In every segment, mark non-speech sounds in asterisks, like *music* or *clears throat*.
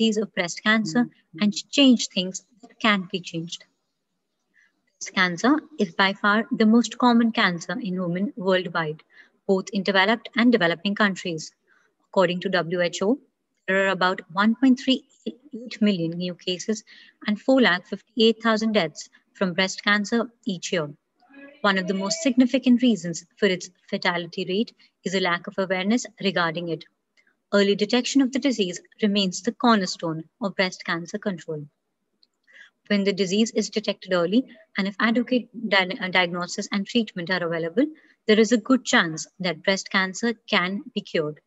of breast cancer mm-hmm. and change things that can be changed. Breast cancer is by far the most common cancer in women worldwide, both in developed and developing countries. According to WHO, there are about 1.38 million new cases and 4,58,000 deaths from breast cancer each year. One of the most significant reasons for its fatality rate is a lack of awareness regarding it. Early detection of the disease remains the cornerstone of breast cancer control. When the disease is detected early and if adequate di uh, diagnosis and treatment are available, there is a good chance that breast cancer can be cured.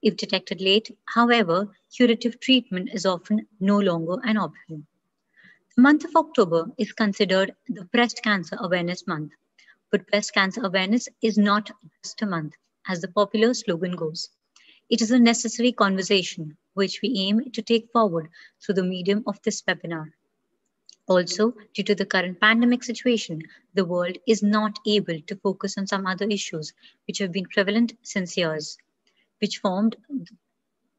If detected late, however, curative treatment is often no longer an option. The month of October is considered the Breast Cancer Awareness Month. But breast cancer awareness is not just a month, as the popular slogan goes. It is a necessary conversation which we aim to take forward through the medium of this webinar. Also, due to the current pandemic situation, the world is not able to focus on some other issues which have been prevalent since years, which formed,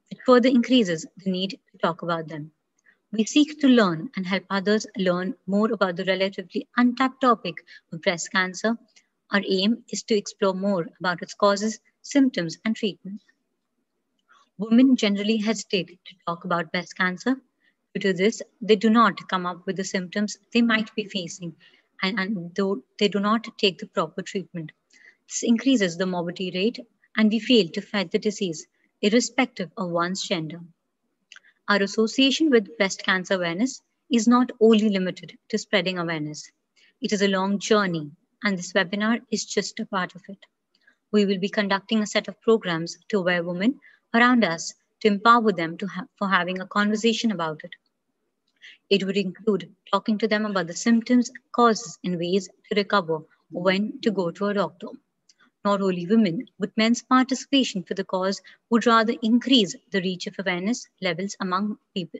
which further increases the need to talk about them. We seek to learn and help others learn more about the relatively untapped topic of breast cancer. Our aim is to explore more about its causes, symptoms, and treatment. Women generally hesitate to talk about breast cancer. Due to this, they do not come up with the symptoms they might be facing, and, and though they do not take the proper treatment. This increases the morbidity rate, and we fail to fight the disease, irrespective of one's gender. Our association with breast cancer awareness is not only limited to spreading awareness. It is a long journey, and this webinar is just a part of it. We will be conducting a set of programs to aware women around us to empower them to ha for having a conversation about it. It would include talking to them about the symptoms, causes, and ways to recover or when to go to a doctor not only women, but men's participation for the cause would rather increase the reach of awareness levels among people.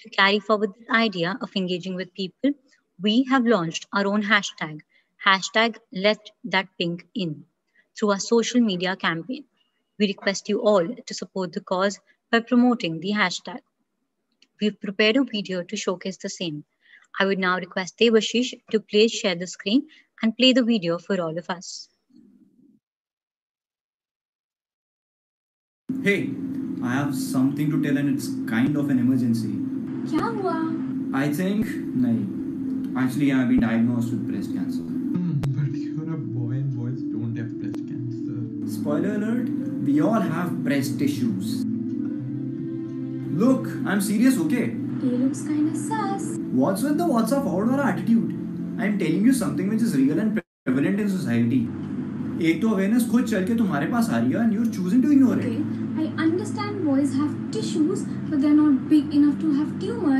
To carry forward the idea of engaging with people, we have launched our own hashtag, hashtag let that pink in, through our social media campaign. We request you all to support the cause by promoting the hashtag. We've prepared a video to showcase the same. I would now request Devashish to please share the screen and play the video for all of us. Hey, I have something to tell and it's kind of an emergency. क्या हुआ? I think, nahi. Actually, I've been diagnosed with breast cancer. Hmm, but you're a boy and boys don't have breast cancer. Spoiler alert, we all have breast tissues. Look, I'm serious, okay? He looks kinda sus. What's with the what's up out or attitude? I'm telling you something which is real and prevalent in society. एक तो awareness खुद चल के तुम्हारे पास आ रही है and you're choosing to ignore Okay, it. I understand boys have tissues, but they're not big enough to have tumor.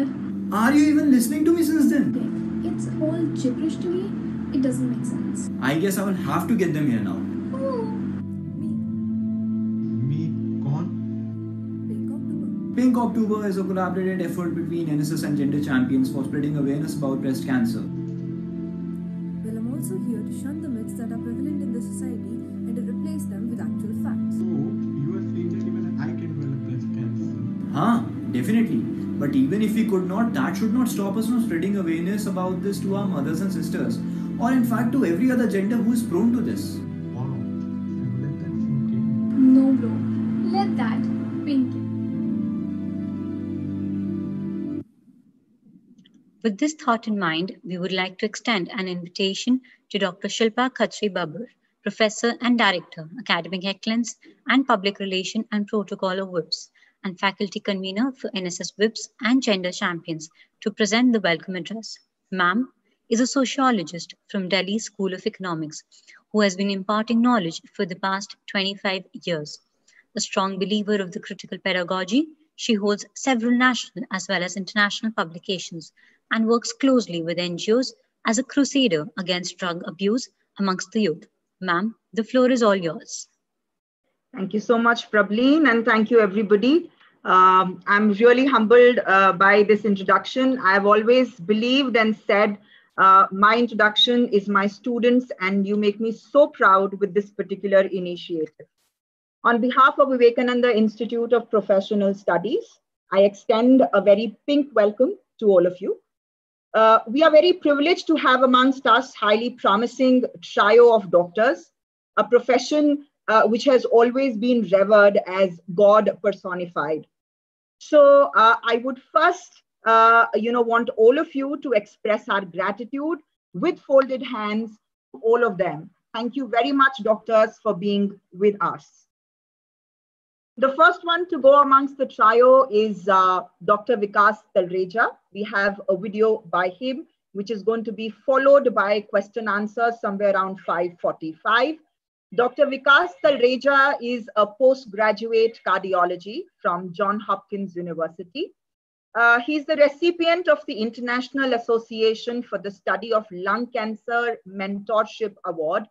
Are you even listening to me since then? Okay, it's all gibberish to me. It doesn't make sense. I guess I will have to get them here now. Pink October is a collaborated effort between NSS and gender champions for spreading awareness about breast cancer. Well, I'm also here to shun the myths that are prevalent in the society and to replace them with actual facts. So you are saying that even I can develop breast cancer? Huh, definitely. But even if we could not, that should not stop us from spreading awareness about this to our mothers and sisters, or in fact to every other gender who is prone to this. With this thought in mind, we would like to extend an invitation to Dr. Shilpa Khatri Babbar, Professor and Director, Academic Excellence and Public Relation and Protocol of VIPS, and Faculty Convener for NSS VIPS and Gender Champions, to present the welcome address. Ma'am is a sociologist from Delhi School of Economics who has been imparting knowledge for the past 25 years. A strong believer of the critical pedagogy, she holds several national as well as international publications and works closely with NGOs as a crusader against drug abuse amongst the youth. Ma'am, the floor is all yours. Thank you so much, Prableen, and thank you, everybody. Um, I'm really humbled uh, by this introduction. I've always believed and said uh, my introduction is my students, and you make me so proud with this particular initiative. On behalf of Vivekananda Institute of Professional Studies, I extend a very pink welcome to all of you. Uh, we are very privileged to have amongst us highly promising trio of doctors, a profession uh, which has always been revered as God personified. So uh, I would first, uh, you know, want all of you to express our gratitude with folded hands, to all of them. Thank you very much, doctors, for being with us. The first one to go amongst the trio is uh, Dr. Vikas Talreja. We have a video by him, which is going to be followed by question answers somewhere around 545. Dr. Vikas Talreja is a postgraduate cardiology from John Hopkins University. Uh, he's the recipient of the International Association for the Study of Lung Cancer Mentorship Award.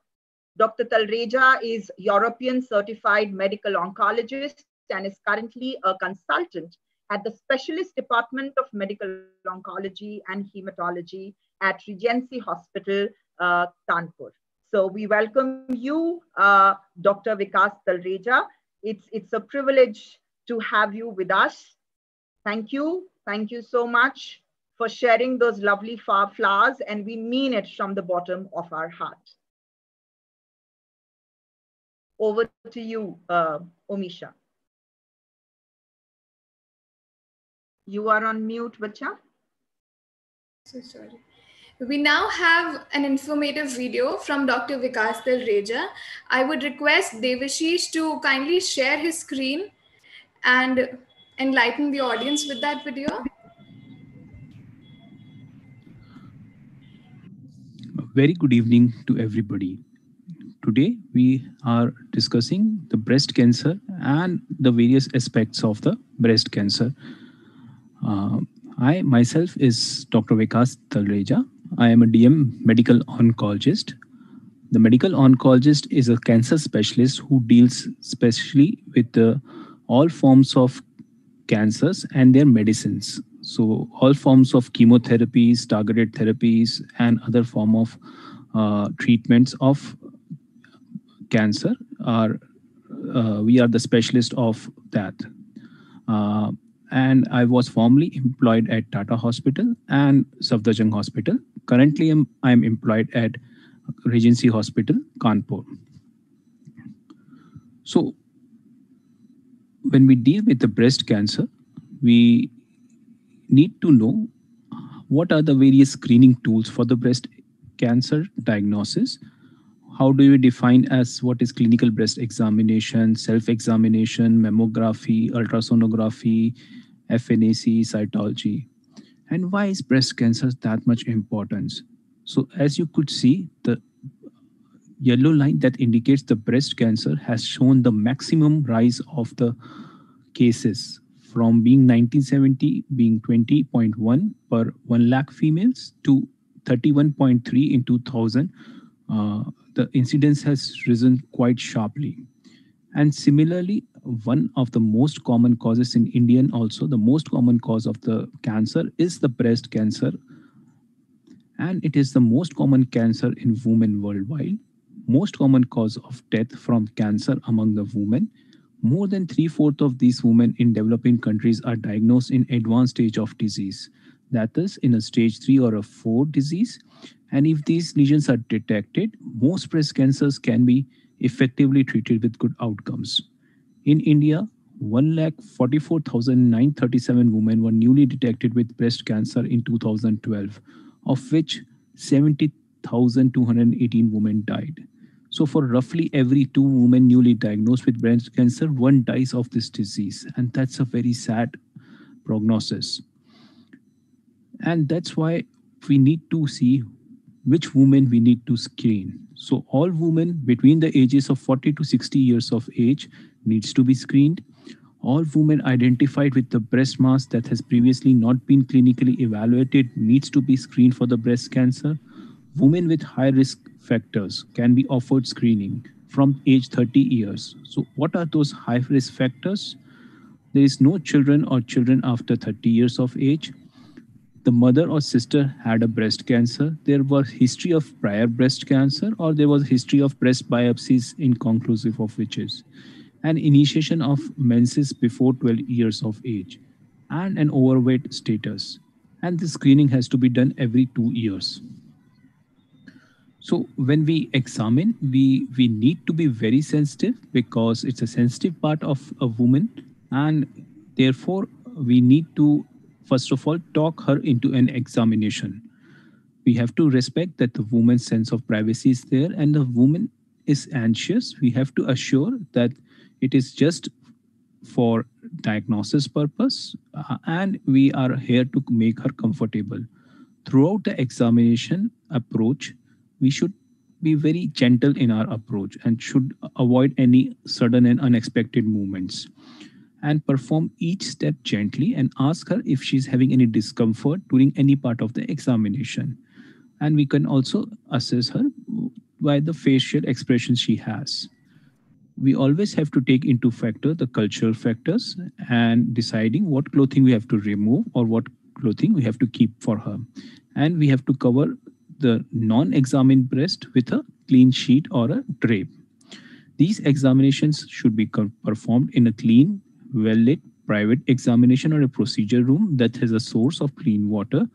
Dr. Talreja is European certified medical oncologist and is currently a consultant at the Specialist Department of Medical Oncology and Hematology at Regency Hospital, uh. So we welcome you, uh, Dr. Vikas Talreja. It's, it's a privilege to have you with us. Thank you. Thank you so much for sharing those lovely flowers, and we mean it from the bottom of our heart. Over to you, uh, Omisha. You are on mute, Bacha. So sorry. We now have an informative video from Dr. Vikas Talreja. I would request Devashish to kindly share his screen and enlighten the audience with that video. Very good evening to everybody. Today we are discussing the breast cancer and the various aspects of the breast cancer. Uh, I myself is Dr. Vikas Talreja. I am a DM medical oncologist. The medical oncologist is a cancer specialist who deals specially with the, all forms of cancers and their medicines. So all forms of chemotherapies, targeted therapies, and other form of uh, treatments of cancer are uh, we are the specialist of that. Uh, and I was formerly employed at Tata Hospital and Safdarjung Hospital. Currently, I'm, I'm employed at Regency Hospital, Kanpur. So, when we deal with the breast cancer, we need to know what are the various screening tools for the breast cancer diagnosis. How do you define as what is clinical breast examination, self-examination, mammography, ultrasonography, FNAC, cytology. And why is breast cancer that much importance? So as you could see, the yellow line that indicates the breast cancer has shown the maximum rise of the cases from being 1970 being 20.1 per 1 lakh females to 31.3 in 2000 uh, the incidence has risen quite sharply and similarly one of the most common causes in Indian also, the most common cause of the cancer is the breast cancer. And it is the most common cancer in women worldwide. Most common cause of death from cancer among the women. More than three-fourths of these women in developing countries are diagnosed in advanced stage of disease. That is in a stage three or a four disease. And if these lesions are detected, most breast cancers can be effectively treated with good outcomes. In India, 1,44,937 women were newly detected with breast cancer in 2012, of which 70,218 women died. So for roughly every two women newly diagnosed with breast cancer, one dies of this disease. And that's a very sad prognosis. And that's why we need to see which women we need to screen. So all women between the ages of 40 to 60 years of age needs to be screened. All women identified with the breast mass that has previously not been clinically evaluated needs to be screened for the breast cancer. Women with high risk factors can be offered screening from age 30 years. So what are those high risk factors? There is no children or children after 30 years of age. The mother or sister had a breast cancer. There was history of prior breast cancer or there was history of breast biopsies inconclusive of which is and initiation of menses before 12 years of age. and an overweight status. And this screening has to be done every two years. So when we examine, we, we need to be very sensitive because it's a sensitive part of a woman and therefore we need to first of all talk her into an examination. We have to respect that the woman's sense of privacy is there and the woman is anxious. We have to assure that it is just for diagnosis purpose uh, and we are here to make her comfortable. Throughout the examination approach we should be very gentle in our approach and should avoid any sudden and unexpected movements and perform each step gently and ask her if she's having any discomfort during any part of the examination. And we can also assess her by the facial expressions she has. We always have to take into factor the cultural factors and deciding what clothing we have to remove or what clothing we have to keep for her. And we have to cover the non-examined breast with a clean sheet or a drape. These examinations should be performed in a clean well lit private examination or a procedure room that has a source of clean water.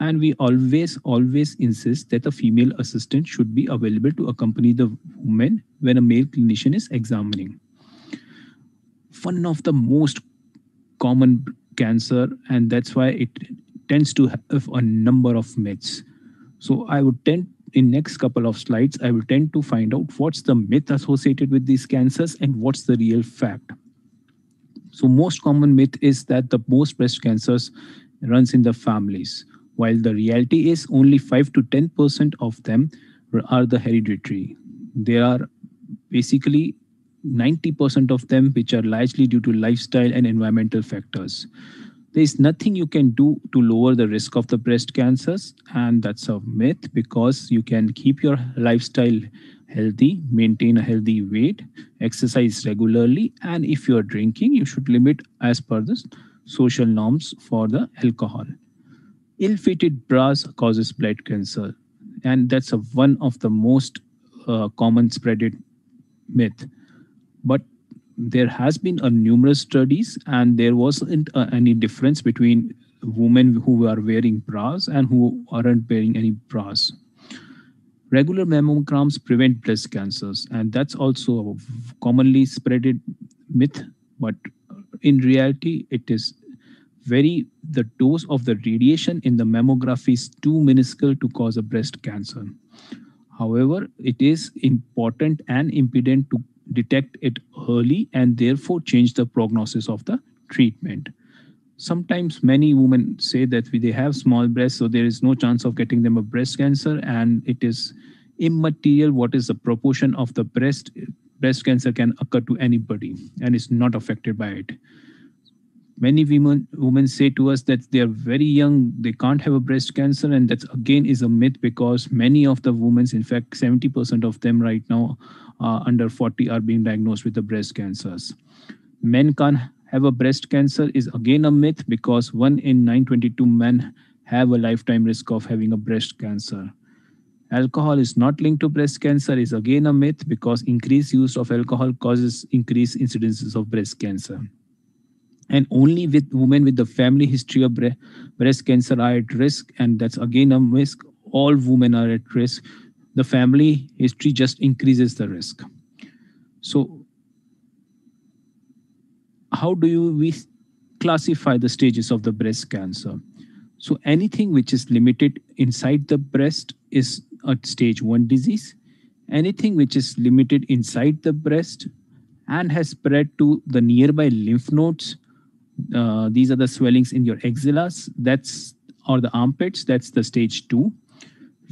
And we always always insist that a female assistant should be available to accompany the woman when a male clinician is examining. One of the most common cancer and that's why it tends to have a number of myths. So i would tend in next couple of slides i will tend to find out what's the myth associated with these cancers and what's the real fact so most common myth is that the most breast cancers runs in the families, while the reality is only 5 to 10% of them are the hereditary. There are basically 90% of them which are largely due to lifestyle and environmental factors. There is nothing you can do to lower the risk of the breast cancers, and that's a myth because you can keep your lifestyle healthy, maintain a healthy weight, exercise regularly, and if you're drinking, you should limit as per the social norms for the alcohol. Ill-fitted bras causes blood cancer, and that's a, one of the most uh, common spreaded myth. But there has been a numerous studies, and there wasn't uh, any difference between women who are wearing bras and who aren't wearing any bras regular mammograms prevent breast cancers and that's also a commonly spreaded myth but in reality it is very the dose of the radiation in the mammography is too minuscule to cause a breast cancer. However it is important and important to detect it early and therefore change the prognosis of the treatment sometimes many women say that they have small breasts so there is no chance of getting them a breast cancer and it is immaterial what is the proportion of the breast breast cancer can occur to anybody and is not affected by it. Many women women say to us that they are very young they can't have a breast cancer and that again is a myth because many of the women in fact 70% of them right now uh, under 40 are being diagnosed with the breast cancers. Men can have a breast cancer is again a myth because one in 922 men have a lifetime risk of having a breast cancer. Alcohol is not linked to breast cancer is again a myth because increased use of alcohol causes increased incidences of breast cancer. And only with women with the family history of breast cancer are at risk, and that's again a myth. All women are at risk. The family history just increases the risk. So how do you we classify the stages of the breast cancer? So anything which is limited inside the breast is a stage one disease. Anything which is limited inside the breast and has spread to the nearby lymph nodes, uh, these are the swellings in your axillas, that's or the armpits, that's the stage two.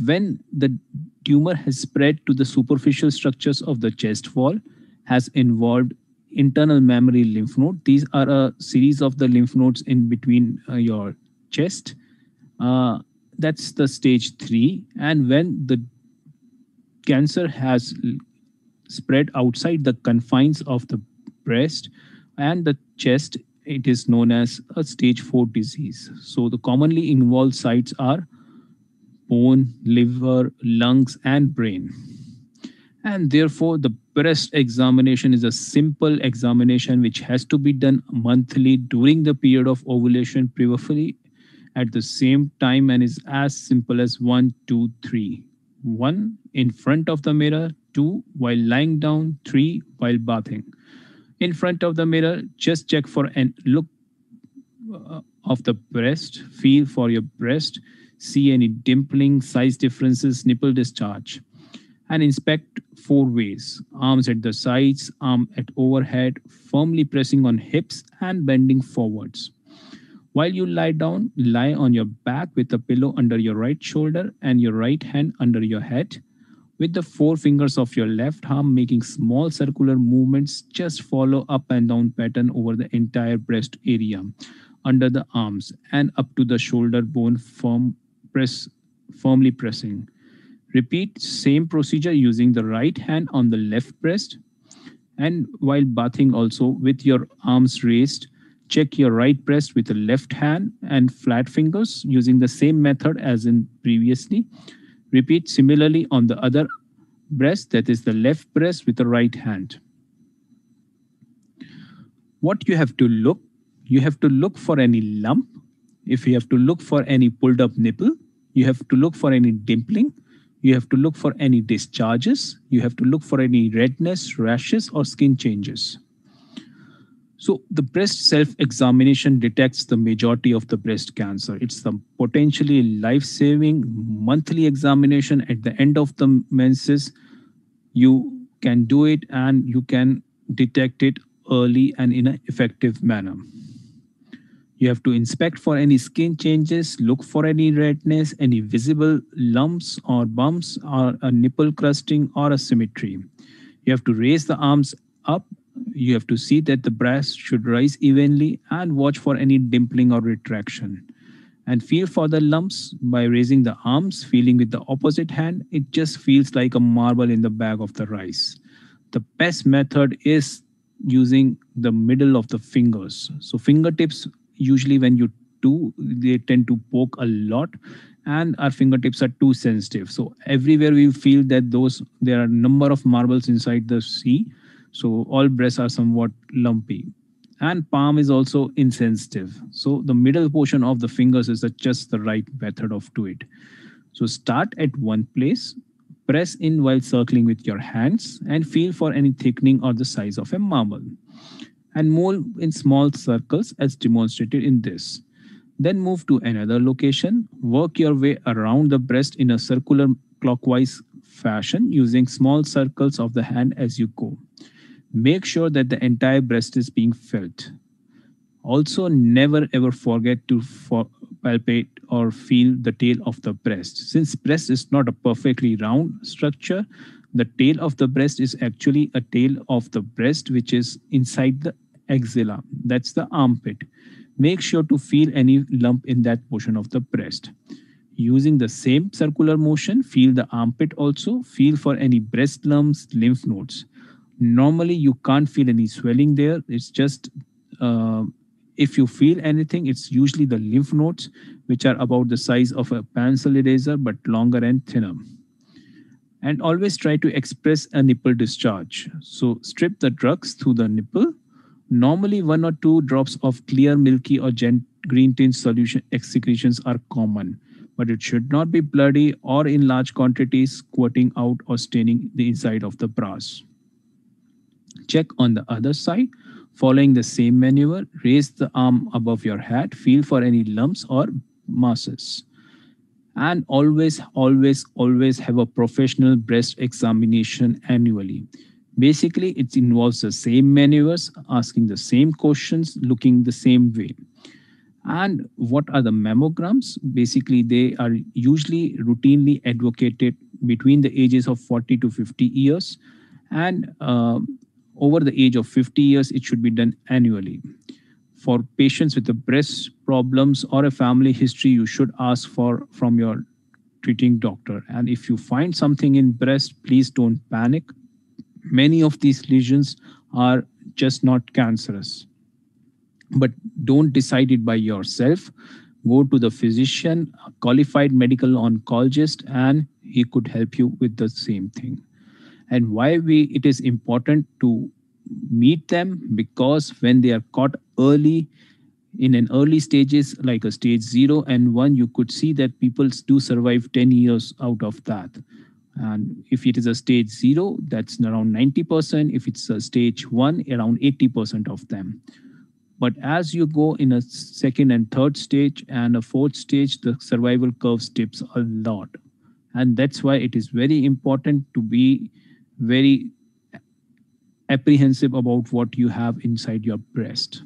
When the tumor has spread to the superficial structures of the chest wall, has involved internal mammary lymph node. These are a series of the lymph nodes in between uh, your chest. Uh, that's the stage three. And when the cancer has spread outside the confines of the breast and the chest, it is known as a stage four disease. So the commonly involved sites are bone, liver, lungs, and brain. And therefore, the breast examination is a simple examination which has to be done monthly during the period of ovulation, preferably at the same time, and is as simple as one, two, three. One in front of the mirror, two while lying down, three while bathing. In front of the mirror, just check for and look uh, of the breast, feel for your breast, see any dimpling, size differences, nipple discharge and inspect four ways arms at the sides, arm at overhead, firmly pressing on hips and bending forwards. While you lie down, lie on your back with a pillow under your right shoulder and your right hand under your head. With the four fingers of your left arm making small circular movements, just follow up and down pattern over the entire breast area, under the arms and up to the shoulder bone firm press firmly pressing. Repeat same procedure using the right hand on the left breast and while bathing also with your arms raised, check your right breast with the left hand and flat fingers using the same method as in previously. Repeat similarly on the other breast, that is the left breast with the right hand. What you have to look, you have to look for any lump. If you have to look for any pulled up nipple, you have to look for any dimpling you have to look for any discharges. You have to look for any redness, rashes, or skin changes. So the breast self-examination detects the majority of the breast cancer. It's the potentially life-saving monthly examination at the end of the menses. You can do it and you can detect it early and in an effective manner. You have to inspect for any skin changes, look for any redness, any visible lumps or bumps, or a nipple crusting or a symmetry. You have to raise the arms up. You have to see that the breast should rise evenly and watch for any dimpling or retraction. And feel for the lumps by raising the arms, feeling with the opposite hand. It just feels like a marble in the bag of the rice. The best method is using the middle of the fingers. So fingertips usually when you do they tend to poke a lot and our fingertips are too sensitive. So everywhere we feel that those there are number of marbles inside the sea. So all breasts are somewhat lumpy. And palm is also insensitive. So the middle portion of the fingers is just the right method of do it. So start at one place press in while circling with your hands and feel for any thickening or the size of a marble and move in small circles as demonstrated in this. Then move to another location, work your way around the breast in a circular clockwise fashion using small circles of the hand as you go. Make sure that the entire breast is being felt. Also, never ever forget to for palpate or feel the tail of the breast. Since breast is not a perfectly round structure, the tail of the breast is actually a tail of the breast which is inside the axilla. That's the armpit. Make sure to feel any lump in that portion of the breast. Using the same circular motion feel the armpit also. Feel for any breast lumps lymph nodes. Normally you can't feel any swelling there. It's just uh, if you feel anything it's usually the lymph nodes which are about the size of a pencil eraser but longer and thinner. And always try to express a nipple discharge. So strip the drugs through the nipple. Normally one or two drops of clear milky or green tinge solution excretions are common, but it should not be bloody or in large quantities squirting out or staining the inside of the bras. Check on the other side. Following the same maneuver, raise the arm above your head, feel for any lumps or masses and always, always, always have a professional breast examination annually. Basically, it involves the same maneuvers, asking the same questions, looking the same way. And what are the mammograms? Basically, they are usually routinely advocated between the ages of 40 to 50 years. And uh, over the age of 50 years, it should be done annually for patients with the breast problems or a family history, you should ask for from your treating doctor. And if you find something in breast, please don't panic. Many of these lesions are just not cancerous. But don't decide it by yourself. Go to the physician, qualified medical oncologist, and he could help you with the same thing. and why we it is important to meet them because when they are caught early in an early stages like a stage 0 and 1 you could see that people do survive 10 years out of that and if it is a stage 0 that's around 90% if it's a stage 1 around 80% of them. But as you go in a second and third stage and a fourth stage the survival curve steps a lot. And that's why it is very important to be very apprehensive about what you have inside your breast.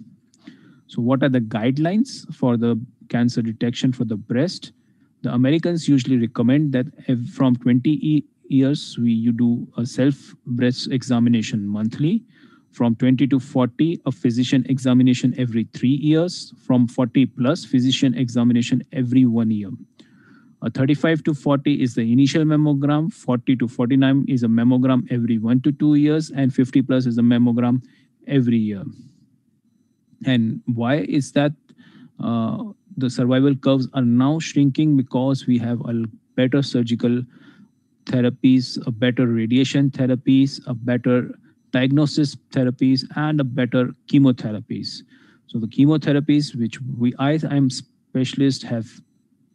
So what are the guidelines for the cancer detection for the breast the americans usually recommend that from 20 years we you do a self breast examination monthly. From 20 to 40 a physician examination every 3 years. From 40 plus physician examination every 1 year. A 35 to 40 is the initial mammogram, 40 to 49 is a mammogram every one to two years, and 50 plus is a mammogram every year. And why is that? Uh, the survival curves are now shrinking because we have a better surgical therapies, a better radiation therapies, a better diagnosis therapies, and a better chemotherapies. So the chemotherapies, which we I am specialist have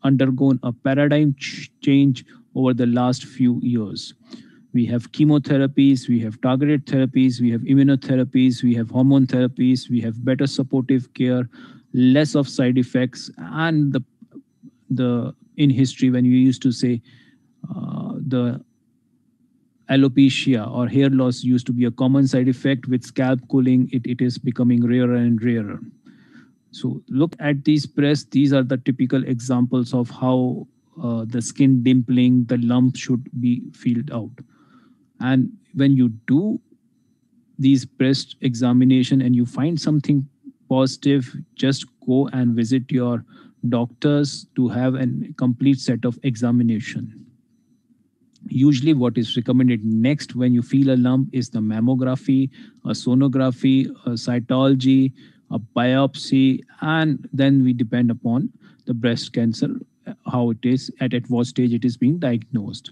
undergone a paradigm ch change over the last few years. We have chemotherapies, we have targeted therapies, we have immunotherapies, we have hormone therapies, we have better supportive care, less of side effects, and the the in history when you used to say uh, the alopecia or hair loss used to be a common side effect with scalp cooling it, it is becoming rarer and rarer so look at these breasts. These are the typical examples of how uh, the skin dimpling, the lump should be filled out. And when you do these breast examination and you find something positive, just go and visit your doctors to have a complete set of examination. Usually what is recommended next when you feel a lump is the mammography, a sonography, a cytology, a biopsy, and then we depend upon the breast cancer, how it is, at, at what stage it is being diagnosed.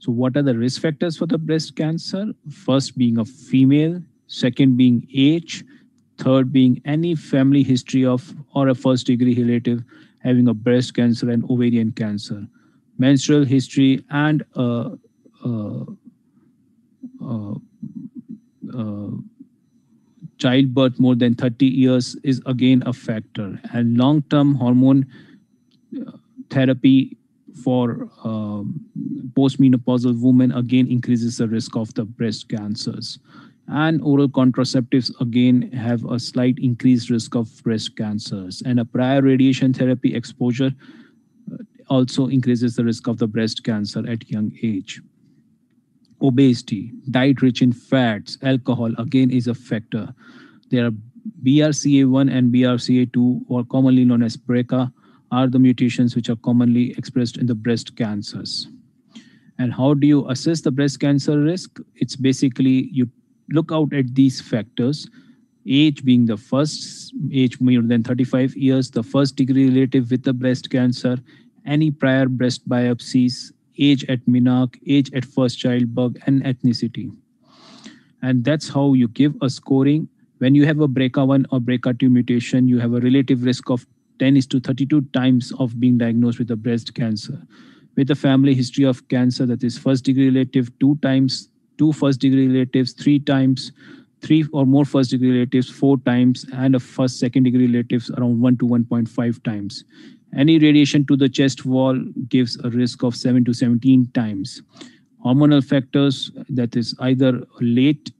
So what are the risk factors for the breast cancer? First being a female, second being age, third being any family history of or a first degree relative having a breast cancer and ovarian cancer, menstrual history and uh, uh, uh, uh childbirth more than 30 years is again a factor. And long-term hormone uh, therapy for um, postmenopausal women again increases the risk of the breast cancers and oral contraceptives again have a slight increased risk of breast cancers and a prior radiation therapy exposure uh, also increases the risk of the breast cancer at young age obesity, diet rich in fats, alcohol again is a factor. There are BRCA1 and BRCA2, or commonly known as BRCA, are the mutations which are commonly expressed in the breast cancers. And how do you assess the breast cancer risk? It's basically you look out at these factors age being the first age more than 35 years the first degree relative with the breast cancer any prior breast biopsies age at menarche, age at first childbirth, and ethnicity. And that's how you give a scoring. When you have a BRCA1 or BRCA2 mutation, you have a relative risk of 10 is to 32 times of being diagnosed with a breast cancer. With a family history of cancer that is first degree relative, two times, two first degree relatives, three times, three or more first degree relatives, four times, and a first second degree relatives around 1 to 1.5 times. Any radiation to the chest wall gives a risk of 7 to 17 times. Hormonal factors, that is either late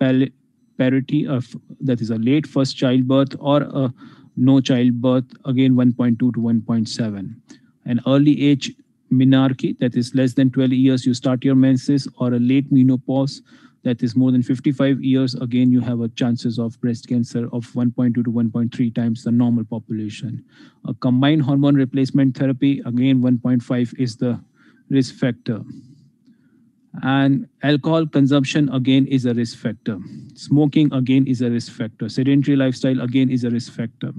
parity, of, that is a late first childbirth or a no childbirth, again 1.2 to 1.7. An early age menarche, that is less than 12 years you start your menses, or a late menopause, that is more than 55 years, again, you have a chances of breast cancer of 1.2 to 1.3 times the normal population. A combined hormone replacement therapy, again, 1.5 is the risk factor. And alcohol consumption, again, is a risk factor. Smoking, again, is a risk factor. Sedentary lifestyle, again, is a risk factor.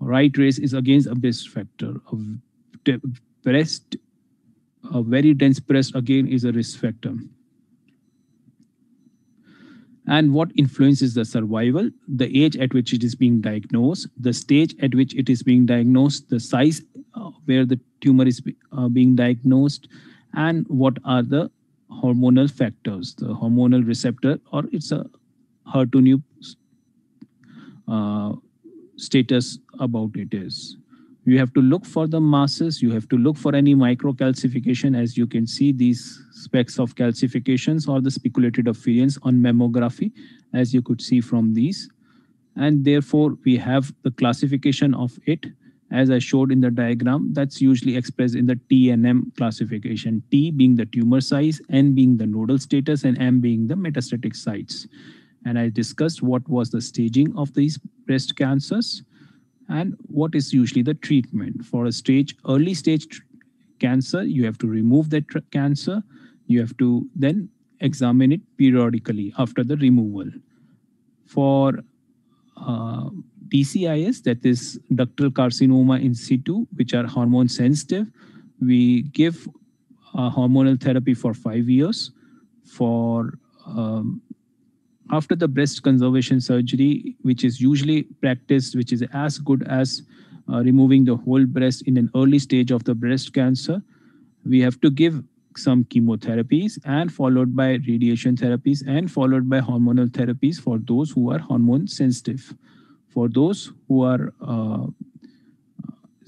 Right race is again a risk factor. A breast, a very dense breast, again, is a risk factor. And what influences the survival? The age at which it is being diagnosed the stage at which it is being diagnosed the size uh, where the tumor is uh, being diagnosed and what are the hormonal factors the hormonal receptor or it's a HER2 uh, status about it is you have to look for the masses. You have to look for any microcalcification as you can see these specks of calcifications or the spiculated appearance on mammography as you could see from these. And therefore we have the classification of it as I showed in the diagram that's usually expressed in the TNM classification. T being the tumor size N being the nodal status and M being the metastatic sites. And I discussed what was the staging of these breast cancers and what is usually the treatment? For a stage early stage cancer you have to remove that cancer. You have to then examine it periodically after the removal. For uh, DCIS, that is ductal carcinoma in situ, which are hormone sensitive, we give uh, hormonal therapy for five years. For um, after the breast conservation surgery, which is usually practiced, which is as good as uh, removing the whole breast in an early stage of the breast cancer, we have to give some chemotherapies and followed by radiation therapies and followed by hormonal therapies for those who are hormone sensitive. For those who are uh,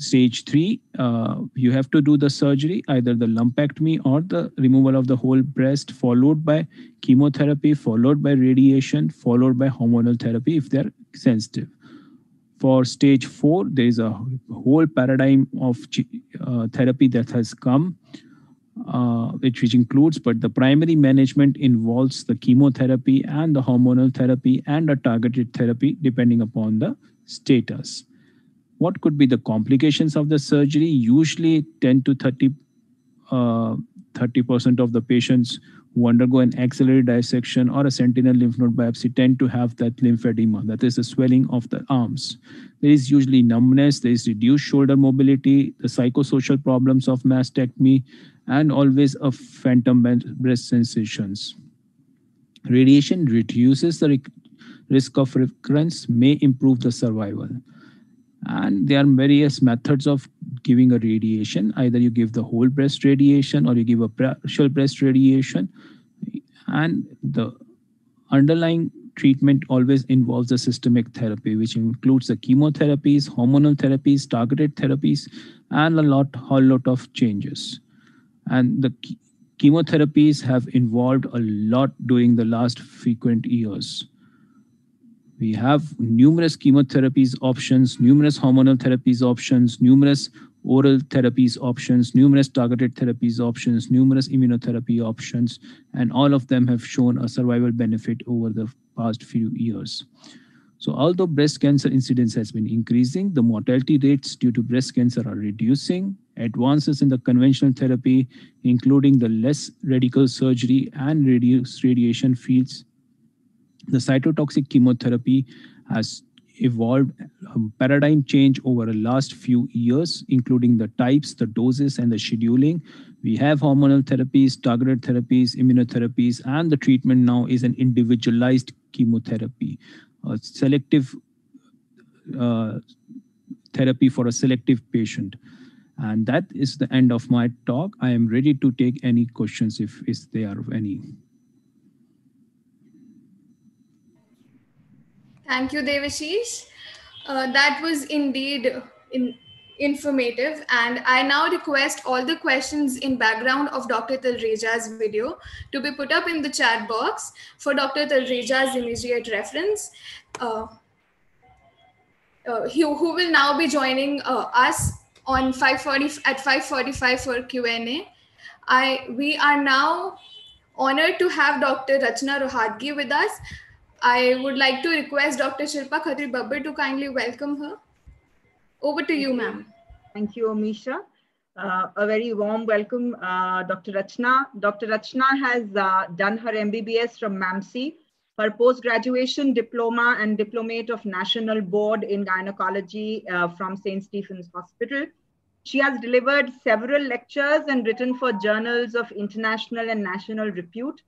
stage three, uh, you have to do the surgery, either the lumpectomy or the removal of the whole breast, followed by chemotherapy, followed by radiation, followed by hormonal therapy if they're sensitive. For stage four, there is a whole paradigm of uh, therapy that has come, uh, which, which includes, but the primary management involves the chemotherapy and the hormonal therapy and a targeted therapy, depending upon the status what could be the complications of the surgery? Usually 10 to 30 uh, 30% of the patients who undergo an axillary dissection or a sentinel lymph node biopsy tend to have that lymphedema, that is the swelling of the arms. There is usually numbness, there is reduced shoulder mobility, the psychosocial problems of mastectomy, and always a phantom breast sensations. Radiation reduces the risk of recurrence, may improve the survival and there are various methods of giving a radiation. Either you give the whole breast radiation or you give a partial breast radiation. And the underlying treatment always involves a systemic therapy which includes the chemotherapies hormonal therapies targeted therapies and a lot whole lot of changes. And the chemotherapies have involved a lot during the last frequent years we have numerous chemotherapies options, numerous hormonal therapies options, numerous oral therapies options, numerous targeted therapies options, numerous immunotherapy options, and all of them have shown a survival benefit over the past few years. So although breast cancer incidence has been increasing, the mortality rates due to breast cancer are reducing. Advances in the conventional therapy, including the less radical surgery and reduced radiation fields the cytotoxic chemotherapy has evolved a paradigm change over the last few years, including the types, the doses, and the scheduling. We have hormonal therapies, targeted therapies, immunotherapies, and the treatment now is an individualized chemotherapy, a selective uh, therapy for a selective patient. And that is the end of my talk. I am ready to take any questions if, if there are any. Thank you, Devashish. Uh, that was indeed in, informative. And I now request all the questions in background of Dr. Talreja's video to be put up in the chat box for Dr. Talreja's immediate reference. Uh, uh, he, who will now be joining uh, us on 540 at 5:45 for Q&A. I we are now honored to have Dr. Rachna Rohatgi with us. I would like to request Dr. Shilpa Khatri Babbar to kindly welcome her. Over to you, ma'am. Thank you, Amisha. Uh, a very warm welcome, uh, Dr. Rachna. Dr. Rachna has uh, done her MBBS from MAMC, her post-graduation diploma and diplomate of National Board in Gynecology uh, from St. Stephen's Hospital. She has delivered several lectures and written for journals of international and national repute.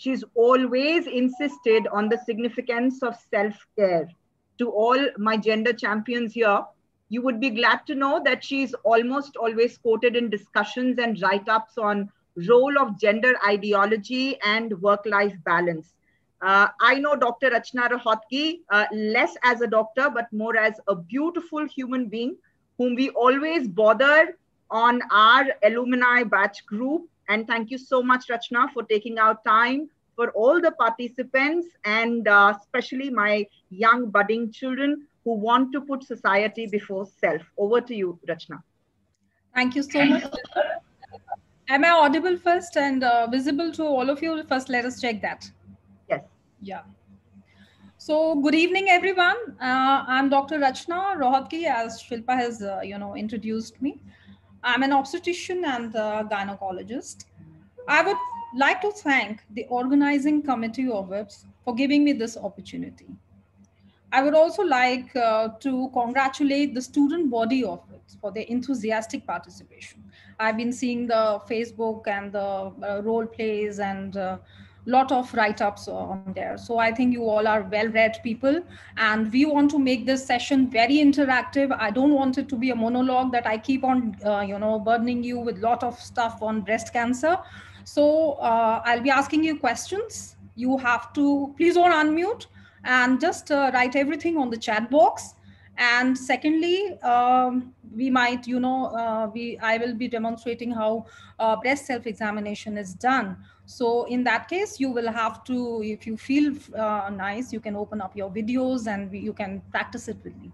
She's always insisted on the significance of self care. To all my gender champions here, you would be glad to know that she's almost always quoted in discussions and write ups on role of gender ideology and work life balance. Uh, I know Dr. Rachna Rohatgi uh, less as a doctor, but more as a beautiful human being whom we always bother on our alumni batch group. And thank you so much, Rachna, for taking out time for all the participants and uh, especially my young budding children who want to put society before self. Over to you, Rachna. Thank you so much. Am I audible first and uh, visible to all of you? First, let us check that. Yes. Yeah. So, good evening, everyone. Uh, I'm Dr. Rachna Rohatgi, as Shilpa has, uh, you know, introduced me. I'm an obstetrician and a gynecologist. I would like to thank the organizing committee of VIPS for giving me this opportunity. I would also like uh, to congratulate the student body of it for their enthusiastic participation. I've been seeing the Facebook and the uh, role plays and uh, lot of write-ups on there. So I think you all are well-read people and we want to make this session very interactive. I don't want it to be a monologue that I keep on, uh, you know, burdening you with lot of stuff on breast cancer. So uh, I'll be asking you questions. You have to, please don't unmute and just uh, write everything on the chat box. And secondly, um, we might, you know, uh, we I will be demonstrating how uh, breast self-examination is done. So in that case, you will have to, if you feel uh, nice, you can open up your videos and you can practice it with me.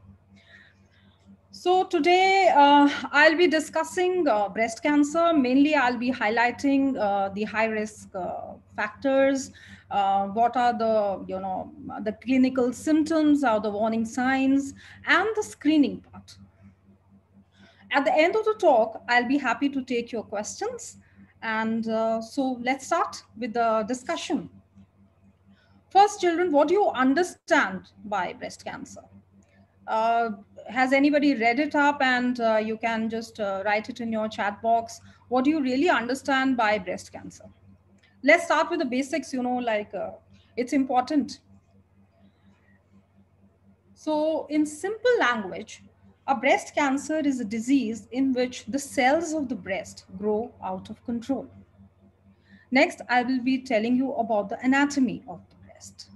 So today uh, I'll be discussing uh, breast cancer. Mainly I'll be highlighting uh, the high risk uh, factors, uh, what are the, you know, the clinical symptoms or the warning signs and the screening part. At the end of the talk, I'll be happy to take your questions. And uh, so let's start with the discussion. First, children, what do you understand by breast cancer? Uh, has anybody read it up and uh, you can just uh, write it in your chat box? What do you really understand by breast cancer? let's start with the basics, you know, like uh, it's important. So in simple language, a breast cancer is a disease in which the cells of the breast grow out of control. Next, I will be telling you about the anatomy of the breast.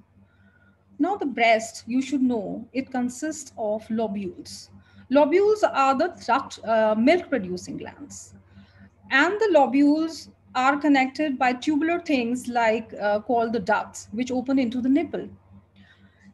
Now the breast, you should know, it consists of lobules. Lobules are the uh, milk producing glands. And the lobules are connected by tubular things like uh, called the ducts, which open into the nipple.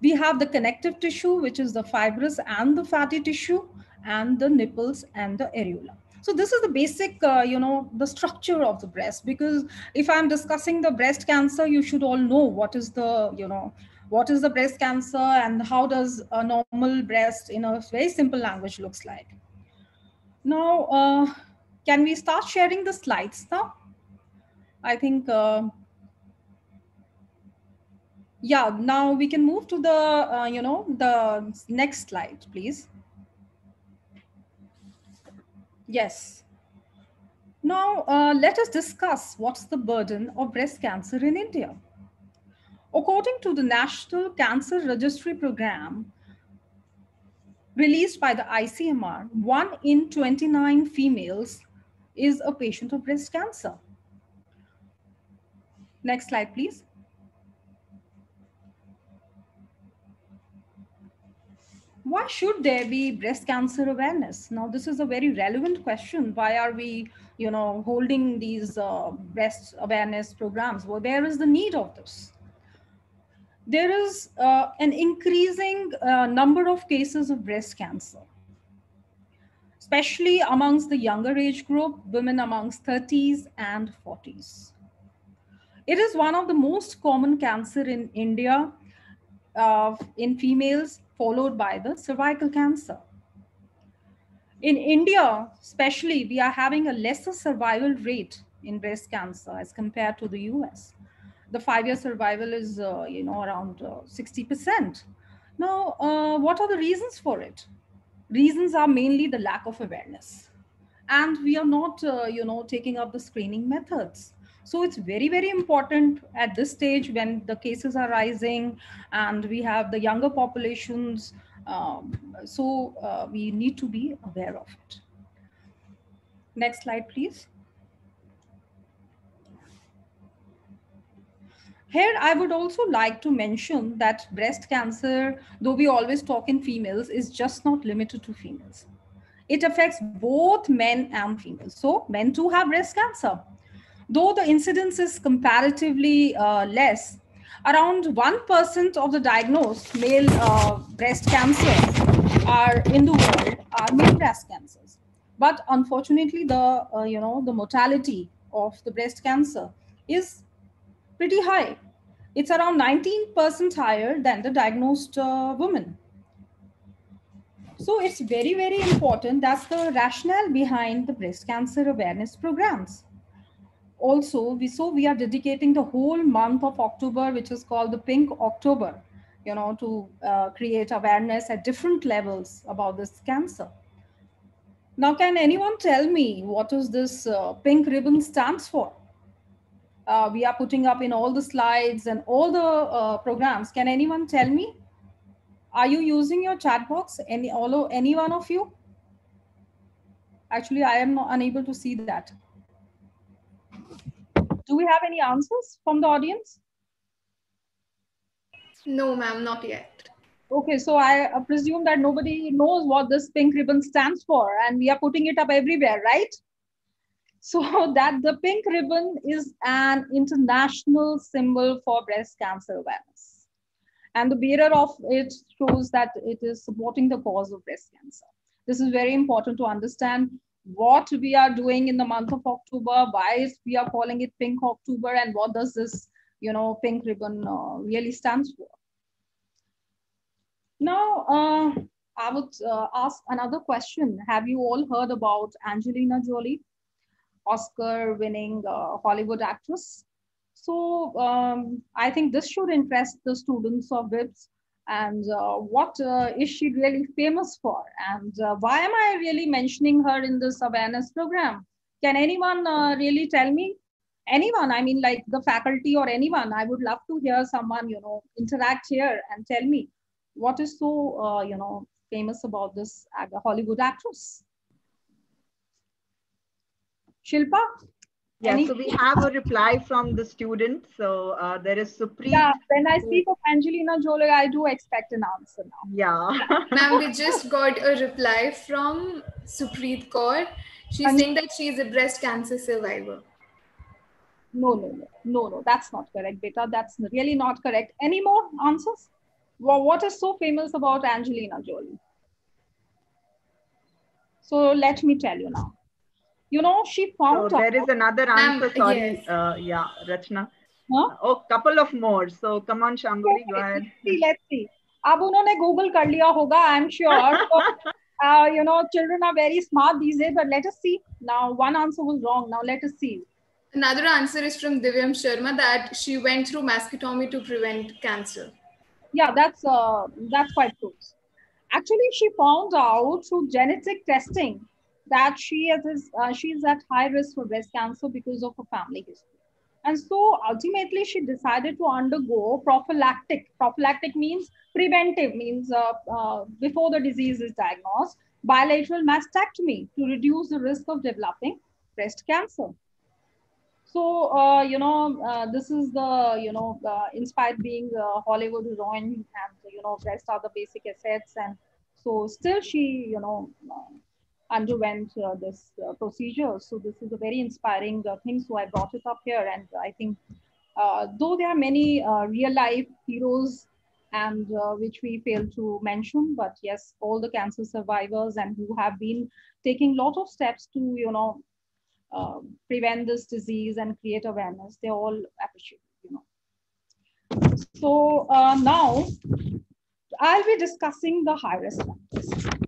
We have the connective tissue, which is the fibrous and the fatty tissue, and the nipples and the areola. So this is the basic, uh, you know, the structure of the breast. Because if I'm discussing the breast cancer, you should all know what is the, you know, what is the breast cancer and how does a normal breast in a very simple language looks like. Now, uh, can we start sharing the slides now? I think, uh, yeah, now we can move to the, uh, you know, the next slide, please. Yes. Now, uh, let us discuss what's the burden of breast cancer in India. According to the National Cancer Registry Program, released by the ICMR, one in 29 females is a patient of breast cancer. Next slide, please. Why should there be breast cancer awareness? Now, this is a very relevant question. Why are we, you know, holding these uh, breast awareness programs? Well, where is the need of this? There is uh, an increasing uh, number of cases of breast cancer, especially amongst the younger age group, women amongst 30s and 40s. It is one of the most common cancer in India uh, in females, followed by the cervical cancer. In India, especially, we are having a lesser survival rate in breast cancer as compared to the US. The five-year survival is, uh, you know, around uh, 60%. Now, uh, what are the reasons for it? Reasons are mainly the lack of awareness. And we are not, uh, you know, taking up the screening methods So it's very, very important at this stage when the cases are rising and we have the younger populations. Um, so uh, we need to be aware of it. Next slide, please. Here, I would also like to mention that breast cancer, though we always talk in females, is just not limited to females. It affects both men and females. So men too have breast cancer. Though the incidence is comparatively uh, less, around 1% of the diagnosed male uh, breast cancers are in the world are male breast cancers. But unfortunately, the, uh, you know, the mortality of the breast cancer is pretty high. It's around 19% higher than the diagnosed uh, woman. So it's very, very important. That's the rationale behind the breast cancer awareness programs. Also, we so we are dedicating the whole month of October, which is called the Pink October, you know, to uh, create awareness at different levels about this cancer. Now, can anyone tell me what is this uh, pink ribbon stands for? uh, we are putting up in all the slides and all the uh, programs. Can anyone tell me? Are you using your chat box? Any, all any one of you? Actually, I am not, unable to see that. Do we have any answers from the audience? No, ma'am, not yet. Okay, so I presume that nobody knows what this pink ribbon stands for, and we are putting it up everywhere, right? so *laughs* that the pink ribbon is an international symbol for breast cancer awareness. And the bearer of it shows that it is supporting the cause of breast cancer. This is very important to understand what we are doing in the month of October, why we are calling it Pink October, and what does this, you know, pink ribbon uh, really stands for. Now, uh, I would uh, ask another question. Have you all heard about Angelina Jolie? Oscar winning uh, Hollywood actress. So um, I think this should interest the students of VIPS and uh, what uh, is she really famous for? And uh, why am I really mentioning her in this awareness program? Can anyone really tell me? Anyone, I mean like the faculty or anyone, I would love to hear someone, you know, interact here and tell me what is so, you know, famous about this Hollywood actress? Shilpa? Yeah, so we have a reply from the student. So uh, there is Supreet. Yeah, when I speak of Angelina Jolie, I do expect an answer now. Yeah. *laughs* Ma'am, we just got a reply from Supreet Kaur. She's and saying that she is a breast cancer survivor. No, no, no, no, no, that's not correct, beta. That's really not correct. Any more answers? Well, what is so famous about Angelina Jolie? So let me tell you now you know, she found so there is another answer. Sorry, yes. uh, yeah, Rachna. Huh? Oh, couple of more. So come on, Shambhavi, okay. go ahead. Let's see, let's see. अब उन्होंने Google कर लिया होगा I am sure uh, you know children are very smart these days but let us see now one answer was wrong now let us see another answer is from divyam sharma that she went through mastectomy to prevent cancer yeah that's uh, that's quite true actually she found out through genetic testing that she is uh, she is at high risk for breast cancer because of her family history. And so ultimately, she decided to undergo prophylactic. Prophylactic means preventive, means uh, uh, before the disease is diagnosed, bilateral mastectomy to reduce the risk of developing breast cancer. So, uh, you know, uh, this is the, you know, uh, inspired being Hollywood heroine and, you know, breast are the basic assets. And so still she, you know, underwent uh, this uh, procedure. So this is a very inspiring uh, thing. So I brought it up here. And I think though there are many real life heroes and which we fail to mention, but yes, all the cancer survivors and who have been taking lot of steps to, you know, uh, prevent this disease and create awareness. They all appreciate, you know. So uh, now I'll be discussing the high risk factors.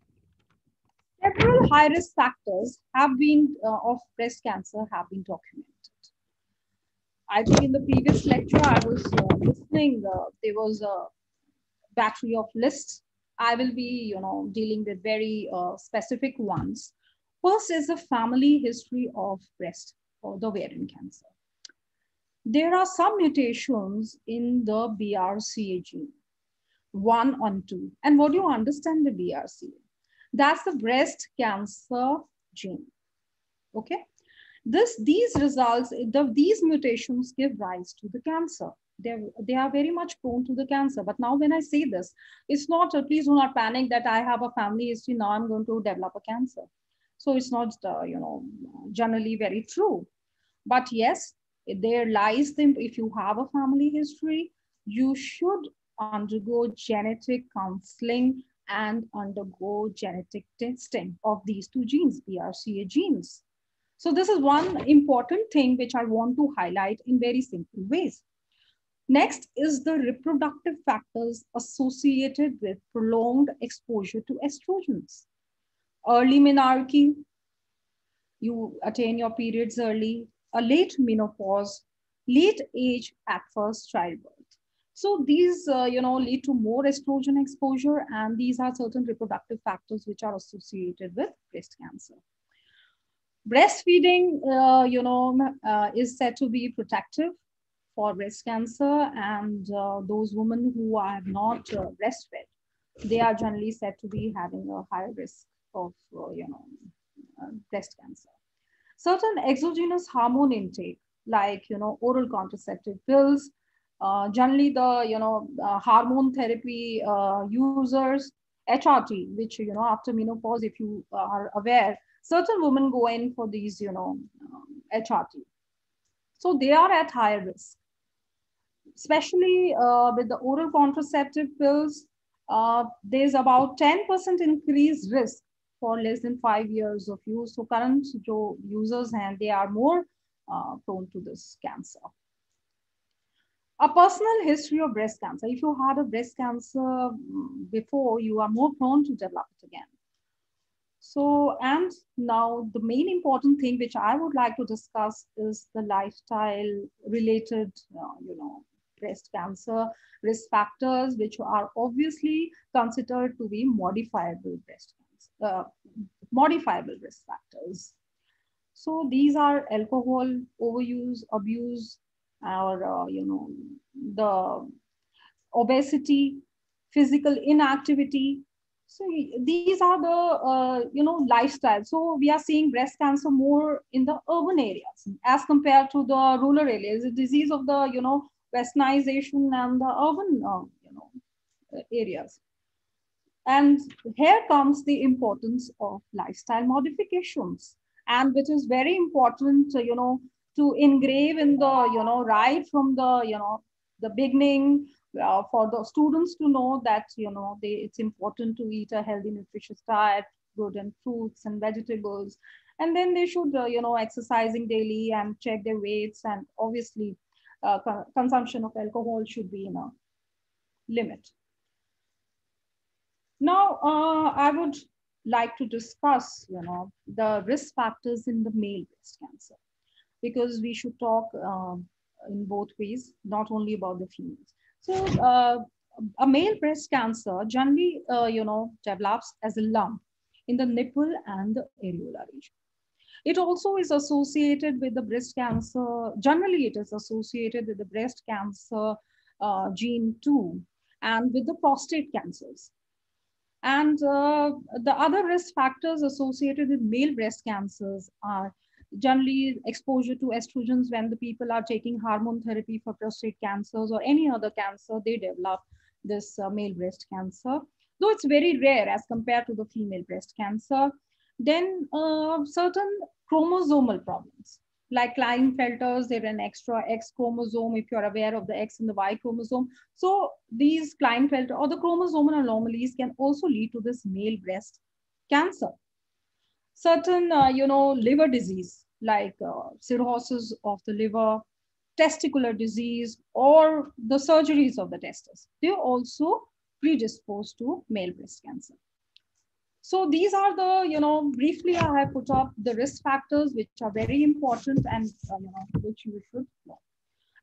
Several high risk factors have been uh, of breast cancer have been documented. I think in the previous lecture I was uh, listening, uh, there was a battery of lists. I will be, you know, dealing with very uh, specific ones. First is the family history of breast or the ovarian cancer. there are some mutations in the BRCA gene, one on two. And what do you understand the BRCA? That's the breast cancer gene. Okay. This, these results, the, these mutations give rise to the cancer. They're, they are very much prone to the cancer. But now when I say this, it's not, uh, please do not panic that I have a family history, now I'm going to develop a cancer. So it's not, uh, you know, generally very true. But yes, there lies the, if you have a family history, you should undergo genetic counseling and undergo genetic testing of these two genes, BRCA genes. So this is one important thing which I want to highlight in very simple ways. Next is the reproductive factors associated with prolonged exposure to estrogens. Early menarche, you attain your periods early, a late menopause, late age at first childbirth. So these, uh, you know, lead to more estrogen exposure, and these are certain reproductive factors which are associated with breast cancer. Breastfeeding, uh, you know, uh, is said to be protective for breast cancer, and uh, those women who are not uh, breastfed, they are generally said to be having a higher risk of, uh, you know, breast cancer. Certain exogenous hormone intake, like, you know, oral contraceptive pills, uh, generally the you know uh, hormone therapy uh, users hrt which you know after menopause if you are aware certain women go in for these you know um, hrt so they are at higher risk. Especially uh, with the oral contraceptive pills uh, there's about 10% increased risk for less than five years of use. So current users and they are more uh, prone to this cancer a personal history of breast cancer. If you had a breast cancer mm, before, you are more prone to develop it again. So, and now the main important thing which I would like to discuss is the lifestyle related, uh, you know, breast cancer risk factors, which are obviously considered to be modifiable breast cancer, uh, modifiable risk factors. So these are alcohol overuse, abuse, or uh, you know the obesity physical inactivity. So these are the uh, you know lifestyle. So we are seeing breast cancer more in the urban areas as compared to the rural areas. A disease of the you know westernization and the urban uh, you know areas. And here comes the importance of lifestyle modifications. And which is very important you know to engrave in the you know right from the you know the beginning uh, for the students to know that you know they, it's important to eat a healthy nutritious diet good and fruits and vegetables. And then they should uh, you know exercising daily and check their weights and obviously uh, co consumption of alcohol should be in a limit. Now uh, i would like to discuss you know the risk factors in the male breast cancer because we should talk um, in both ways, not only about the females. So uh, a male breast cancer generally, uh, you know, develops as a lump in the nipple and the areola region. It also is associated with the breast cancer. Generally, it is associated with the breast cancer uh, gene 2 and with the prostate cancers. And uh, the other risk factors associated with male breast cancers are generally exposure to estrogens when the people are taking hormone therapy for prostate cancers or any other cancer, they develop this uh, male breast cancer, though it's very rare as compared to the female breast cancer. Then uh, certain chromosomal problems like Klinefelters, they're an extra X chromosome, if you're aware of the X and the Y chromosome. So these Klinefelter or the chromosomal anomalies can also lead to this male breast cancer certain, uh, you know, liver disease like uh, cirrhosis of the liver, testicular disease, or the surgeries of the testes. They're also predisposed to male breast cancer. So these are the, you know, briefly I have put up the risk factors which are very important and, uh, you know, which you should know.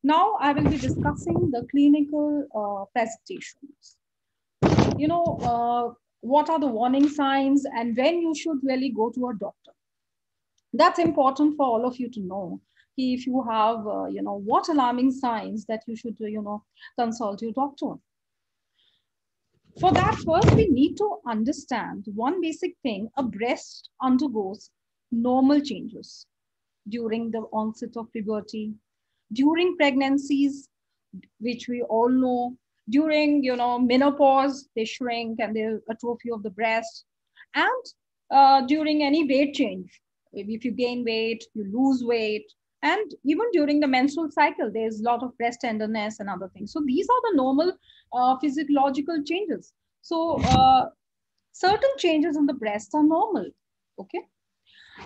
Now I will be discussing the clinical uh, presentations. You know, uh, what are the warning signs and when you should really go to a doctor. That's important for all of you to know if you have, uh, you know, what alarming signs that you should, you know, consult your doctor. For that, first we need to understand one basic thing, a breast undergoes normal changes during the onset of puberty, during pregnancies, which we all know, during you know menopause, they shrink and they atrophy of the breast, and uh, during any weight change. If you gain weight, you lose weight, and even during the menstrual cycle, there's a lot of breast tenderness and other things. So these are the normal uh, physiological changes. So uh, certain changes in the breast are normal. Okay.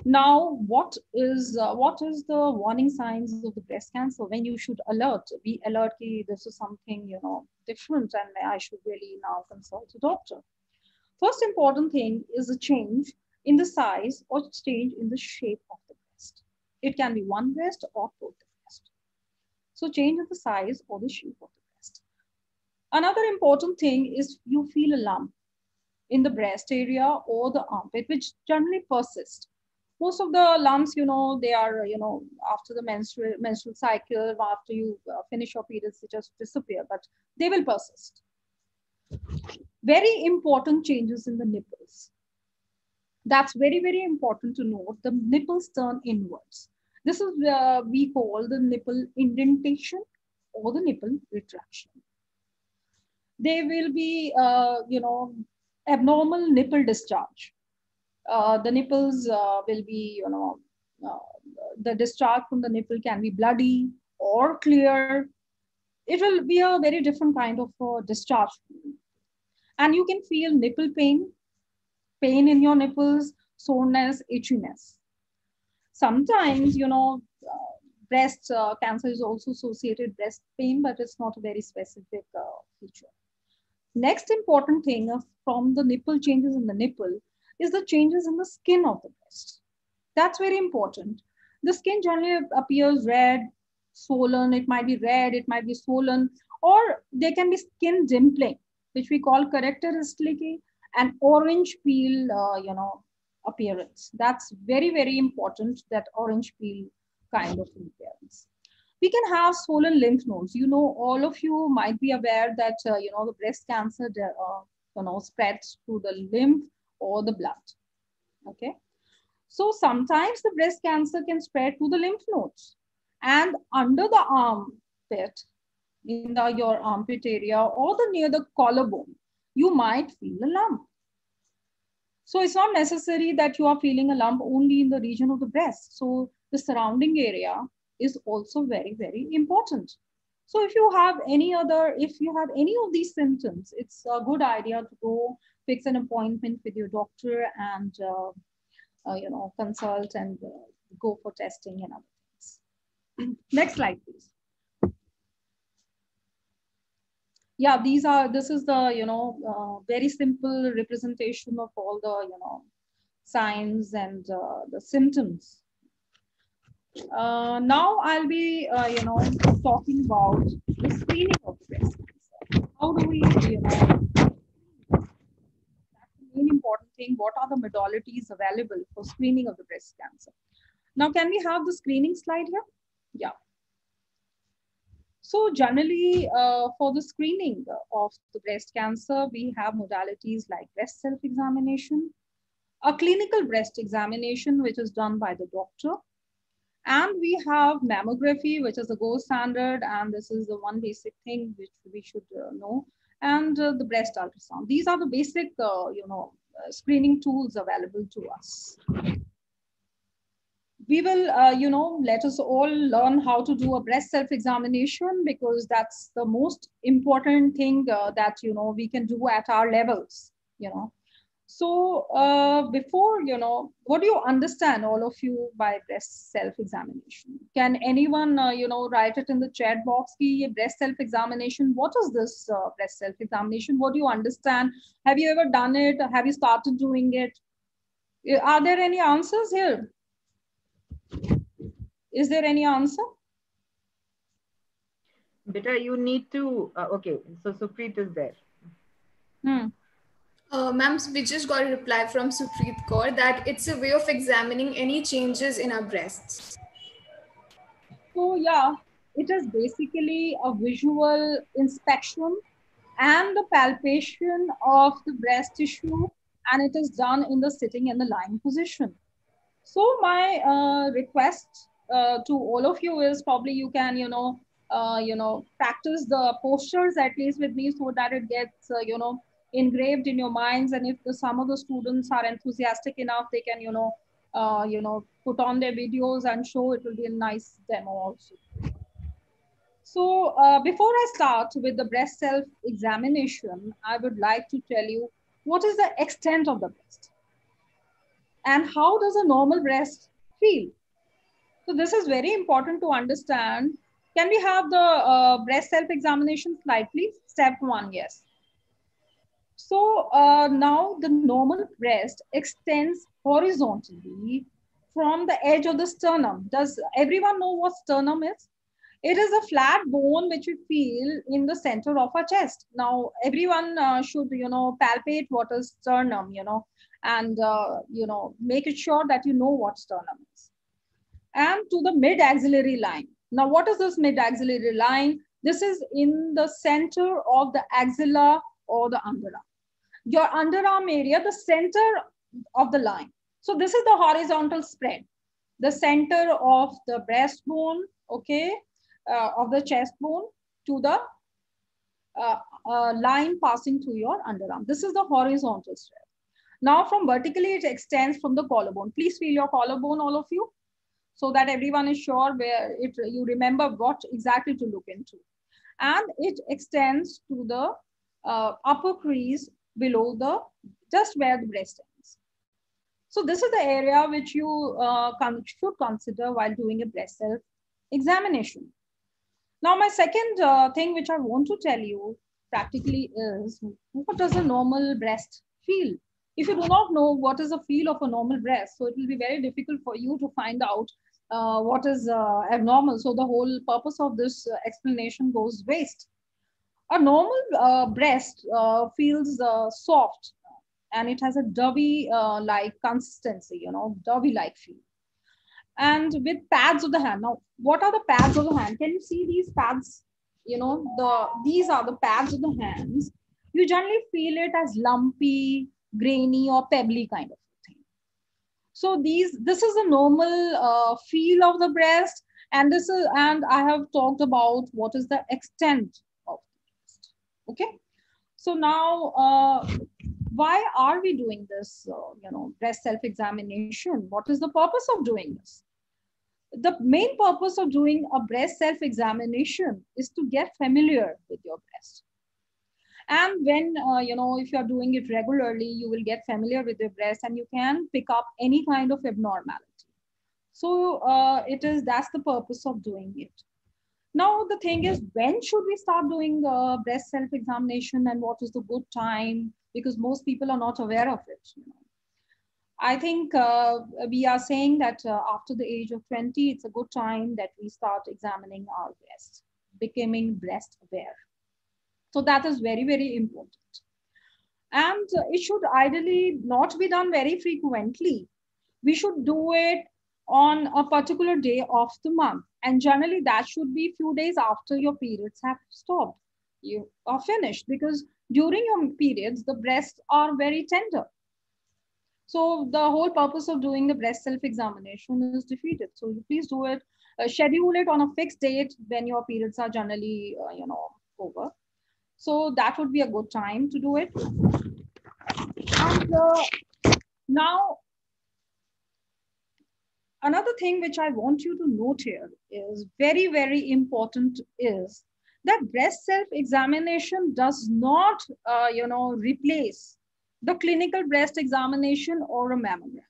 Now, what is uh, what is the warning signs of the breast cancer when you should alert? Be alert. Ki this is something you know different, and I should really now consult a doctor. First important thing is a change in the size or change in the shape of the breast. It can be one breast or both the breast. So change in the size or the shape of the breast. Another important thing is you feel a lump in the breast area or the armpit, which generally persist most of the lumps you know they are you know after the menstrual menstrual cycle after you uh, finish your periods they just disappear but they will persist. Very important changes in the nipples. That's very very important to note. The nipples turn inwards. This is we call the nipple indentation or the nipple retraction. There will be uh, you know abnormal nipple discharge the nipples uh, will be, you know, uh, the discharge from the nipple can be bloody or clear. It will be a very different kind of discharge. And you can feel nipple pain, pain in your nipples, soreness, itchiness. Sometimes, you know, uh, breast uh, cancer is also associated breast pain, but it's not a very specific uh, feature. Next important thing from the nipple changes in the nipple is the changes in the skin of the breast. That's very important. The skin generally appears red, swollen, it might be red, it might be swollen, or there can be skin dimpling, which we call characteristically an orange peel, uh, you know, appearance. That's very, very important, that orange peel kind of appearance. We can have swollen lymph nodes. You know, all of you might be aware that, uh, you know, the breast cancer, uh, you know, spreads through the lymph or the blood. Okay. So sometimes the breast cancer can spread to the lymph nodes and under the armpit, in the, your armpit area or the near the collarbone, you might feel a lump. So it's not necessary that you are feeling a lump only in the region of the breast. So the surrounding area is also very, very important. So if you have any other, if you have any of these symptoms, it's a good idea to go fix an appointment with your doctor and uh, uh, you know consult and uh, go for testing and other things. *clears throat* Next slide, please. Yeah, these are this is the you know uh, very simple representation of all the you know signs and uh, the symptoms. Uh, now I'll be you know talking about the screening of breast cancer. How do we you know main important thing, what are the modalities available for screening of the breast cancer? Now, can we have the screening slide here? Yeah. So generally, uh, for the screening of the breast cancer, we have modalities like breast self-examination, a clinical breast examination, which is done by the doctor, and we have mammography, which is the gold standard, and this is the one basic thing which we should uh, know and uh, the breast ultrasound. These are the basic, uh, you know, uh, screening tools available to us. We will, uh, you know, let us all learn how to do a breast self-examination because that's the most important thing uh, that, you know, we can do at our levels, you know. So uh, before, you know, what do you understand, all of you, by breast self-examination? Can anyone, uh, you know, write it in the chat box, ki breast self-examination, what is this uh, breast self-examination? What do you understand? Have you ever done it? Have you started doing it? Are there any answers here? Is there any answer? Beta, you need to, uh, okay, so Supreet is there. Hmm. Uh, Ma'am, we just got a reply from Supreet Kaur that it's a way of examining any changes in our breasts. So yeah, it is basically a visual inspection and the palpation of the breast tissue and it is done in the sitting and the lying position. So my uh, request uh, to all of you is probably you can, you know, uh, you know, practice the postures at least with me so that it gets, uh, you know, engraved in your minds. And if the, some of the students are enthusiastic enough, they can, you know, uh, you know, put on their videos and show it will be a nice demo also. So uh, before I start with the breast self-examination, I would like to tell you what is the extent of the breast and how does a normal breast feel? So this is very important to understand. Can we have the uh, breast self-examination slide, please? Step one, yes. So uh, now the normal breast extends horizontally from the edge of the sternum. Does everyone know what sternum is? It is a flat bone which we feel in the center of our chest. Now, everyone uh, should, you know, palpate what is sternum, you know, and, uh, you know, make it sure that you know what sternum is. And to the mid axillary line. Now, what is this mid axillary line? This is in the center of the axilla or the underarm. Your underarm area, the center of the line. So this is the horizontal spread, the center of the breastbone, okay, uh, of the chest bone to the uh, uh, line passing through your underarm. This is the horizontal spread. Now from vertically, it extends from the collarbone. Please feel your collarbone, all of you, so that everyone is sure where it, you remember what exactly to look into. And it extends to the uh, upper crease below the, just where the breast ends. So this is the area which you uh, should consider while doing a breast self examination. Now, my second uh, thing which I want to tell you practically is what does a normal breast feel? If you do not know what is the feel of a normal breast, so it will be very difficult for you to find out uh, what is uh, abnormal. So the whole purpose of this uh, explanation goes waste. A normal uh, breast uh, feels soft and it has a doughy-like consistency, you know, doughy-like feel and with pads of the hand. Now, what are the pads of the hand? Can you see these pads? You know, the these are the pads of the hands. You generally feel it as lumpy, grainy, or pebbly kind of thing. So these, this is the normal uh, feel of the breast, and this is, and I have talked about what is the extent. Okay, so now uh, why are we doing this, uh, you know, breast self-examination? What is the purpose of doing this? the main purpose of doing a breast self-examination is to get familiar with your breast. And when, uh, you know, if you're doing it regularly, you will get familiar with your breast and you can pick up any kind of abnormality. So uh, it is, that's the purpose of doing it. Now, the thing is, when should we start doing uh, breast self-examination and what is the good time? Because most people are not aware of it. You know? I think uh, we are saying that uh, after the age of 20, it's a good time that we start examining our breast, becoming breast aware. So that is very, very important. And it should ideally not be done very frequently. We should do it on a particular day of the month. And generally that should be a few days after your periods have stopped, you are finished because during your periods, the breasts are very tender so the whole purpose of doing the breast self-examination is defeated. So please do it, uh, schedule it on a fixed date when your periods are generally, uh, you know, over. So that would be a good time to do it. And uh, now, another thing which I want you to note here is very, very important is that breast self-examination does not, uh, you know, replace the clinical breast examination or a mammogram.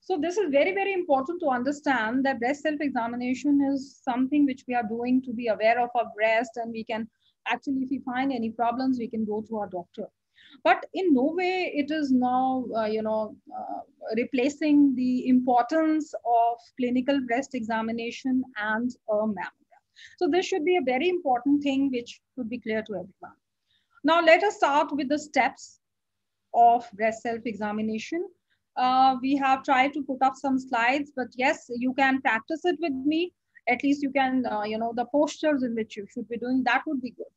So this is very, very important to understand that breast self-examination is something which we are doing to be aware of our breast and we can actually, if we find any problems, we can go to our doctor. But in no way it is now, uh, you know, uh, replacing the importance of clinical breast examination and a mammogram. So this should be a very important thing which should be clear to everyone. Now let us start with the steps of breast self-examination. Uh, we have tried to put up some slides, but yes, you can practice it with me. at least you can uh, you know the postures in which you should be doing that would be good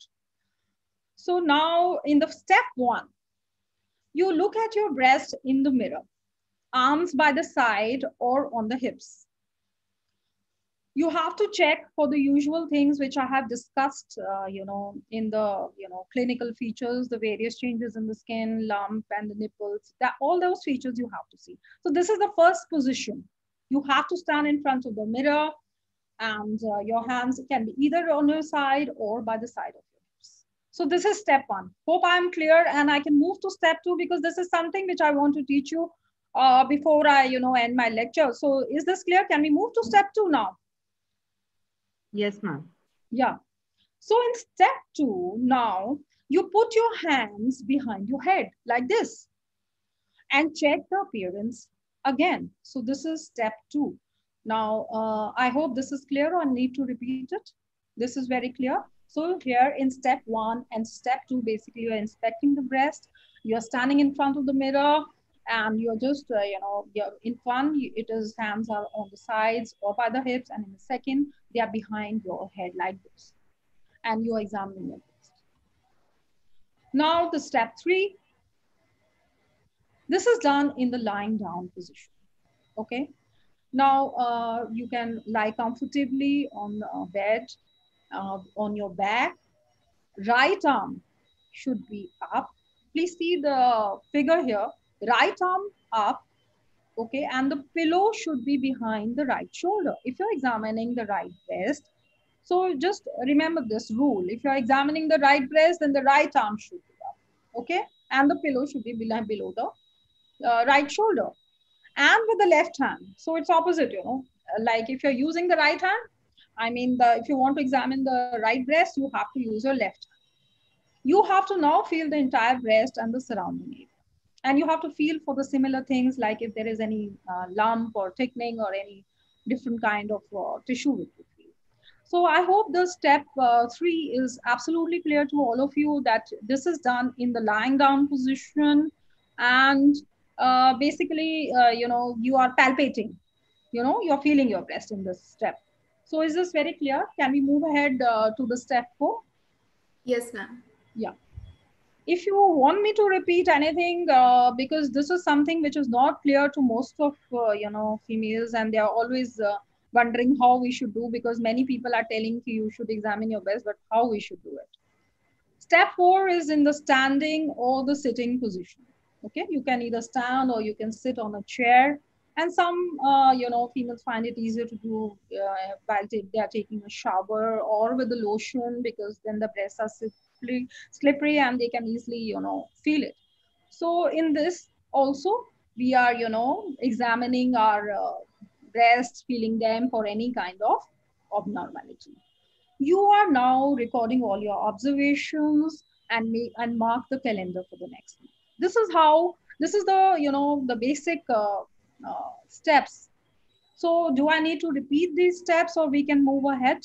so now in the step one you look at your breast in the mirror arms by the side or on the hips. You have to check for the usual things which i have discussed uh, you know in the you know clinical features the various changes in the skin lump and the nipples that all those features you have to see. So this is the first position. You have to stand in front of the mirror and uh, your hands can be either on your side or by the side of hips. So this is step one. Hope I'm clear and I can move to step two because this is something which I want to teach you uh, before I, you know, end my lecture. So is this clear? Can we move to step two now? Yes, ma'am. Yeah. So in step two, now you put your hands behind your head like this and check the appearance again. So this is step two. Now, uh, I hope this is clear or need to repeat it. This is very clear. So here in step one and step two, basically you're inspecting the breast. You're standing in front of the mirror and you're just, uh, you know, you're in front, it is hands are on the sides or by the hips. And in the second, they are behind your head like this. And you're examining your breast. Now the step three, this is done in the lying down position, okay? Now uh, you can lie comfortably on a bed, uh, on your back. Right arm should be up. Please see the figure here. Right arm up, okay? And the pillow should be behind the right shoulder. If you're examining the right breast, so just remember this rule. If you're examining the right breast, then the right arm should be up, okay? And the pillow should be below, the uh, right shoulder and with the left hand. So it's opposite, you know, like if you're using the right hand, I mean, the, if you want to examine the right breast, you have to use your left. You have to now feel the entire breast and the surrounding area. And you have to feel for the similar things like if there is any uh, lump or thickening or any different kind of uh, tissue with you. So I hope the step uh, three is absolutely clear to all of you that this is done in the lying down position and uh, basically, uh, you know, you are palpating, you know, you're feeling your breast in this step. So is this very clear? Can we move ahead uh, to the step four? Yes, ma'am. Yeah. If you want me to repeat anything, uh, because this is something which is not clear to most of, uh, you know, females and they are always wondering how we should do because many people are telling you you should examine your best, but how we should do it. Step four is in the standing or the sitting position okay you can either stand or you can sit on a chair and some uh, you know females find it easier to do uh, while they are taking a shower or with the lotion because then the breasts are slippery, slippery and they can easily you know feel it. So in this also we are you know examining our uh, breasts feeling them for any kind of abnormality. You are now recording all your observations and make and mark the calendar for the next week. This is how this is the you know the basic uh, uh, steps. So do i need to repeat these steps or we can move ahead?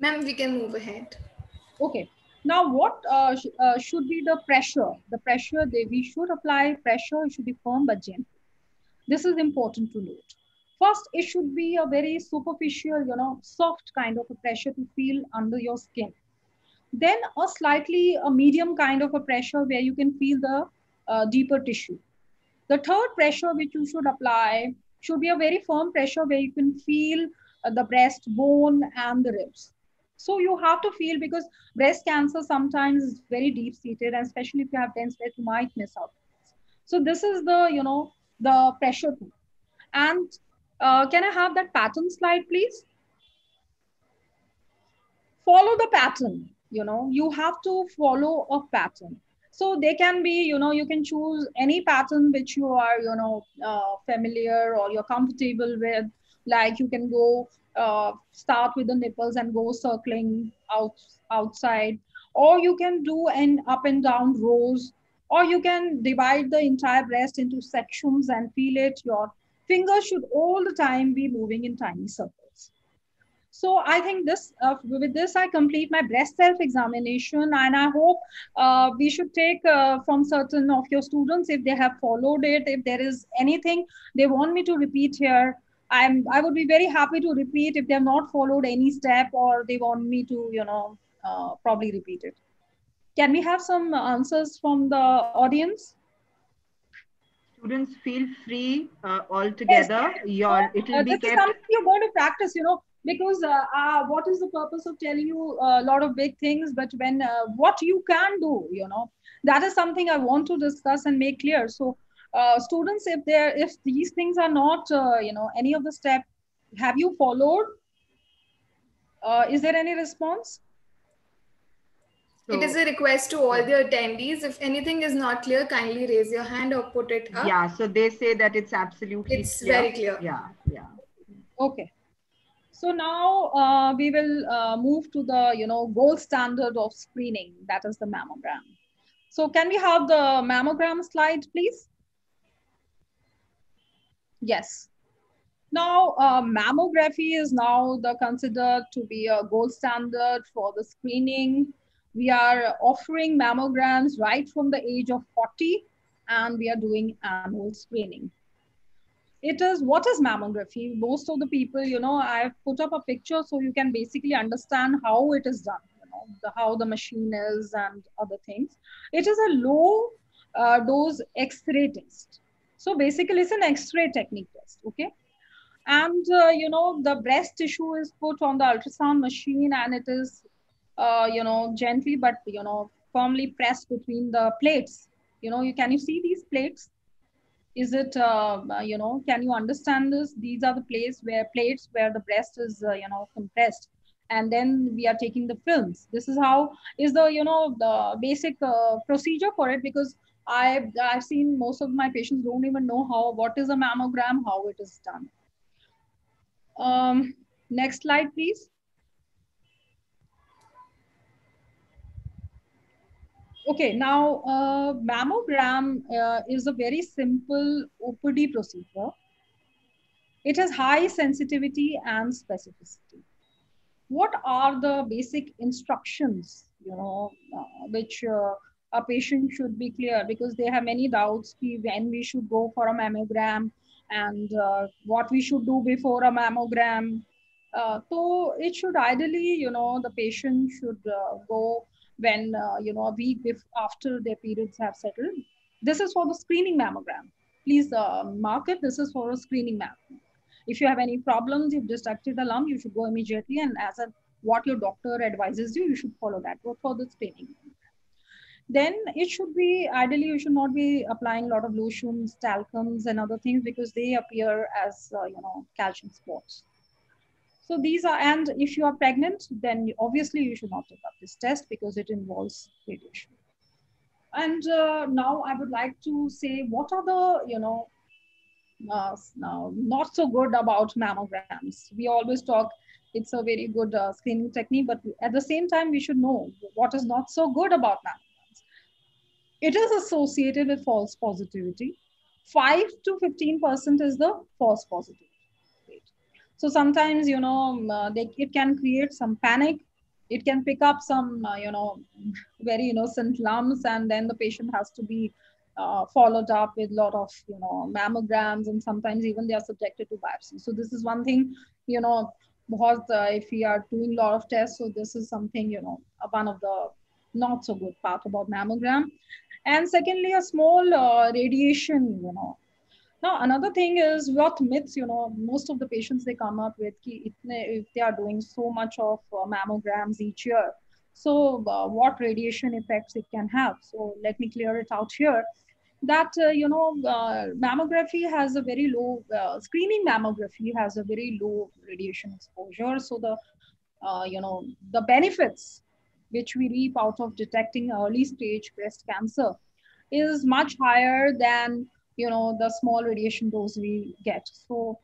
Ma'am we can move ahead. Okay. Now what uh, sh uh, should be the pressure? The pressure that we should apply pressure should be firm but gentle. This is important to note. First it should be a very superficial you know soft kind of a pressure to feel under your skin. Then a slightly a medium kind of a pressure where you can feel the uh, deeper tissue. The third pressure which you should apply should be a very firm pressure where you can feel uh, the breast bone and the ribs. So you have to feel because breast cancer sometimes is very deep seated and especially if you have dense breast, you might miss out. So this is the, you know, the pressure. And uh, can I have that pattern slide, please? Follow the pattern you know you have to follow a pattern so they can be you know you can choose any pattern which you are you know uh, familiar or you're comfortable with. Like you can go uh, start with the nipples and go circling out outside. Or you can do an up and down rows. Or you can divide the entire breast into sections and feel it. Your fingers should all the time be moving in tiny circles so I think this uh, with this I complete my breast self examination, and I hope uh, we should take uh, from certain of your students if they have followed it. If there is anything they want me to repeat here, I'm I would be very happy to repeat if they have not followed any step or they want me to, you know, uh, probably repeat it. Can we have some answers from the audience? Students feel free uh, altogether. Yes. Your it'll Uh, be this is kept. something you're going to practice, you know, because uh, uh, what is the purpose of telling you a lot of big things, but when uh, what you can do, you know, that is something I want to discuss and make clear. So, uh, students, if there, if these things are not, uh, you know, any of the step, have you followed? Uh, is there any response? it is a request to all the attendees. If anything is not clear, kindly raise your hand or put it up. Yeah, so they say that it's absolutely It's very clear. Yeah, yeah. Okay. So now uh, we will uh, move to the, you know, gold standard of screening, that is the mammogram. So can we have the mammogram slide, please? Yes. Now, uh, mammography is now the considered to be a gold standard for the screening. We are offering mammograms right from the age of 40, and we are doing annual screening it is what is mammography? Most of the people you know i've put up a picture so you can basically understand how it is done you know the, how the machine is and other things. It is a low uh, dose x-ray test. So basically it's an x-ray technique test okay? And uh, you know the breast tissue is put on the ultrasound machine and it is uh, you know gently but you know firmly pressed between the plates. You know you can you see these plates is it uh, you know can you understand this? These are the place where plates where the breast is uh, you know compressed. And then we are taking the films. This is how is the you know the basic uh, procedure for it because i've i've seen most of my patients don't even know how what is a mammogram how it is done. Um, next slide please Okay, now uh, mammogram uh, is a very simple OPD procedure. It has high sensitivity and specificity. What are the basic instructions, you know, uh, which uh, a patient should be clear because they have many doubts when we should go for a mammogram and uh, what we should do before a mammogram. Uh, so it should ideally, you know, the patient should go when uh, you know a week after their periods have settled. This is for the screening mammogram. Please uh, mark it. This is for a screening mammogram. If you have any problems, you've detected a lump, you should go immediately and as a what your doctor advises you, you should follow that. Go for the screening. Then it should be ideally you should not be applying a lot of lotions, talcums, and other things because they appear as uh, you know calcium spots. So these are, and if you are pregnant, then obviously you should not take up this test because it involves radiation. And uh, now I would like to say what are the, you know, uh, now not so good about mammograms. We always talk it's a very good uh, screening technique, but at the same time, we should know what is not so good about mammograms. It is associated with false positivity. 5 to 15% is the false positivity. So sometimes, you know, uh, they, it can create some panic. It can pick up some, uh, you know, very innocent lumps, and then the patient has to be uh, followed up with a lot of, you know, mammograms, and sometimes even they are subjected to biopsy. So this is one thing, you know, because uh, if we are doing a lot of tests, so this is something, you know, one of the not so good part about mammogram. And secondly, a small uh, radiation, you know, now, another thing is what myths, you know, most of the patients they come up with, if they are doing so much of uh, mammograms each year, so uh, what radiation effects it can have. So let me clear it out here that, uh, you know, uh, mammography has a very low, uh, screening mammography has a very low radiation exposure. So the, uh, you know, the benefits which we reap out of detecting early stage breast cancer is much higher than you know the small radiation dose we get. So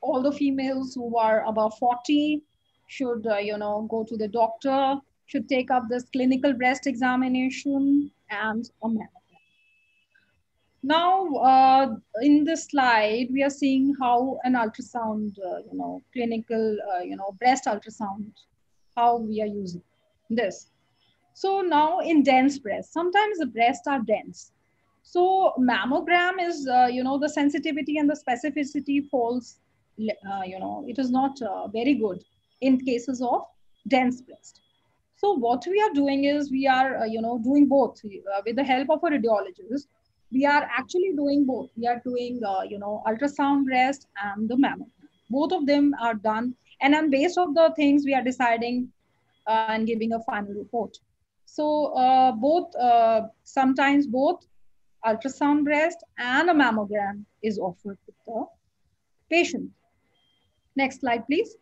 all the females who are above 40 should uh, you know go to the doctor should take up this clinical breast examination and a mammogram now uh, in this slide we are seeing how an ultrasound uh, you know clinical uh, you know breast ultrasound how we are using this. So now in dense breasts sometimes the breasts are dense so mammogram is, uh, you know, the sensitivity and the specificity falls uh, you know, it is not uh, very good in cases of dense breast. So what we are doing is we are, uh, you know, doing both uh, with the help of a radiologist. We are actually doing both. We are doing, uh, you know, ultrasound breast and the mammogram. Both of them are done. And then based of the things we are deciding and giving a final report. So both, sometimes both ultrasound breast and a mammogram is offered to the patient. Next slide, please.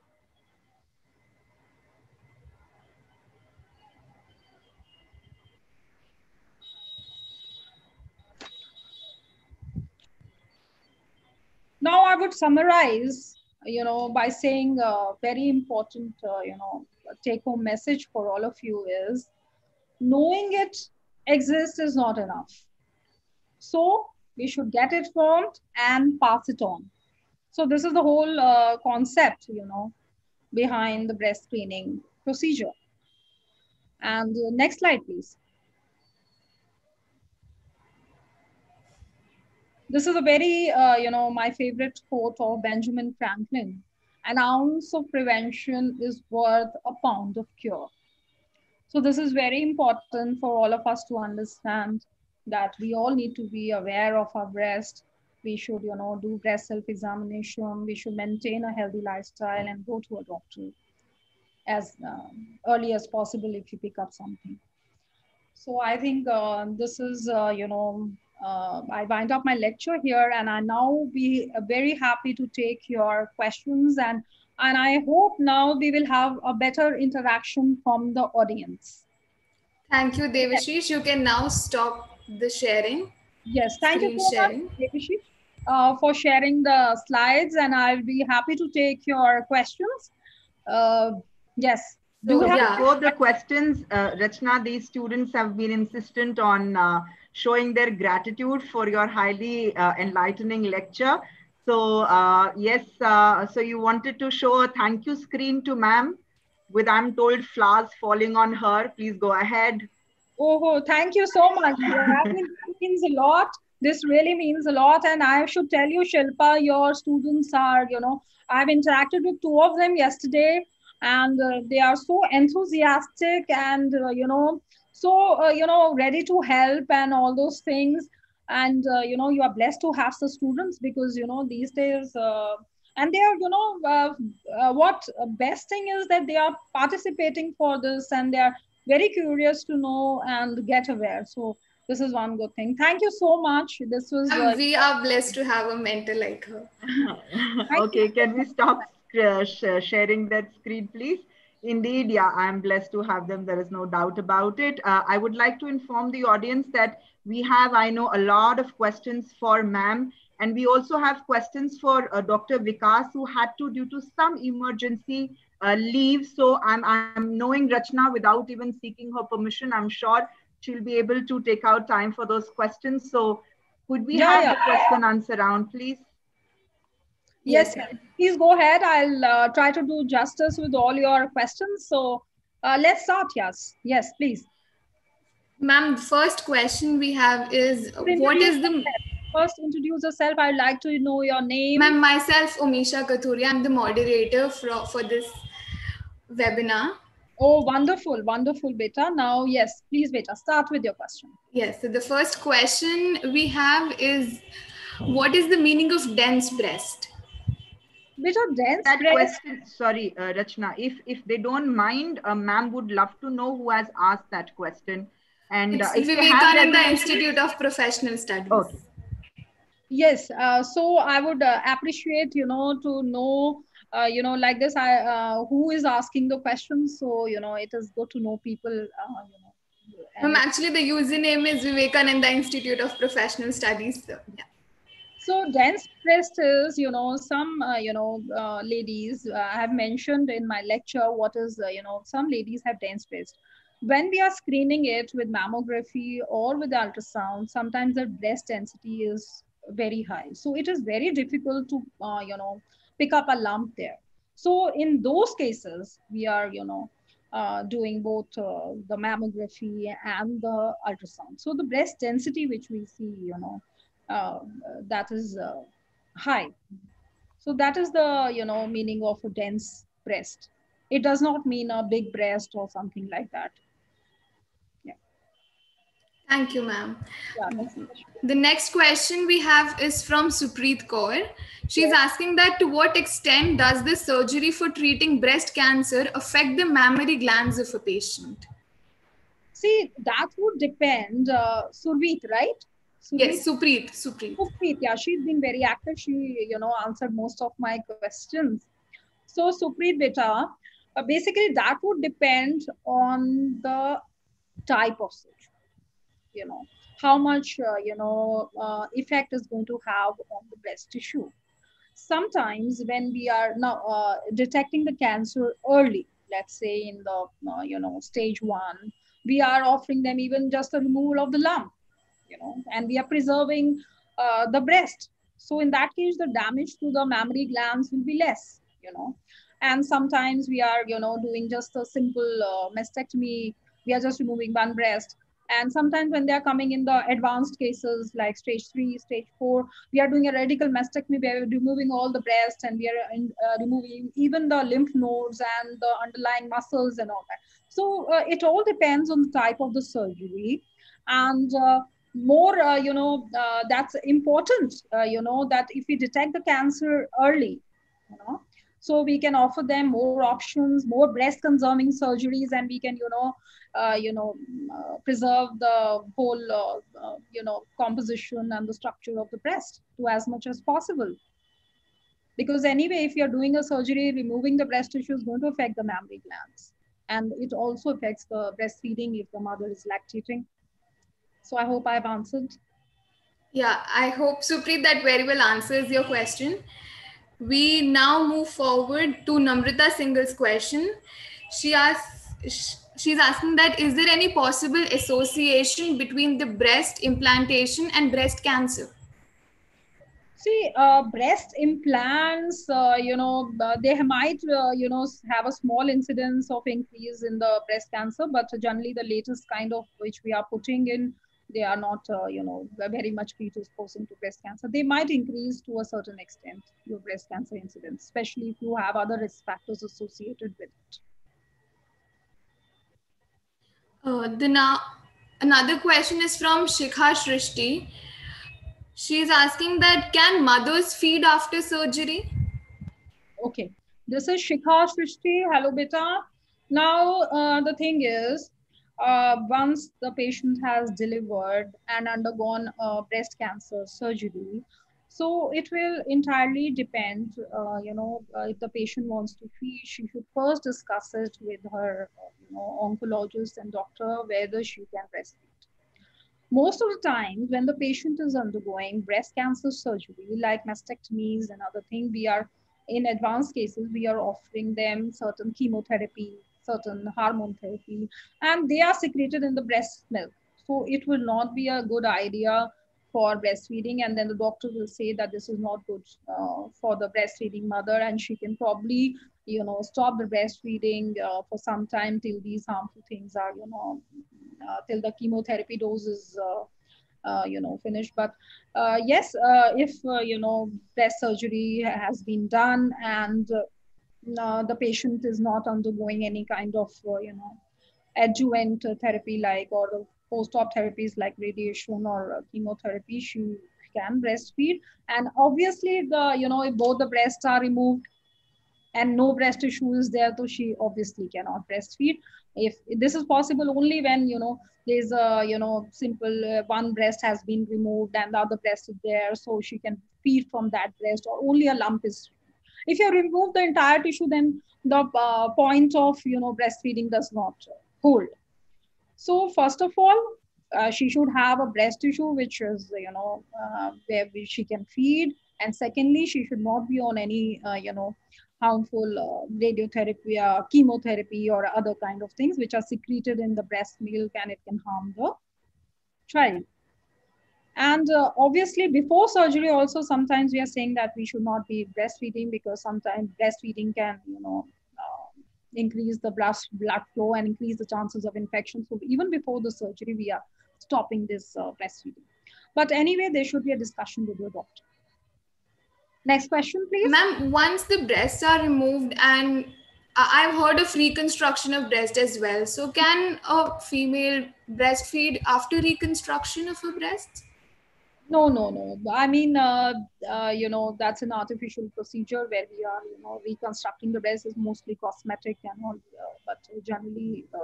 Now I would summarize, you know, by saying a very important, uh, you know, take home message for all of you is knowing it exists is not enough. So we should get it formed and pass it on. So this is the whole uh, concept, you know, behind the breast screening procedure. And uh, next slide, please. This is a very, uh, you know, my favorite quote of Benjamin Franklin. An ounce of prevention is worth a pound of cure. So this is very important for all of us to understand that we all need to be aware of our breast. We should, you know, do breast self-examination. We should maintain a healthy lifestyle and go to a doctor as um, early as possible if you pick up something. So I think uh, this is, uh, you know, uh, I wind up my lecture here and I now be very happy to take your questions and, and I hope now we will have a better interaction from the audience. Thank you, Devashish. You can now stop the sharing. Yes, thank you so sharing. much, uh, for sharing the slides and I'll be happy to take your questions. Uh, yes. So, yeah. For the questions, uh, Rachna, these students have been insistent on uh, showing their gratitude for your highly uh, enlightening lecture. So uh, yes, uh, so you wanted to show a thank you screen to ma'am with I'm told flowers falling on her. Please go ahead. Oh, thank you so much. that *laughs* means a lot. This really means a lot. And I should tell you, Shilpa, your students are, you know, I've interacted with two of them yesterday and uh, they are so enthusiastic and, uh, you know, so uh, you know ready to help and all those things and uh, you know you are blessed to have the students because you know these days uh, and they are you know uh, uh, what best thing is that they are participating for this and they are very curious to know and get aware so this is one good thing thank you so much this was uh, we are blessed to have a mentor like her *laughs* okay can we stop sharing that screen please Indeed, yeah, I'm blessed to have them. There is no doubt about it. Uh, I would like to inform the audience that we have, I know, a lot of questions for ma'am. And we also have questions for uh, Dr. Vikas, who had to, due to some emergency, uh, leave. So I'm, I'm knowing Rachna without even seeking her permission. I'm sure she'll be able to take out time for those questions. So could we yeah, have yeah. the question answer round, please? Yes, please go ahead. I'll uh, try to do justice with all your questions. So uh, let's start, yes. Yes, please. Ma'am, first question we have is what is the... First, introduce yourself. I'd like to know your name. Ma'am, myself, Omisha Kathuria. I'm the moderator for, for this webinar. Oh, wonderful, wonderful, Beta. Now, yes, please, Beta, start with your question. Yes, so the first question we have is what is the meaning of dense breast? bit of dense that question sorry uh, rachna if if they don't mind uh, ma'am would love to know who has asked that question and uh, the institute of professional studies okay yes uh, so i would uh, appreciate you know to know uh, you know like this i uh, who is asking the questions so you know it is good to know people uh, you know um, actually the username is vivekananda institute of professional studies so, yeah so dense breast is, you know, some, uh, you know, uh, ladies, uh, I have mentioned in my lecture what is, uh, you know, some ladies have dense breast. When we are screening it with mammography or with ultrasound, sometimes the breast density is very high. So it is very difficult to, uh, you know, pick up a lump there. So in those cases, we are, you know, uh, doing both uh, the mammography and the ultrasound. So the breast density, which we see, you know, uh, that is uh, high. So that is the, you know, meaning of a dense breast. It does not mean a big breast or something like that. Thank you, ma'am. Yeah, The next question we have is from Supreet Kaur. She's asking that to what extent does the surgery for treating breast cancer affect the mammary glands of a patient? See, that would depend. Uh, Surveet, right? Yes, Supreet. Supreet. Supreet, yeah, she's been very active. She, you know, answered most of my questions. So, Supreet, beta, uh, basically that would depend on the type of surgery you know how much uh, you know uh, effect is going to have on the breast tissue. Sometimes when we are now uh, detecting the cancer early let's say in the uh, you know stage 1 we are offering them even just a removal of the lump you know and we are preserving uh, the breast. So in that case the damage to the mammary glands will be less you know. And sometimes we are you know doing just a simple uh, mastectomy. We are just removing one breast and sometimes when they are coming in the advanced cases like stage three, stage four, we are doing a radical mastectomy. We are removing all the breast and we are in, uh, removing even the lymph nodes and the underlying muscles and all that. So uh, it all depends on the type of the surgery. And uh, more, uh, you know, uh, that's important, uh, you know, that if we detect the cancer early, you know, so we can offer them more options more breast conserving surgeries and we can you know uh, you know uh, preserve the whole uh, uh, you know composition and the structure of the breast to as much as possible. Because anyway if you're doing a surgery removing the breast tissue is going to affect the mammary glands. And it also affects the breastfeeding if the mother is lactating. So i hope i've answered. Yeah i hope supreet that very well answers your question we now move forward to namrita singh's question she asks she's asking that is there any possible association between the breast implantation and breast cancer? See, uh, breast implants, uh, you know, uh, they might, uh, you know, have a small incidence of increase in the breast cancer, but generally the latest kind of which we are putting in, they are not, uh, you know, very much predisposing to breast cancer. They might increase to a certain extent your breast cancer incidence, especially if you have other risk factors associated with it. Uh, the now another question is from Shikha Shrishti. She is asking that can mothers feed after surgery? Okay, this is Shikha Shrishti. Hello, beta. Now uh, the thing is, uh, once the patient has delivered and undergone breast cancer surgery, so it will entirely depend, uh, you know, uh, if the patient wants to feed, she should first discuss it with her, uh, you know, oncologist and doctor whether she can breastfeed. Most of the time, when the patient is undergoing breast cancer surgery, like mastectomies and other things, we are in advanced cases, we are offering them certain chemotherapy, certain hormone therapy, and they are secreted in the breast milk. So it will not be a good idea for breastfeeding and then the doctor will say that this is not good uh, for the breastfeeding mother and she can probably you know stop the breastfeeding uh, for some time till these harmful things are you know uh, till the chemotherapy dose is uh, uh, you know finished but uh, yes if you know breast surgery has been done and Uh, the patient is not undergoing any kind of uh, you know adjuvant uh, therapy like or post-op therapies like radiation or chemotherapy, she can breastfeed. And obviously, the you know if both the breasts are removed and no breast tissue is there, so she obviously cannot breastfeed. If this is possible only when you know there's a you know simple uh, one breast has been removed and the other breast is there, so she can feed from that breast, or only a lump is. If you remove the entire tissue, then the uh, point of you know breastfeeding does not hold. So first of all, uh, she should have a breast tissue which is you know uh, where she can feed, and secondly, she should not be on any uh, you know harmful uh, radiotherapy, uh, chemotherapy, or other kind of things which are secreted in the breast milk and it can harm the child. And uh, obviously, before surgery, also sometimes we are saying that we should not be breastfeeding because sometimes breastfeeding can, you know, increase the blood, blood flow and increase the chances of infection. So even before the surgery, we are stopping this uh, breastfeeding. But anyway, there should be a discussion with your doctor. Next question, please. Ma'am, once the breasts are removed and I- I've heard of reconstruction of breast as well. So can a female breastfeed after reconstruction of her breast? No, no, no. I mean, uh, uh, you know, that's an artificial procedure where we are, you know, reconstructing the breast is mostly cosmetic and all, uh, but generally, uh,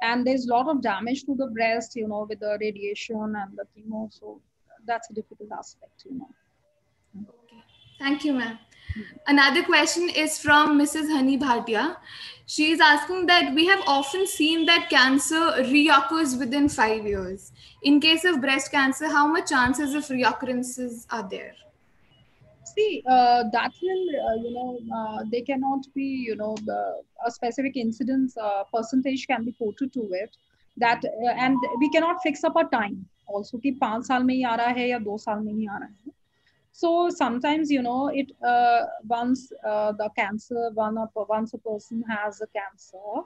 and there's a lot of damage to the breast, you know, with the radiation and the chemo. So that's a difficult aspect, you know. Okay. Thank you, ma'am. Another question is from Mrs. Hani Bhatia She is asking that we have often seen that cancer reoccurs within five years. In case of breast cancer, how much chances of reoccurrences are there? See, uh, that will, uh, you know, uh, they cannot be, you know, the, a specific incidence uh, percentage can be quoted to it. That uh, and we cannot fix up a time. Also, कि पांच साल में ही आ रहा है या दो साल में ही आ रहा है. so sometimes, you know, it uh, once uh, the cancer, one of, once a person has a cancer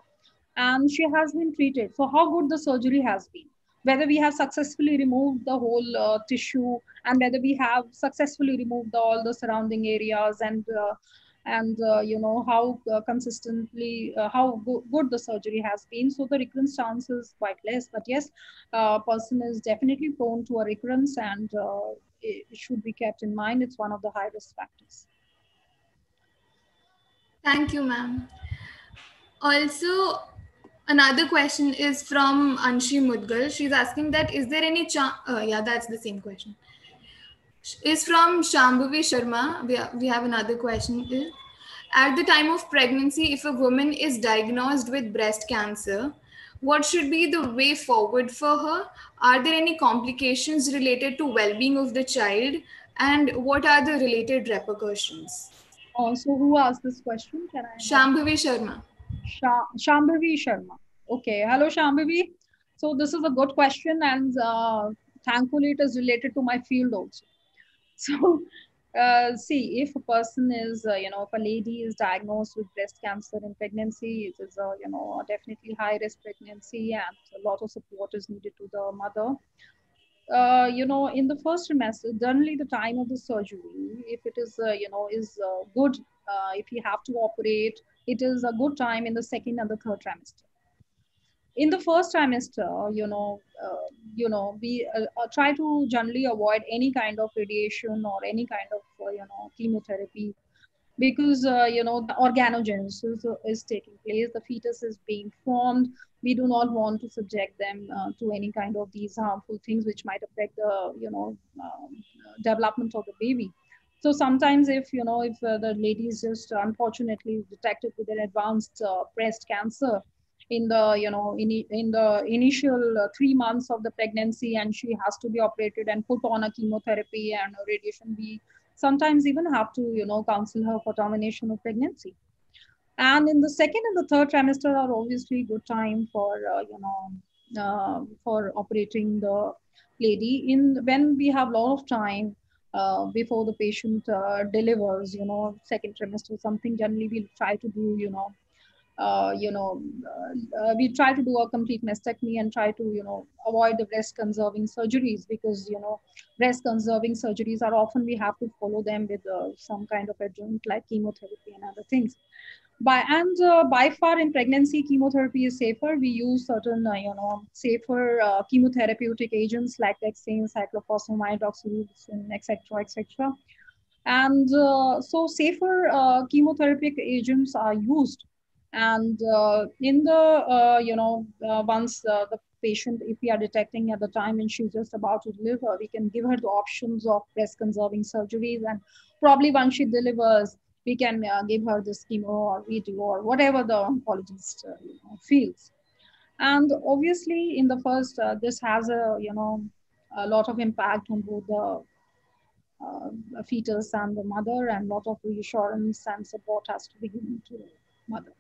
and she has been treated. So how good the surgery has been, whether we have successfully removed the whole uh, tissue and whether we have successfully removed all the surrounding areas and uh, and uh, you know how uh, consistently how go- good the surgery has been. So the recurrence chance is quite less. But yes a person is definitely prone to a recurrence and should be kept in mind. It's one of the high risk factors. Thank you, ma'am. Also, another question is from Anshi Mudgal. She's asking that is there any chance? Uh, yeah, that's the same question. Is from Shambhavi Sharma. We, we have another question. At the time of pregnancy, if a woman is diagnosed with breast cancer, what should be the way forward for her? Are there any complications related to well-being of the child? And what are the related repercussions? Uh, so who asked this question? Can i shambhavi sharma. Sh- shambhavi sharma. Okay. Hello shambhavi. So this is a good question and uh, thankfully it is related to my field also. *laughs* So uh, see, if a person is, uh, you know, if a lady is diagnosed with breast cancer in pregnancy, it is a, you know, definitely high risk pregnancy and a lot of support is needed to the mother. Uh, you know, in the first trimester, generally the time of the surgery, if it is, uh, you know, is uh, good, uh, if you have to operate, it is a good time in the second and the third trimester in the first trimester you know uh, you know we uh, uh, try to generally avoid any kind of radiation or any kind of uh, you know chemotherapy because uh, you know the organogenesis is taking place. The fetus is being formed. We do not want to subject them uh, to any kind of these harmful things which might affect the you know um, development of the baby. So sometimes if you know if the lady is just unfortunately detected with an advanced breast cancer in the you know in, in the initial uh, three months of the pregnancy and she has to be operated and put on a chemotherapy and a radiation we sometimes even have to you know counsel her for termination of pregnancy. And in the second and the third trimester are obviously good time for uh, you know uh, for operating the lady. In when we have a lot of time uh, before the patient uh, delivers you know second trimester something generally we'll try to do you know uh, you know, uh, uh, we try to do a complete mastectomy and try to, you know, avoid the breast conserving surgeries because, you know, breast conserving surgeries are often we have to follow them with uh, some kind of adjunct like chemotherapy and other things. By and uh, by far in pregnancy, chemotherapy is safer. We use certain, you know, safer chemotherapeutic agents like taxane, cyclophosphamide, doxorubicin, etc., etc. And so safer chemotherapeutic agents are used and uh, in the uh, you know uh, once uh, the patient if we are detecting at the time when she's just about to deliver we can give her the options of breast conserving surgeries. And probably once she delivers we can uh, give her this chemo or video or whatever the oncologist uh, you know, feels. And obviously in the first this has a you know a lot of impact on both the fetus and the mother and a lot of reassurance and support has to be given to the mother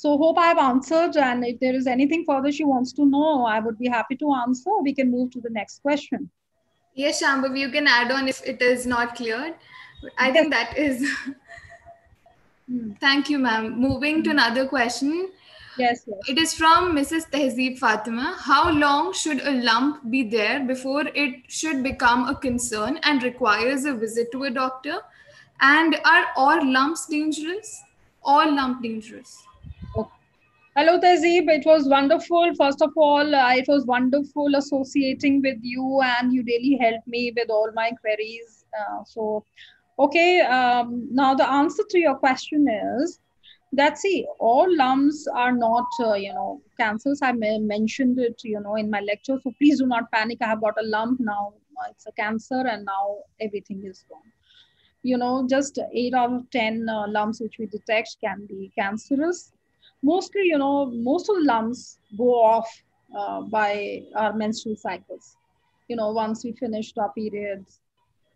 so hope I've answered. And if there is anything further she wants to know, I would be happy to answer. We can move to the next question. Yes, Shambhav, you can add on if it is not clear. I think that is. *laughs* Hmm. Thank you, ma'am. Moving to another question. Yes, yes. It is from Mrs. Tehzeeb Fatima. How long should a lump be there before it should become a concern and requires a visit to a doctor? And are all lumps dangerous? All lump dangerous? Hello, Tehzeeb. It was wonderful. First of all, uh, it was wonderful associating with you, and you really helped me with all my queries. Uh, so, okay, um, now the answer to your question is that see, all lumps are not, uh, you know, cancers. I mentioned it, you know, in my lecture. So please do not panic. I have got a lump now. It's a cancer, and now everything is gone. You know, just eight out of 10 uh, lumps which we detect can be cancerous mostly, you know, most of the lumps go off uh, by our menstrual cycles. You know, once we finished our periods,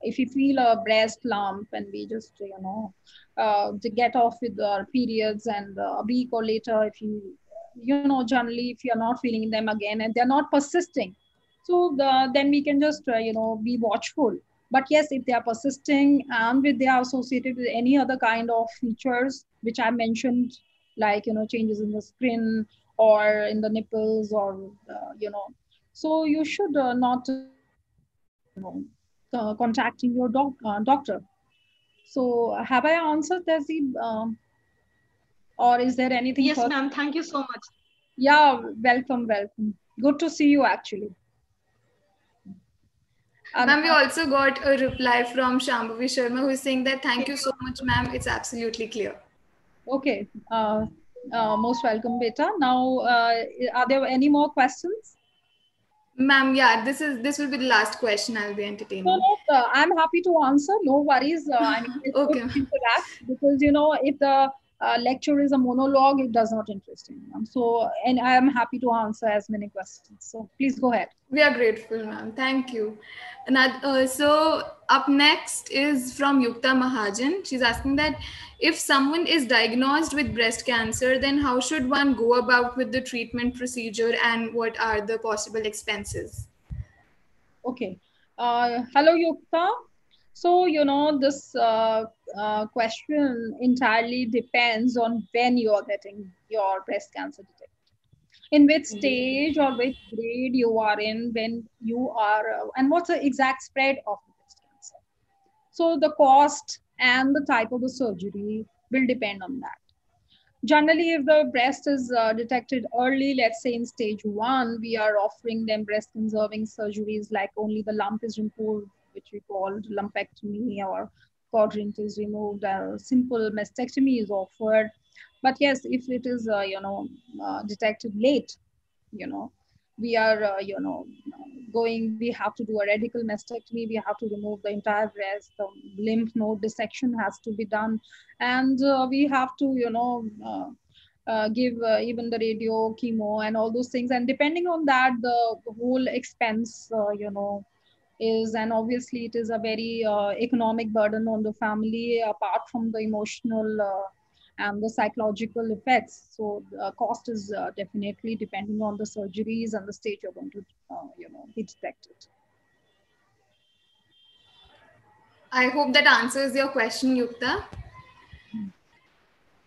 if you feel a breast lump and we just, you know, uh, to get off with our periods and uh, a week or later, if you, you know, generally if you're not feeling them again and they're not persisting, so the, then we can just, uh, you know, be watchful. But yes, if they are persisting and if they are associated with any other kind of features, which I mentioned like you know changes in the skin or in the nipples or uh, you know. So you should uh, not you know uh, contacting your doc- uh, doctor. So have i answered Tehzeeb um, or is there anything yes ma'am. Thank you so much. Yeah welcome welcome. Good to see you actually. Um, ma'am, we also got a reply from Shambhavi Sharma who is saying that thank you so much, ma'am. It's absolutely clear. Okay. Uh, uh, most welcome, Beta. Now, uh, are there any more questions? Ma'am, yeah, this is this will be the last question I'll be entertaining. No, no, uh, I'm happy to answer. No worries. Uh, I mean, okay. because you know if the uh, lecture is a monologue, it does not interest anyone. So, and I am happy to answer as many questions. So, please go ahead. We are grateful, ma'am. Thank you. And uh, so, up next is from Yukta Mahajan. She's asking that if someone is diagnosed with breast cancer, then how should one go about with the treatment procedure and what are the possible expenses? Okay. Uh, hello, Yukta. So, you know, this uh, uh, question entirely depends on when you're getting your breast cancer detected. In which mm-hmm. stage or which grade you are in when you are, uh, and what's the exact spread of the breast cancer. So, the cost and the type of the surgery will depend on that. Generally, if the breast is uh, detected early, let's say in stage one, we are offering them breast conserving surgeries like only the lump is removed which we called lumpectomy or quadrant is removed, a simple mastectomy is offered. But yes, if it is, uh, you know, uh, detected late, you know, we are, uh, you know, going, we have to do a radical mastectomy, we have to remove the entire breast, the lymph node dissection has to be done. And uh, we have to, you know, uh, uh, give uh, even the radio, chemo, and all those things. And depending on that, the whole expense, uh, you know, is and obviously it is a very uh, economic burden on the family apart from the emotional and the psychological effects so the cost is uh, definitely depending on the surgeries and the stage you're going to uh, you know be detected i hope that answers your question yukta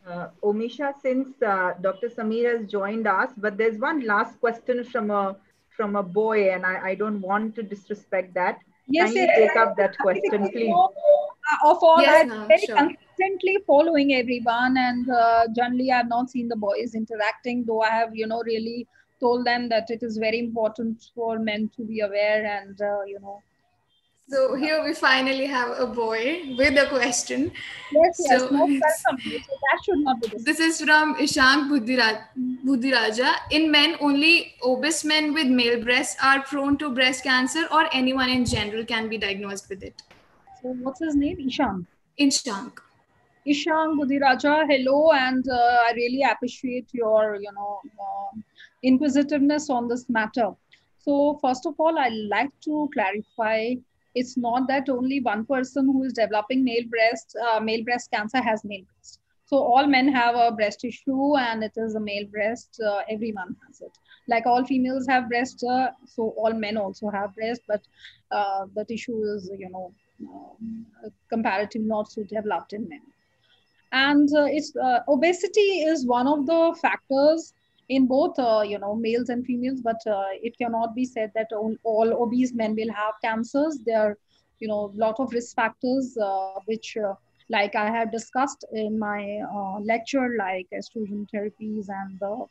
uh, Omisha, since uh, Dr. Samir has joined us, but there's one last question from a from a boy, and I, I don't want to disrespect that. Yes, Can you yes, take up that question, please? Uh, of all, yes, I'm no, very sure. Consistently following everyone, and uh, generally, I've not seen the boys interacting. Though I have, you know, really told them that it is very important for men to be aware and uh, you know so here we finally have a boy with a question. Yes, yes, so, *laughs* welcome. So that should not be this. This is from Ishank Budiraja. In men, only obese men with male breasts are prone to breast cancer or anyone in general can be diagnosed with it. So what's his name? Ishank. Ishank. Budiraja, hello, and uh, I really appreciate your, you know, uh, inquisitiveness on this matter. So first of all, I'd like to clarify it's not that only one person who is developing male breast uh, male breast cancer has male breast. So all men have a breast tissue and it is a male breast uh, everyone has it. Like all females have breast uh, so all men also have breast but uh, the tissue is you know uh, comparatively not so developed in men and uh, it's obesity is one of the factors in both uh, you know males and females but uh, it cannot be said that all, all, obese men will have cancers. There are you know a lot of risk factors uh, which uh, like i have discussed in my uh, lecture like estrogen therapies and the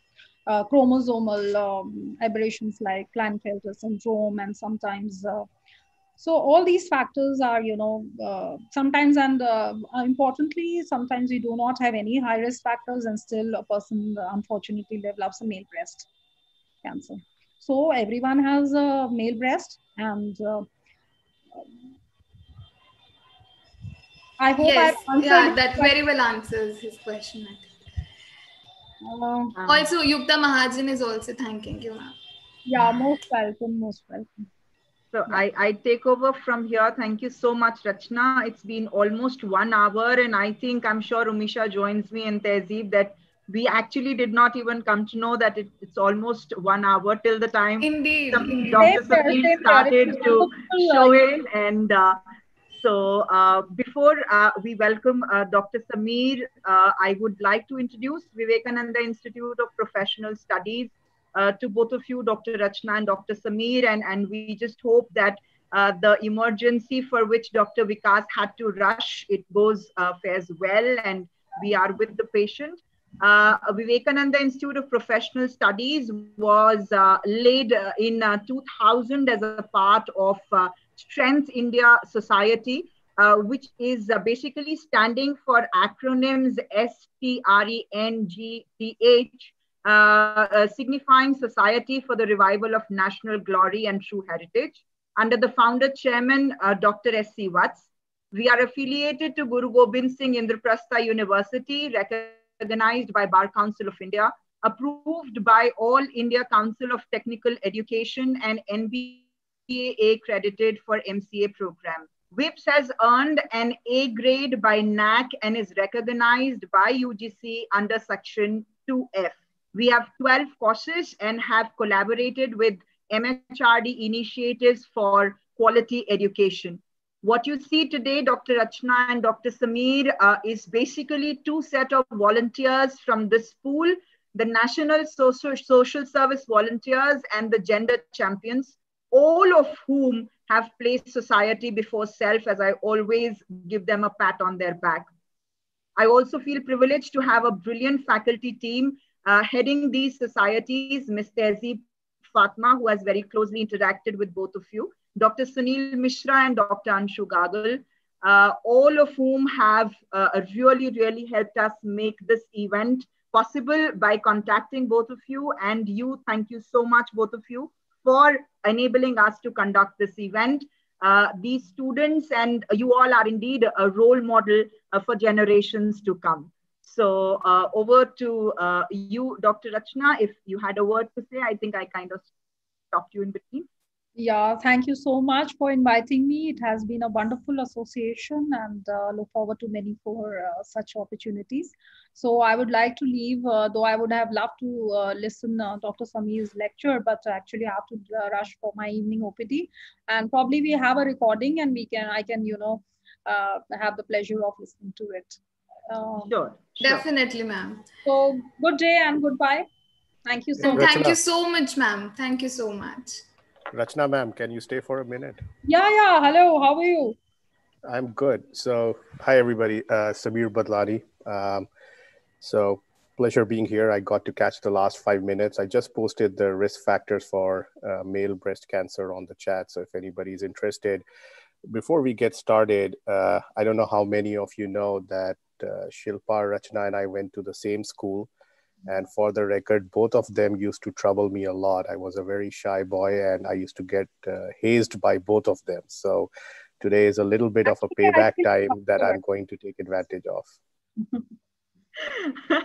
uh, chromosomal um, aberrations like Klinefelter syndrome and sometimes so all these factors are you know uh, sometimes and uh, importantly sometimes we do not have any high risk factors and still a person unfortunately develops a male breast cancer. So everyone has a male breast and uh, i hope yes, i yeah that very well answers his question uh, also yukta mahajan is also thanking you ma'am. Yeah most welcome most welcome so I, I take over from here. Thank you so much, Rachna. It's been almost one hour, and I think I'm sure Omisha joins me and Tehzeeb that we actually did not even come to know that it, it's almost one hour till the time Indeed. Some, Dr. Sabir started to show in. And uh, so uh, before uh, we welcome uh, Dr. Sameer, uh, I would like to introduce Vivekananda Institute of Professional Studies uh, to both of you, Dr. Rachna and Dr. Samir. And, and we just hope that uh, the emergency for which Dr. Vikas had to rush, it goes uh, fares well and we are with the patient. Uh, Vivekananda Institute of Professional Studies was uh, laid uh, in 2000 as a part of Strength India Society, which is basically standing for acronyms S-T-R-E-N-G-T-H, uh, uh, signifying Society for the Revival of National Glory and True Heritage. Under the founder chairman, uh, Dr. S.C. Vats. We are affiliated to Guru Gobind Singh Indraprastha University, recognized by Bar Council of India, approved by All India Council of Technical Education and NBA accredited for MCA program. VIPS has earned an A grade by NAAC and is recognized by UGC under section 2F. We have 12 courses and have collaborated with MHRD initiatives for quality education. What you see today, Dr. Rachna and Dr. Samir, uh, is basically two set of volunteers from this pool, the National Social, Social Service Volunteers and the Gender Champions, all of whom have placed society before self, as I always give them a pat on their back. I also feel privileged to have a brilliant faculty team uh, heading these societies, Ms. Tehzeeb Fatma, who has very closely interacted with both of you, Dr. Sunil Mishra and Dr. Anshu Gagal, uh, all of whom have uh, really, really helped us make this event possible by contacting both of you. And you, thank you so much, both of you, for enabling us to conduct this event. Uh, these students and you all are indeed a role model uh, for generations to come. So uh, over to uh, you, Dr. Rachna, if you had a word to say, I think I kind of stopped you in between. Yeah, thank you so much for inviting me. It has been a wonderful association and uh, look forward to many more uh, such opportunities. So I would like to leave, uh, though I would have loved to uh, listen uh, Dr. Samir's lecture, but actually I have to uh, rush for my evening OPD. And probably we have a recording and we can, I can, you know, have the pleasure of listening to it. Um, sure, sure. Definitely, ma'am. So good day and goodbye. Thank you so much. Thank you so much, ma'am. Thank you so much. Rachna, ma'am, can you stay for a minute? Yeah, yeah. Hello, how are you? I'm good. So, hi, everybody. Uh, Samir Badlani. Um, so, pleasure being here. I got to catch the last five minutes. I just posted the risk factors for uh, male breast cancer on the chat. So, if anybody's interested, before we get started, uh, I don't know how many of you know that uh, Shilpa, Rachna, and I went to the same school. And for the record, both of them used to trouble me a lot. I was a very shy boy and I used to get uh, hazed by both of them. So today is a little bit of a payback time that I'm going to take advantage of. *laughs*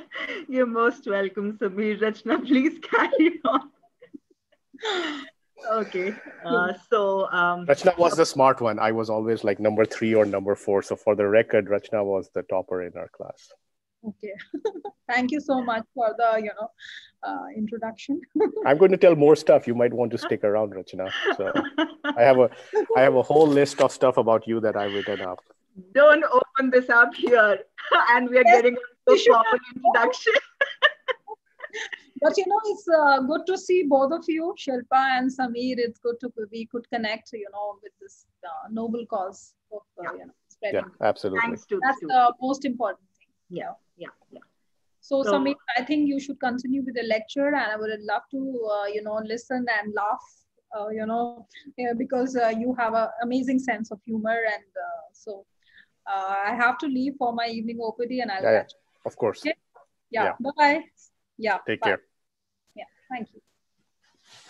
You're most welcome, Samir. Rachna, please carry on. *laughs* okay. *laughs* Uh, so um, Rachna was the smart one. I was always like number three or number four. So for the record, Rachna was the topper in our class. Okay. *laughs* Thank you so much for the you know uh, introduction. *laughs* I'm going to tell more stuff. You might want to stick around, Rachna. So I have a I have a whole list of stuff about you that I've written up. Don't open this up here, and we are yes, getting a formal introduction. But you know, it's uh, good to see both of you, Shilpa and Sameer. It's good to we could connect, you know, with this uh, noble cause of uh, yeah. you know spreading. Yeah, absolutely. Thanks to That's the most important thing. Yeah, yeah, yeah. So, So- Sameer, I think you should continue with the lecture, and I would love to, uh, you know, listen and laugh. Uh, you know, yeah, because uh, you have an amazing sense of humor, and uh, so uh, I have to leave for my evening OPD, and I'll Yeah, yeah, of course. Okay. Yeah. Yeah. Bye bye. Yeah. Take bye. care. Yeah. Thank you.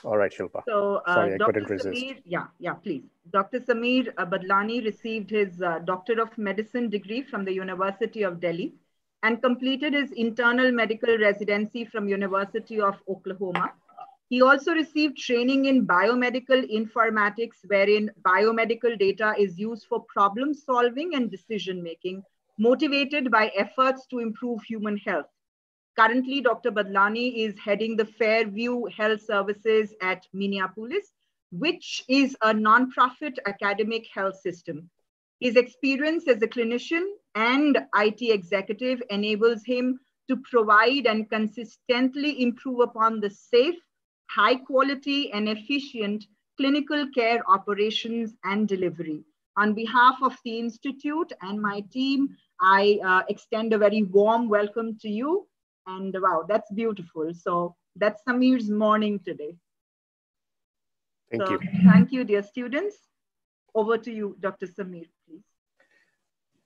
All right, Shilpa. So, uh, Sorry, I Dr. couldn't resist. Sameer, yeah, yeah, please. Dr. Sameer uh, Badlani received his uh, Doctor of Medicine degree from the University of Delhi and completed his internal medical residency from University of Oklahoma. He also received training in biomedical informatics, wherein biomedical data is used for problem solving and decision making, motivated by efforts to improve human health. Currently, Dr. Badlani is heading the Fairview Health Services at Minneapolis, which is a nonprofit academic health system. His experience as a clinician and IT executive enables him to provide and consistently improve upon the safe, high quality, and efficient clinical care operations and delivery. On behalf of the Institute and my team, I uh, extend a very warm welcome to you. And wow, that's beautiful. So that's Sameer's morning today. Thank so you. Thank you, dear students. Over to you, Dr. Sameer, please.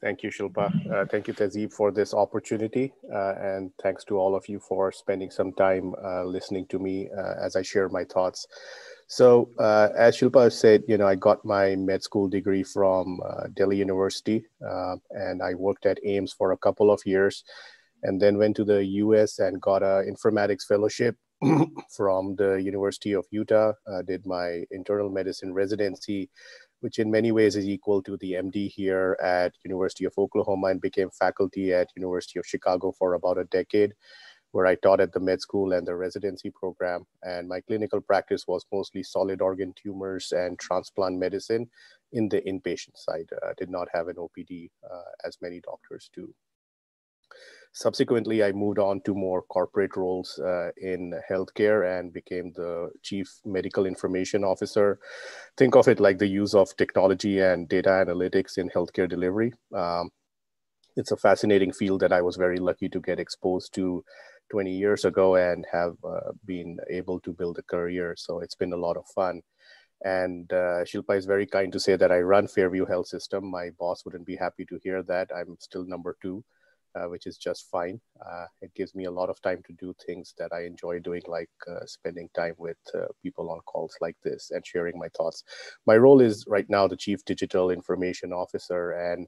Thank you, Shilpa. Uh, thank you, Tazib, for this opportunity. Uh, and thanks to all of you for spending some time uh, listening to me uh, as I share my thoughts. So, uh, as Shilpa said, you know, I got my med school degree from uh, Delhi University, and I worked at AIIMS for a couple of years, and then went to the US and got a informatics fellowship *clears throat* from the University of Utah. did my internal medicine residency which in many ways is equal to the MD here at University of Oklahoma and became faculty at University of Chicago for about a decade, where I taught at the med school and the residency program. And my clinical practice was mostly solid organ tumors and transplant medicine in the inpatient side. I did not have an OPD uh, as many doctors do. Subsequently, I moved on to more corporate roles uh, in healthcare and became the chief medical information officer. Think of it like the use of technology and data analytics in healthcare delivery. Um, it's a fascinating field that I was very lucky to get exposed to 20 years ago and have uh, been able to build a career. So it's been a lot of fun. And uh, Shilpa is very kind to say that I run Fairview Health System. My boss wouldn't be happy to hear that. I'm still number two uh, which is just fine. Uh, it gives me a lot of time to do things that I enjoy doing, like uh, spending time with uh, people on calls like this and sharing my thoughts. My role is right now the Chief Digital Information Officer and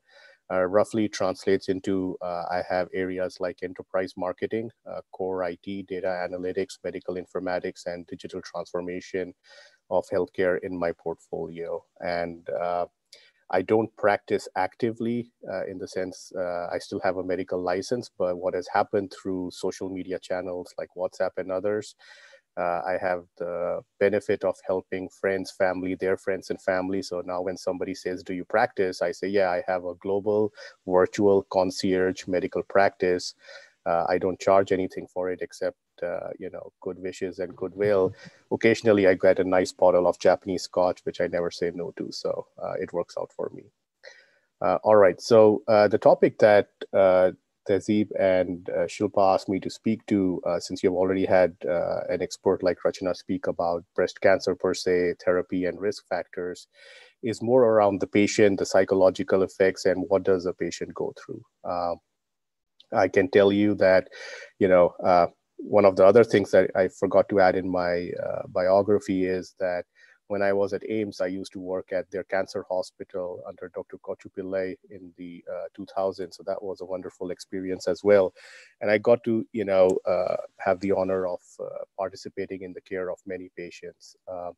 uh, roughly translates into I have areas like enterprise marketing, core IT, data analytics, medical informatics, and digital transformation of healthcare in my portfolio. And I don't practice actively uh, in the sense uh, I still have a medical license, but what has happened through social media channels like WhatsApp and others, uh, I have the benefit of helping friends, family, their friends and family. So now when somebody says, do you practice? I say, yeah, I have a global virtual concierge medical practice. I don't charge anything for it except uh, you know good wishes and goodwill occasionally i get a nice bottle of japanese scotch which i never say no to so uh, it works out for me uh, all right so the topic that Tazib and uh, Shilpa asked me to speak to, since you've already had an expert like Rachna speak about breast cancer per se, therapy and risk factors, is more around the patient, the psychological effects, and what does a patient go through. I can tell you that, you know, uh, one of the other things that I forgot to add in my uh, biography is that when I was at AIIMS, I used to work at their cancer hospital under Dr. Kochu Pillai in the uh, 2000s. So that was a wonderful experience as well. And I got to, you know, uh, have the honor of uh, participating in the care of many patients. Um,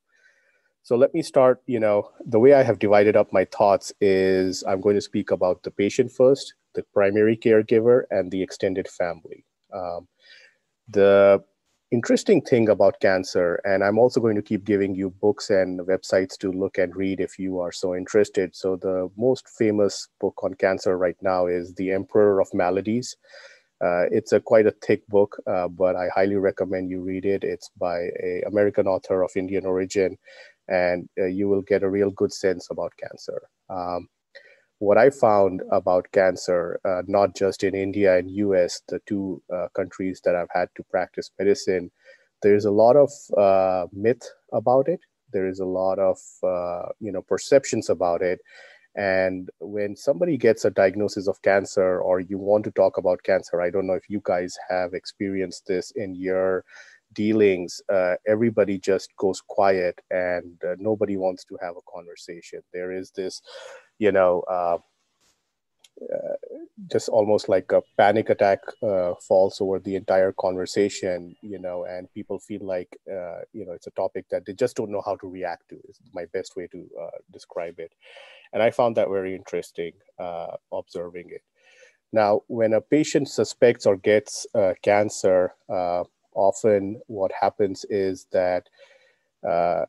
so let me start, you know, the way I have divided up my thoughts is I'm going to speak about the patient first, the primary caregiver, and the extended family. Um, the interesting thing about cancer, and I'm also going to keep giving you books and websites to look and read if you are so interested. So, the most famous book on cancer right now is The Emperor of Maladies Uh, it's a quite a thick book, uh, but I highly recommend you read it. It's by a American author of Indian origin, and uh, you will get a real good sense about cancer. Um, what I found about cancer, uh, not just in India and US, the two uh, countries that I've had to practice medicine, there's a lot of uh, myth about it. There is a lot of you know perceptions about it, and when somebody gets a diagnosis of cancer or you want to talk about cancer, I don't know if you guys have experienced this in your dealings, uh, everybody just goes quiet and uh, nobody wants to have a conversation. There is this, you know, uh, uh just almost like a panic attack uh, falls over the entire conversation, you know, and people feel like, uh, you know, it's a topic that they just don't know how to react to, is my best way to describe it. And I found that very interesting observing it. Now, when a patient suspects or gets cancer, often what happens is that uh,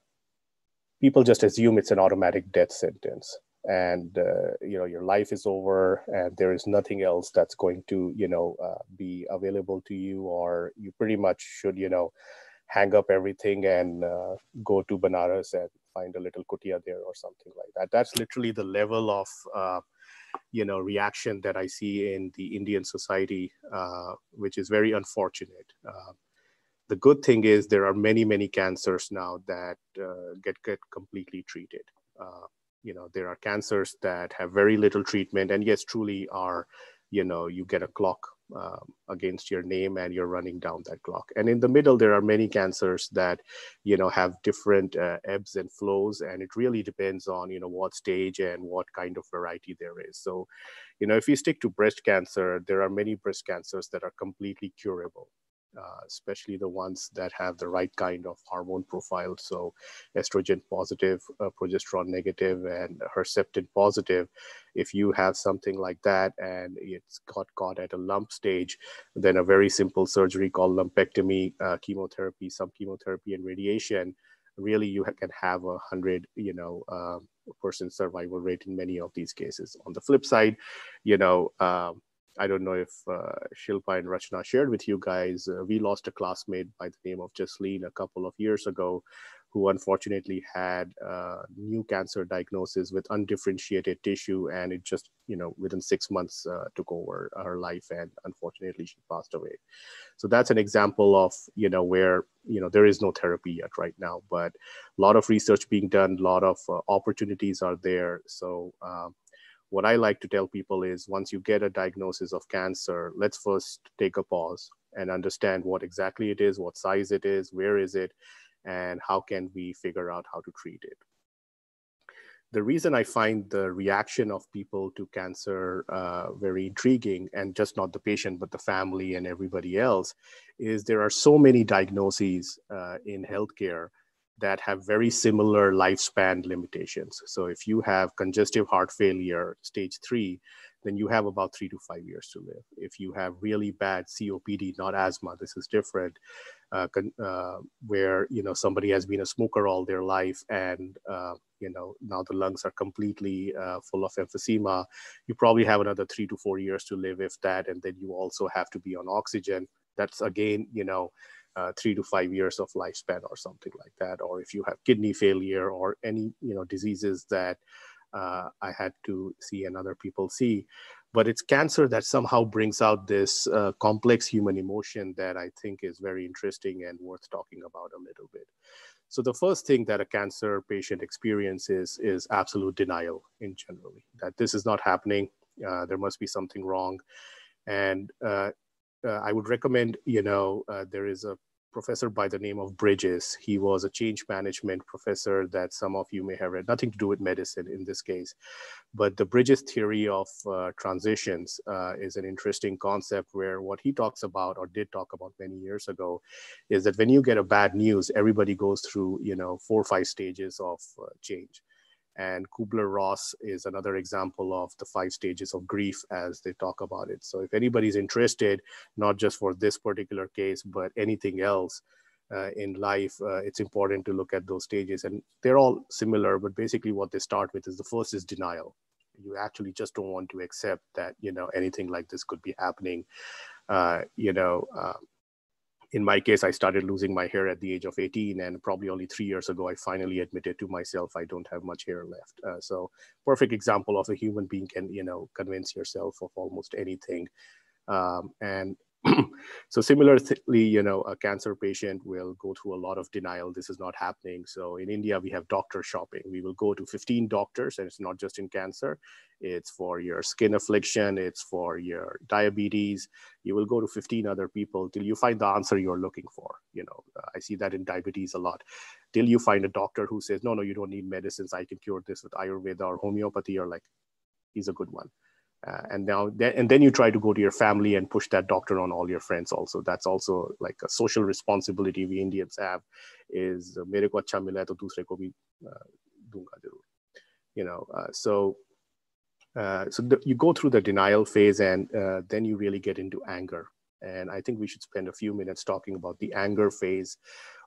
people just assume it's an automatic death sentence and uh, you know your life is over and there is nothing else that's going to you know uh, be available to you or you pretty much should you know hang up everything and uh, go to Banaras and find a little kutia there or something like that. That's literally the level of uh, you know reaction that i see in the indian society uh, which is very unfortunate. Uh, the good thing is there are many many cancers now that get get completely treated you know there are cancers that have very little treatment and yes truly are you know you get a clock um, against your name and you're running down that clock. And in the middle there are many cancers that you know have different uh, ebbs and flows and it really depends on you know what stage and what kind of variety there is. So you know if you stick to breast cancer there are many breast cancers that are completely curable uh, especially the ones that have the right kind of hormone profile. So, estrogen positive, uh, progesterone negative, and Herceptin positive. If you have something like that and it's got caught at a lump stage, then a very simple surgery called lumpectomy, uh, chemotherapy, some chemotherapy, and radiation. Really, you can have a hundred, you know, um, percent survival rate in many of these cases. On the flip side, you know, um, I don't know if uh, Shilpa and Rachna shared with you guys. Uh, we lost a classmate by the name of Jasleen a couple of years ago, who unfortunately had uh, new cancer diagnosis with undifferentiated tissue, and it just, you know, within six months uh, took over her life, and unfortunately she passed away. So that's an example of, you know, where you know there is no therapy yet right now, but a lot of research being done, a lot of uh, opportunities are there. So um, what I like to tell people is once you get a diagnosis of cancer, let's first take a pause and understand what exactly it is, what size it is, where is it, and how can we figure out how to treat it. The reason I find the reaction of people to cancer uh, very intriguing, and just not the patient, but the family and everybody else, is there are so many diagnoses uh, in healthcare that have very similar lifespan limitations. So if you have congestive heart failure, stage three, then you have about three to five years to live. If you have really bad COPD, not asthma, this is different, uh, uh, where you know somebody has been a smoker all their life and uh, you know now the lungs are completely uh, full of emphysema, you probably have another three to four years to live if that, and then you also have to be on oxygen. That's again, you know, uh, three to five years of lifespan or something like that or if you have kidney failure or any you know diseases that uh, i had to see and other people see. But it's cancer that somehow brings out this uh, complex human emotion that i think is very interesting and worth talking about a little bit. So the first thing that a cancer patient experiences is absolute denial in generally that this is not happening uh, there must be something wrong. And uh, I would recommend, you know, uh, there is a professor by the name of Bridges. He was a change management professor that some of you may have read, nothing to do with medicine in this case. But the Bridges theory of uh, transitions uh, is an interesting concept where what he talks about or did talk about many years ago is that when you get a bad news, everybody goes through, you know, four or five stages of uh, change. And Kubler-Ross is another example of the five stages of grief as they talk about it. So if anybody's interested, not just for this particular case, but anything else uh, in life, uh, it's important to look at those stages. And they're all similar, but basically what they start with is the first is denial. you actually just don't want to accept that you know anything like this could be happening uh, you know uh, in my case i started losing my hair at the age of 18 and probably only three years ago i finally admitted to myself i don't have much hair left. Uh, so perfect example of a human being can you know convince yourself of almost anything. Um, and *clears throat* so similarly, you know, a cancer patient will go through a lot of denial. This is not happening. So in India, we have doctor shopping. We will go to 15 doctors, and it's not just in cancer. It's for your skin affliction. It's for your diabetes. You will go to 15 other people till you find the answer you're looking for. You know, I see that in diabetes a lot. Till you find a doctor who says, no, no, you don't need medicines. I can cure this with Ayurveda or homeopathy. You're like, he's a good one uh, and now and then you try to go to your family and push that doctor on all your friends also. That's also like a social responsibility we indians have is mere ko acha mila to dusre ko bhi dunga zarur. You know uh, so uh, so the, you go through the denial phase and uh, then you really get into anger. And i think we should spend a few minutes talking about the anger phase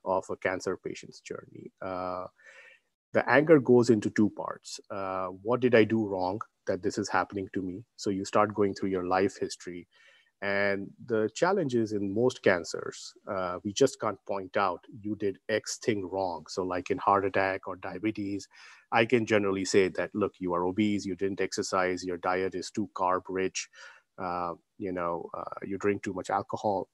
of a cancer patient's journey. Uh, the anger goes into two parts. Uh, what did i do wrong that this is happening to me. So you start going through your life history. And the challenge is in most cancers, uh, we just can't point out you did X thing wrong. So, like in heart attack or diabetes, I can generally say that look, you are obese, you didn't exercise, your diet is too carb rich, uh, you know, uh, you drink too much alcohol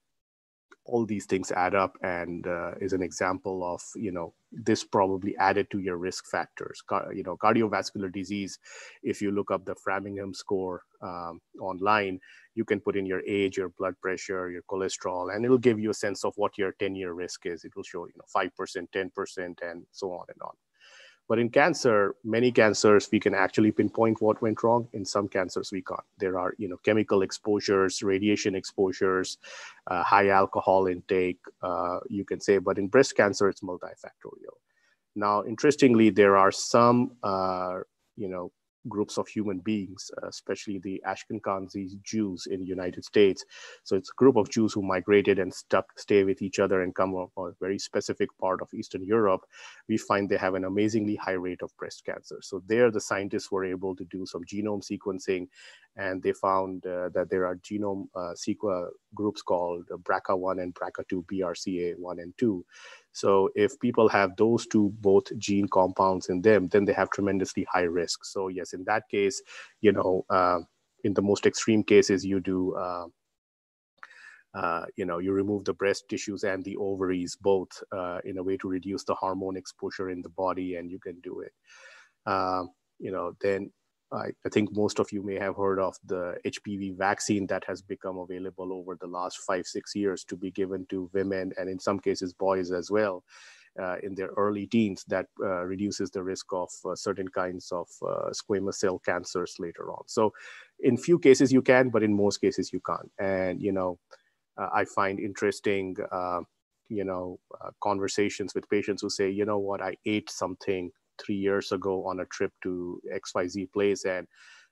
all these things add up and uh, is an example of you know this probably added to your risk factors. Car- you know cardiovascular disease if you look up the framingham score um, online you can put in your age your blood pressure your cholesterol and it'll give you a sense of what your 10 year risk is. It will show you know 5% 10% and so on and on but in cancer, many cancers, we can actually pinpoint what went wrong. In some cancers, we can't. There are, you know, chemical exposures, radiation exposures, uh, high alcohol intake, uh, you can say. But in breast cancer, it's multifactorial. Now, interestingly, there are some, uh, you know, groups of human beings, uh, especially the Ashkenazi Jews in the United States. So it's a group of Jews who migrated and stuck, stay with each other and come from a very specific part of Eastern Europe. We find they have an amazingly high rate of breast cancer. So there, the scientists were able to do some genome sequencing, and they found uh, that there are genome uh, sequa groups called BRCA1 and BRCA2, BRCA1 and 2 so if people have those two both gene compounds in them, then they have tremendously high risk. So yes, in that case, you know, uh, in the most extreme cases, you do. Uh, uh, you know, you remove the breast tissues and the ovaries both uh, in a way to reduce the hormone exposure in the body, and you can do it. Uh, you know, then I, I, think most of you may have heard of the HPV vaccine that has become available over the last five, six years to be given to women and in some cases boys as well uh, in their early teens that uh, reduces the risk of uh, certain kinds of uh, squamous cell cancers later on. So in few cases you can, but in most cases you can't. And, you know, uh, I find interesting, uh, you know, conversations with patients who say, you know what, I ate something three years ago on a trip to xyz place and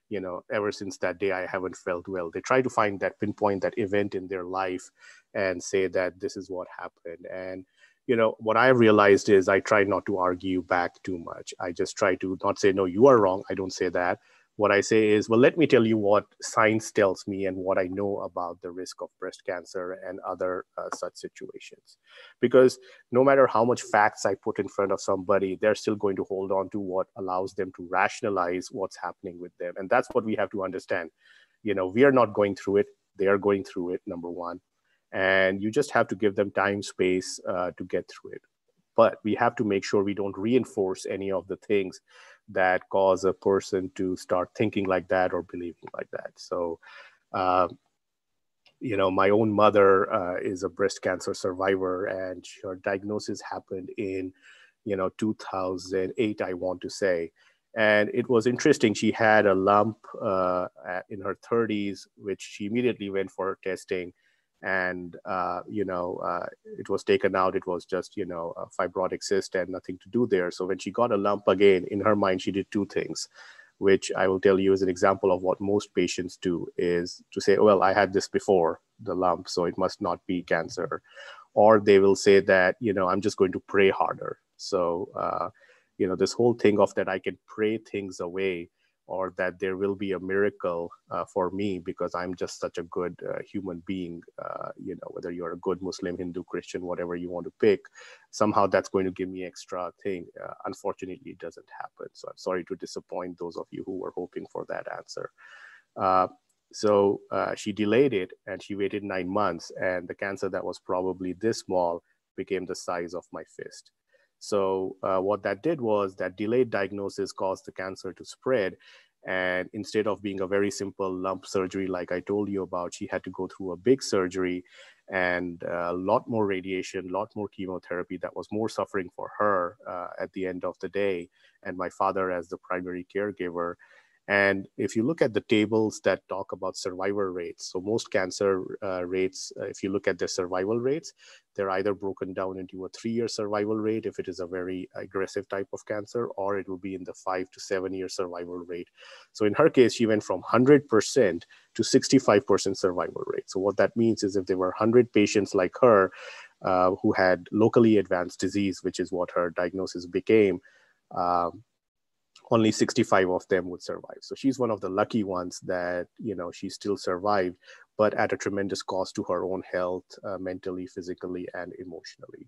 you know ever since that day i haven't felt well. They try to find that pinpoint that event in their life and say that this is what happened. And you know what i realized is i try not to argue back too much. I just try to not say no you are wrong. I don't say that what I say is, well, let me tell you what science tells me and what I know about the risk of breast cancer and other uh, such situations. Because no matter how much facts I put in front of somebody, they're still going to hold on to what allows them to rationalize what's happening with them. And that's what we have to understand. You know, we are not going through it, they are going through it, number one. And you just have to give them time, space uh, to get through it. But we have to make sure we don't reinforce any of the things that cause a person to start thinking like that or believing like that. So, uh, you know, my own mother uh, is a breast cancer survivor, and her diagnosis happened in, you know, 2008, I want to say. And it was interesting. She had a lump uh, in her 30s, which she immediately went for testing and uh, you know uh, it was taken out. It was just you know a fibrotic cyst and nothing to do there. So when she got a lump again in her mind she did two things which i will tell you is an example of what most patients do is to say well i had this before the lump so it must not be cancer. Or they will say that you know i'm just going to pray harder. So uh, you know this whole thing of that i can pray things away or that there will be a miracle uh, for me because I'm just such a good uh, human being. Uh, you know, whether you're a good Muslim, Hindu, Christian, whatever you want to pick, somehow that's going to give me extra thing. Uh, unfortunately, it doesn't happen. So I'm sorry to disappoint those of you who were hoping for that answer. Uh, so uh, she delayed it and she waited nine months, and the cancer that was probably this small became the size of my fist. So uh, what that did was that delayed diagnosis caused the cancer to spread. And instead of being a very simple lump surgery, like I told you about, she had to go through a big surgery and a lot more radiation, a lot more chemotherapy that was more suffering for her uh, at the end of the day. And my father, as the primary caregiver, and if you look at the tables that talk about survival rates, so most cancer uh, rates, uh, if you look at the survival rates, they're either broken down into a three year survival rate if it is a very aggressive type of cancer, or it will be in the five to seven year survival rate. So in her case, she went from 100% to 65% survival rate. So what that means is if there were 100 patients like her uh, who had locally advanced disease, which is what her diagnosis became, um, only 65 of them would survive. So she's one of the lucky ones that, you know, she still survived, but at a tremendous cost to her own health, uh, mentally, physically, and emotionally.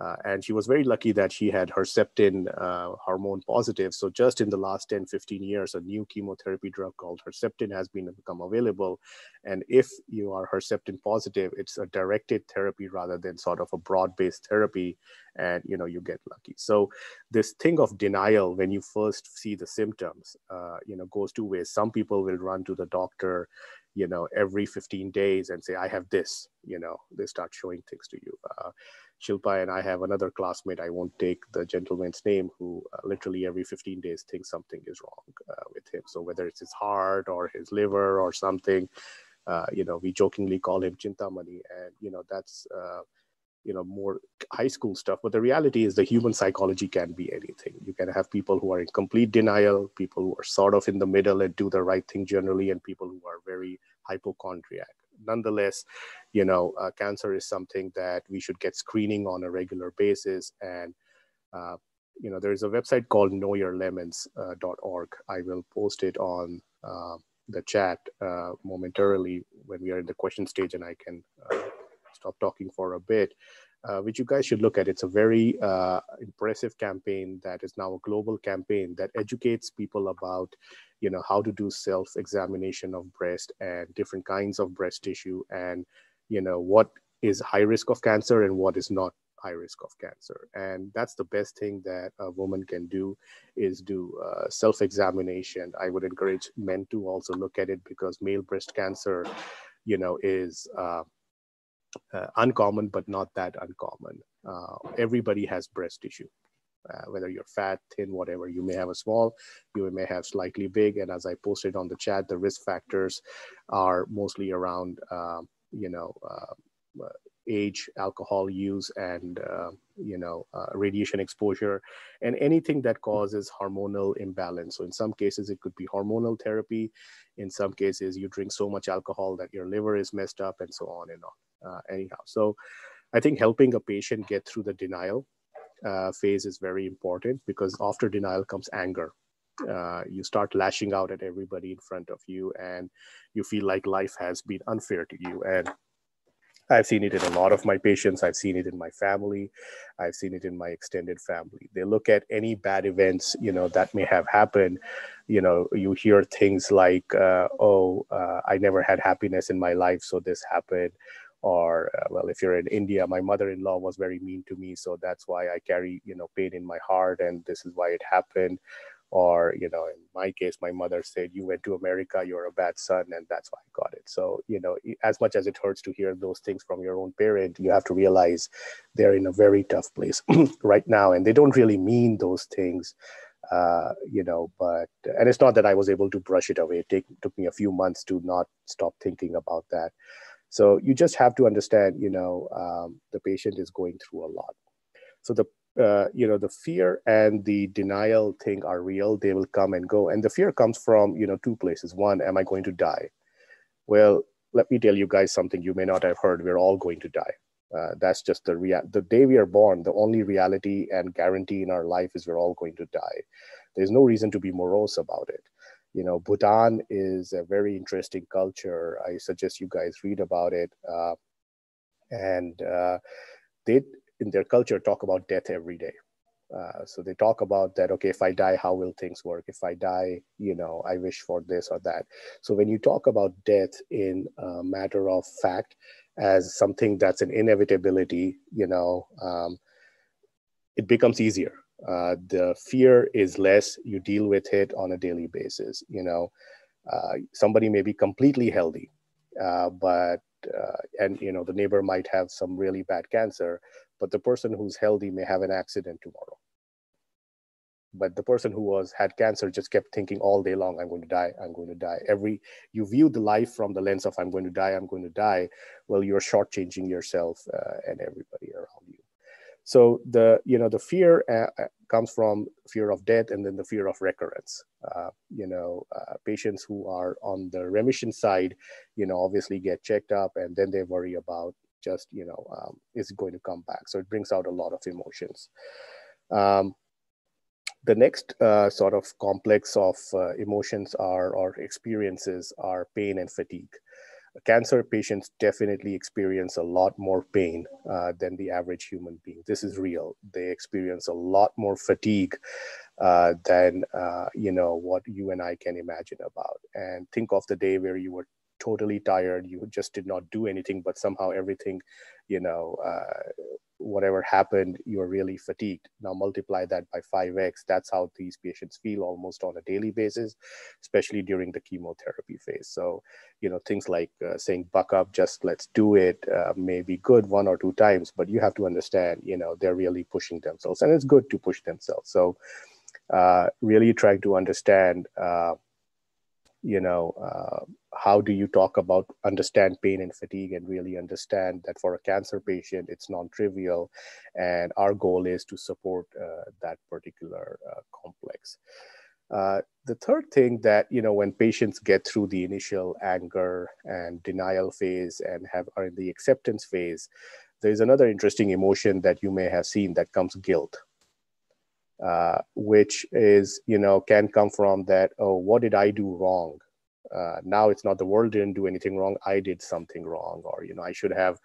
Uh, and she was very lucky that she had Herceptin uh, hormone positive. So just in the last 10, 15 years, a new chemotherapy drug called Herceptin has been become available. And if you are Herceptin positive, it's a directed therapy rather than sort of a broad-based therapy. And, you know, you get lucky. So this thing of denial when you first see the symptoms, uh, you know, goes two ways. Some people will run to the doctor, you know, every 15 days and say, I have this, you know, they start showing things to you. Shilpa and I have another classmate, I won't take the gentleman's name, who uh, literally every 15 days thinks something is wrong uh, with him. So whether it's his heart or his liver or something, uh, you know, we jokingly call him Chintamani. And, you know, that's, uh, you know, more high school stuff. But the reality is the human psychology can be anything. You can have people who are in complete denial, people who are sort of in the middle and do the right thing generally, and people who are very hypochondriac nonetheless, you know, uh, cancer is something that we should get screening on a regular basis. And, uh, you know, there's a website called knowyourlemons.org. Uh, I will post it on uh, the chat uh, momentarily when we are in the question stage and I can stop talking for a bit. Uh, which you guys should look at. It's a very uh, impressive campaign that is now a global campaign that educates people about you know how to do self-examination of breast and different kinds of breast tissue and you know what is high risk of cancer and what is not high risk of cancer and that's the best thing that a woman can do is do uh, self-examination i would encourage men to also look at it because male breast cancer you know is uh, uh, uncommon but not that uncommon uh, everybody has breast tissue uh, whether you're fat, thin, whatever. You may have a small, you may have slightly big. And as I posted on the chat, the risk factors are mostly around, uh, you know, uh, age, alcohol use, and uh, you know, uh, radiation exposure, and anything that causes hormonal imbalance. So in some cases, it could be hormonal therapy. In some cases, you drink so much alcohol that your liver is messed up, and so on and on. Uh, anyhow, so I think helping a patient get through the denial uh, phase is very important because after denial comes anger. Uh, you start lashing out at everybody in front of you, and you feel like life has been unfair to you. And I've seen it in a lot of my patients. I've seen it in my family. I've seen it in my extended family. They look at any bad events, you know, that may have happened. You know, you hear things like, uh, "Oh, uh, I never had happiness in my life, so this happened," or uh, well if you're in india my mother-in-law was very mean to me so that's why i carry you know pain in my heart and this is why it happened. Or you know in my case my mother said you went to america you're a bad son and that's why i got it. So you know as much as it hurts to hear those things from your own parent you have to realize they're in a very tough place *clears throat* right now and they don't really mean those things uh, you know but and it's not that i was able to brush it away. It take, took me a few months to not stop thinking about that so you just have to understand, you know, um, the patient is going through a lot. So the uh, you know the fear and the denial thing are real. They will come and go, and the fear comes from you know two places. One, am I going to die? Well, let me tell you guys something you may not have heard. We're all going to die. Uh, that's just the real. The day we are born, the only reality and guarantee in our life is we're all going to die. There's no reason to be morose about it you know, Bhutan is a very interesting culture. I suggest you guys read about it. Uh, and uh, they, in their culture, talk about death every day. Uh, so they talk about that okay if i die how will things work if i die you know i wish for this or that so when you talk about death in a matter of fact as something that's an inevitability you know um, it becomes easier uh, the fear is less you deal with it on a daily basis you know. Uh, somebody may be completely healthy uh, but uh, and you know the neighbor might have some really bad cancer but the person who's healthy may have an accident tomorrow. But the person who was had cancer just kept thinking all day long i'm going to die i'm going to die. Every you view the life from the lens of i'm going to die i'm going to die well you're shortchanging yourself uh, and everybody around so the you know the fear uh, uh comes from fear of death and then the fear of recurrence. Uh, you know uh, patients who are on the remission side you know obviously get checked up and then they worry about just you know um, is going to come back? So it brings out a lot of emotions. Um, the next uh, sort of complex of uh, emotions are or experiences are pain and fatigue cancer patients definitely experience a lot more pain uh, than the average human being. This is real. They experience a lot more fatigue uh, than uh, you know what you and i can imagine about. And think of the day where you were totally tired you just did not do anything but somehow everything you know uh, whatever happened you're really fatigued. Now multiply that by 5x that's how these patients feel almost on a daily basis especially during the chemotherapy phase. So you know things like uh, saying buck up just let's do it uh, may be good one or two times but you have to understand you know they're really pushing themselves and it's good to push themselves. So uh, really trying to understand uh, you know uh, how do you talk about understand pain and fatigue and really understand that for a cancer patient it's non-trivial and our goal is to support uh, that particular uh, complex. Uh, the third thing that you know when patients get through the initial anger and denial phase and have are in the acceptance phase there's another interesting emotion that you may have seen that comes guilt uh, which is you know can come from that oh what did i do wrong? Uh, now it's not the world didn't do anything wrong i did something wrong or you know i should have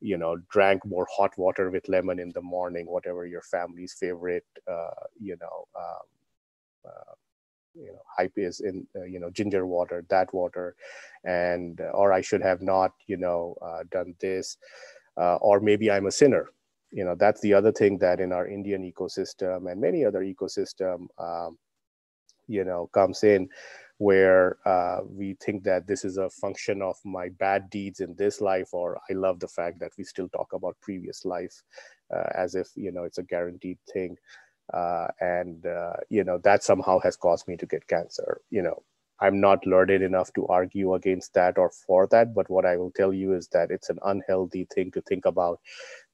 you know drank more hot water with lemon in the morning whatever your family's favorite uh, you know um, uh, you know hype is in uh, you know ginger water that water and or i should have not you know uh, done this uh, or maybe i'm a sinner you know that's the other thing that in our indian ecosystem and many other ecosystem um, you know comes in where uh, we think that this is a function of my bad deeds in this life or i love the fact that we still talk about previous life uh, as if you know it's a guaranteed thing uh, and uh, you know that somehow has caused me to get cancer you know I'm not learned enough to argue against that or for that. But what I will tell you is that it's an unhealthy thing to think about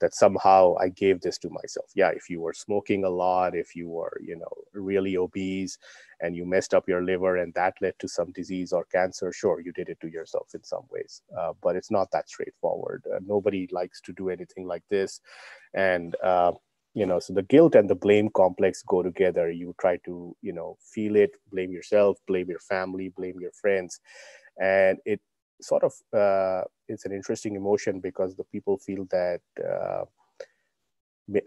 that somehow I gave this to myself. Yeah, if you were smoking a lot, if you were, you know, really obese and you messed up your liver and that led to some disease or cancer, sure, you did it to yourself in some ways. Uh, but it's not that straightforward. Uh, nobody likes to do anything like this. And, uh, you know so the guilt and the blame complex go together. You try to you know feel it blame yourself blame your family blame your friends. And it sort of uh, it's an interesting emotion because the people feel that uh,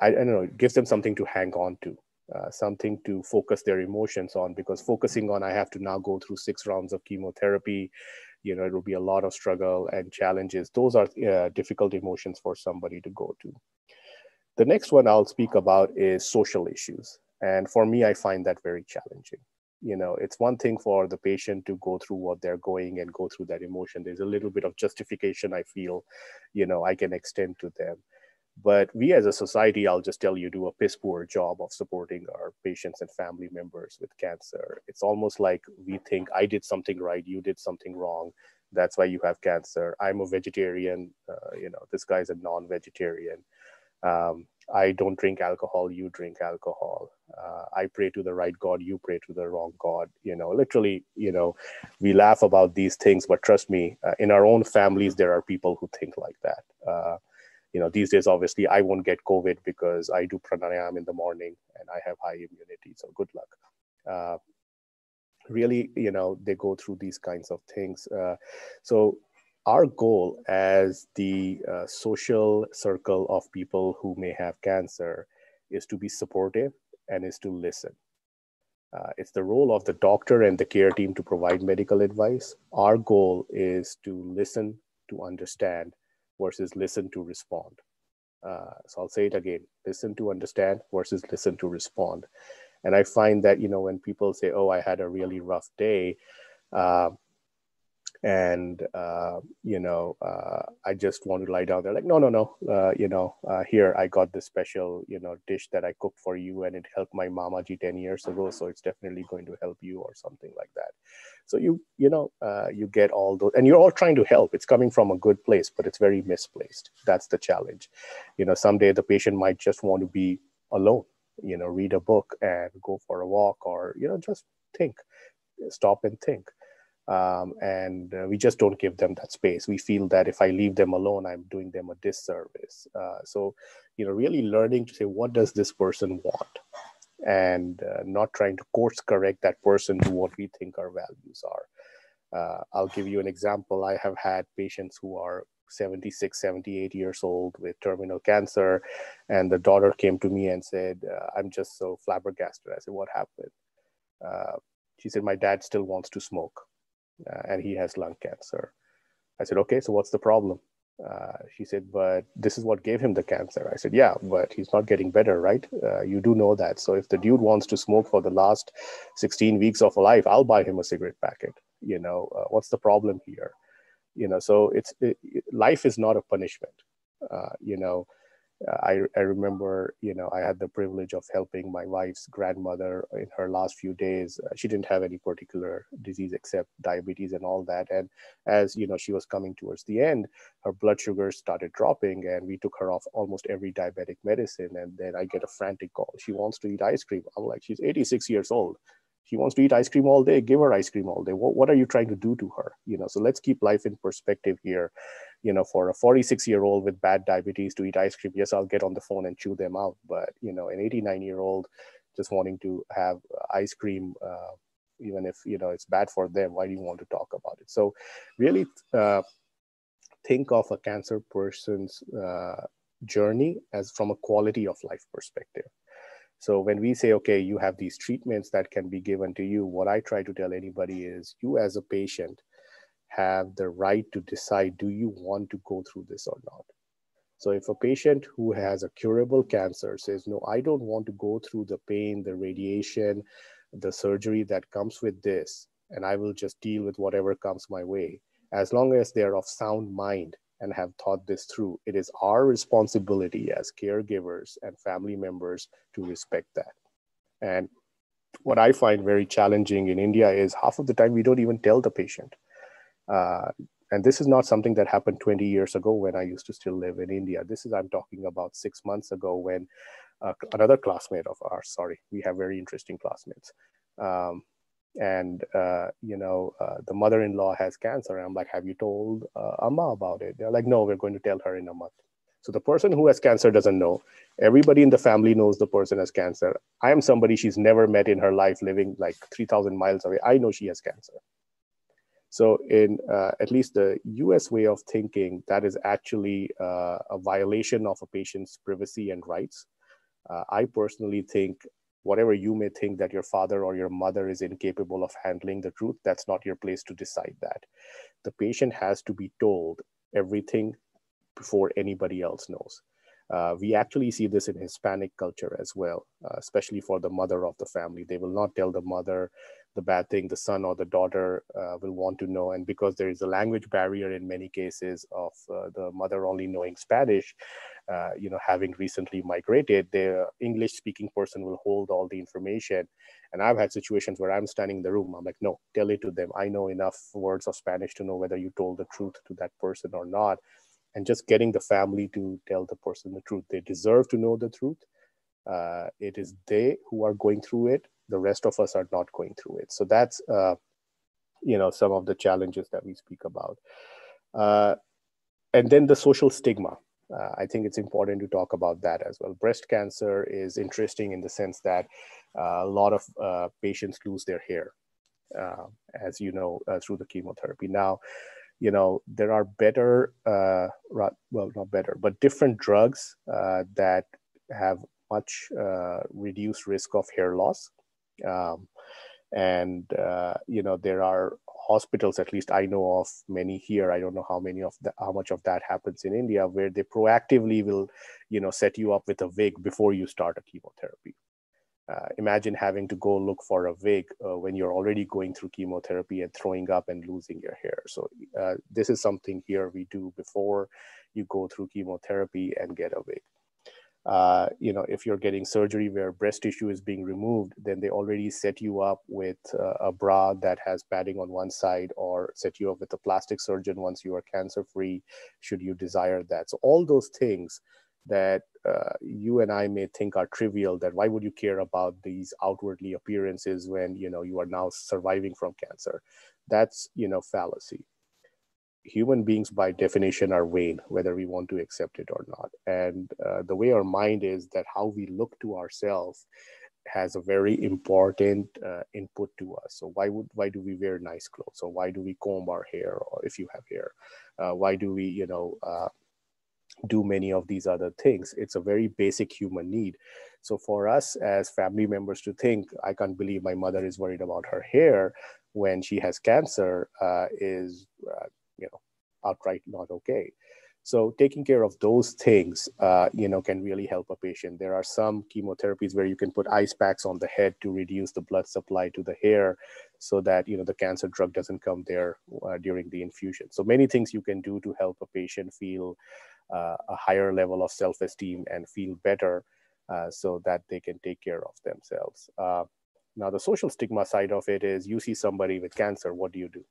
I, I, don't know it gives them something to hang on to uh, something to focus their emotions on because focusing on i have to now go through six rounds of chemotherapy you know it will be a lot of struggle and challenges. Those are uh, difficult emotions for somebody to go to the next one I'll speak about is social issues. And for me, I find that very challenging. You know, it's one thing for the patient to go through what they're going and go through that emotion. There's a little bit of justification I feel, you know, I can extend to them. But we as a society, I'll just tell you, do a piss poor job of supporting our patients and family members with cancer. It's almost like we think I did something right, you did something wrong. That's why you have cancer. I'm a vegetarian. Uh, you know, this guy's a non-vegetarian um, I don't drink alcohol, you drink alcohol. Uh, I pray to the right God, you pray to the wrong God. You know, literally, you know, we laugh about these things, but trust me, uh, in our own families, there are people who think like that. Uh, you know, these days, obviously, I won't get COVID because I do pranayam in the morning and I have high immunity. So good luck. Uh, really, you know, they go through these kinds of things. Uh, so our goal as the uh, social circle of people who may have cancer is to be supportive and is to listen. Uh, it's the role of the doctor and the care team to provide medical advice. Our goal is to listen to understand versus listen to respond. Uh, so I'll say it again listen to understand versus listen to respond. And I find that, you know, when people say, oh, I had a really rough day, uh, and uh, you know uh, i just want to lie down they're like no no no uh, you know uh, here i got this special you know dish that i cooked for you and it helped my mama g 10 years ago so it's definitely going to help you or something like that. So you you know uh, you get all those and you're all trying to help. It's coming from a good place but it's very misplaced. That's the challenge. You know someday the patient might just want to be alone you know read a book and go for a walk or you know just think stop and think um, and uh, we just don't give them that space. We feel that if i leave them alone i'm doing them a disservice. Uh, so you know really learning to say what does this person want? And uh, not trying to course correct that person to what we think our values are. Uh, i'll give you an example. I have had patients who are 76 78 years old with terminal cancer and the daughter came to me and said uh, i'm just so flabbergasted. I said what happened? Uh, she said my dad still wants to smoke uh, and he has lung cancer. I said, okay, so what's the problem? Uh, she said, but this is what gave him the cancer. I said, yeah, but he's not getting better, right? Uh, you do know that. So if the dude wants to smoke for the last 16 weeks of life, I'll buy him a cigarette packet. You know, uh, what's the problem here? You know, so it's it, life is not a punishment. Uh, you know, I, I remember, you know, I had the privilege of helping my wife's grandmother in her last few days. Uh, she didn't have any particular disease except diabetes and all that. And as, you know, she was coming towards the end, her blood sugar started dropping and we took her off almost every diabetic medicine. And then I get a frantic call. She wants to eat ice cream. I'm like, she's 86 years old she wants to eat ice cream all day give her ice cream all day what, what are you trying to do to her you know so let's keep life in perspective here you know for a 46 year old with bad diabetes to eat ice cream yes i'll get on the phone and chew them out. But you know an 89 year old just wanting to have ice cream uh, even if you know it's bad for them why do you want to talk about it? So really uh, think of a cancer person's uh, journey as from a quality of life perspective. So when we say, okay, you have these treatments that can be given to you, what I try to tell anybody is you as a patient have the right to decide, do you want to go through this or not? So if a patient who has a curable cancer says, no, I don't want to go through the pain, the radiation, the surgery that comes with this, and I will just deal with whatever comes my way, as long as they're of sound mind and have thought this through. It is our responsibility as caregivers and family members to respect that. And what I find very challenging in India is half of the time we don't even tell the patient. Uh, and this is not something that happened 20 years ago when I used to still live in India. This is, I'm talking about six months ago when uh, another classmate of ours, sorry, we have very interesting classmates, um, and uh, you know uh, the mother-in-law has cancer. And i'm like have you told uh, amma about it? They're like no we're going to tell her in a month. So the person who has cancer doesn't know. Everybody in the family knows the person has cancer. I am somebody she's never met in her life living like 3000 miles away. I know she has cancer so in uh, at least the us way of thinking that is actually uh, a violation of a patient's privacy and rights uh, i personally think whatever you may think that your father or your mother is incapable of handling the truth, that's not your place to decide that. The patient has to be told everything before anybody else knows. Uh, we actually see this in Hispanic culture as well, uh, especially for the mother of the family. They will not tell the mother the bad thing the son or the daughter uh, will want to know. And because there is a language barrier in many cases of uh, the mother only knowing Spanish, uh, you know, having recently migrated, the English speaking person will hold all the information. And I've had situations where I'm standing in the room. I'm like, no, tell it to them. I know enough words of Spanish to know whether you told the truth to that person or not. And just getting the family to tell the person the truth. They deserve to know the truth. Uh, it is they who are going through it the rest of us are not going through it so that's uh, you know some of the challenges that we speak about uh, and then the social stigma uh, i think it's important to talk about that as well breast cancer is interesting in the sense that uh, a lot of uh, patients lose their hair uh, as you know, through the chemotherapy. Now, you know, there are better, well, not better, but different drugs that have much uh, reduced risk of hair loss. Um, and, uh, you know, there are hospitals, at least I know of many here. I don't know how many of the, how much of that happens in India, where they proactively will, you know, set you up with a wig before you start a chemotherapy. Uh, imagine having to go look for a wig uh, when you're already going through chemotherapy and throwing up and losing your hair. So uh, this is something here we do before you go through chemotherapy and get a wig. Uh, you know, if you're getting surgery where breast tissue is being removed, then they already set you up with uh, a bra that has padding on one side or set you up with a plastic surgeon once you are cancer free, should you desire that. So all those things that uh, you and I may think are trivial that why would you care about these outwardly appearances when you know you are now surviving from cancer that's you know fallacy human beings by definition are vain whether we want to accept it or not and uh, the way our mind is that how we look to ourselves has a very important uh, input to us so why would why do we wear nice clothes or why do we comb our hair or if you have hair uh, why do we you know uh, do many of these other things. It's a very basic human need. So for us as family members to think, I can't believe my mother is worried about her hair when she has cancer uh, is, uh, you know, outright not okay. So taking care of those things, uh, you know, can really help a patient. There are some chemotherapies where you can put ice packs on the head to reduce the blood supply to the hair, so that you know the cancer drug doesn't come there uh, during the infusion. So many things you can do to help a patient feel uh, a higher level of self-esteem and feel better uh, so that they can take care of themselves. Uh, now, the social stigma side of it is you see somebody with cancer, what do you do?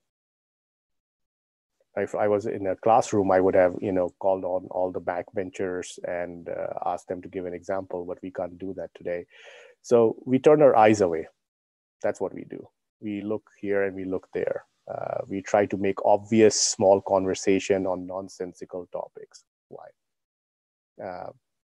If I was in a classroom, I would have, you know, called on all the backbenchers and uh, asked them to give an example, but we can't do that today. So we turn our eyes away. That's what we do. We look here and we look there. Uh, we try to make obvious small conversation on nonsensical topics why uh,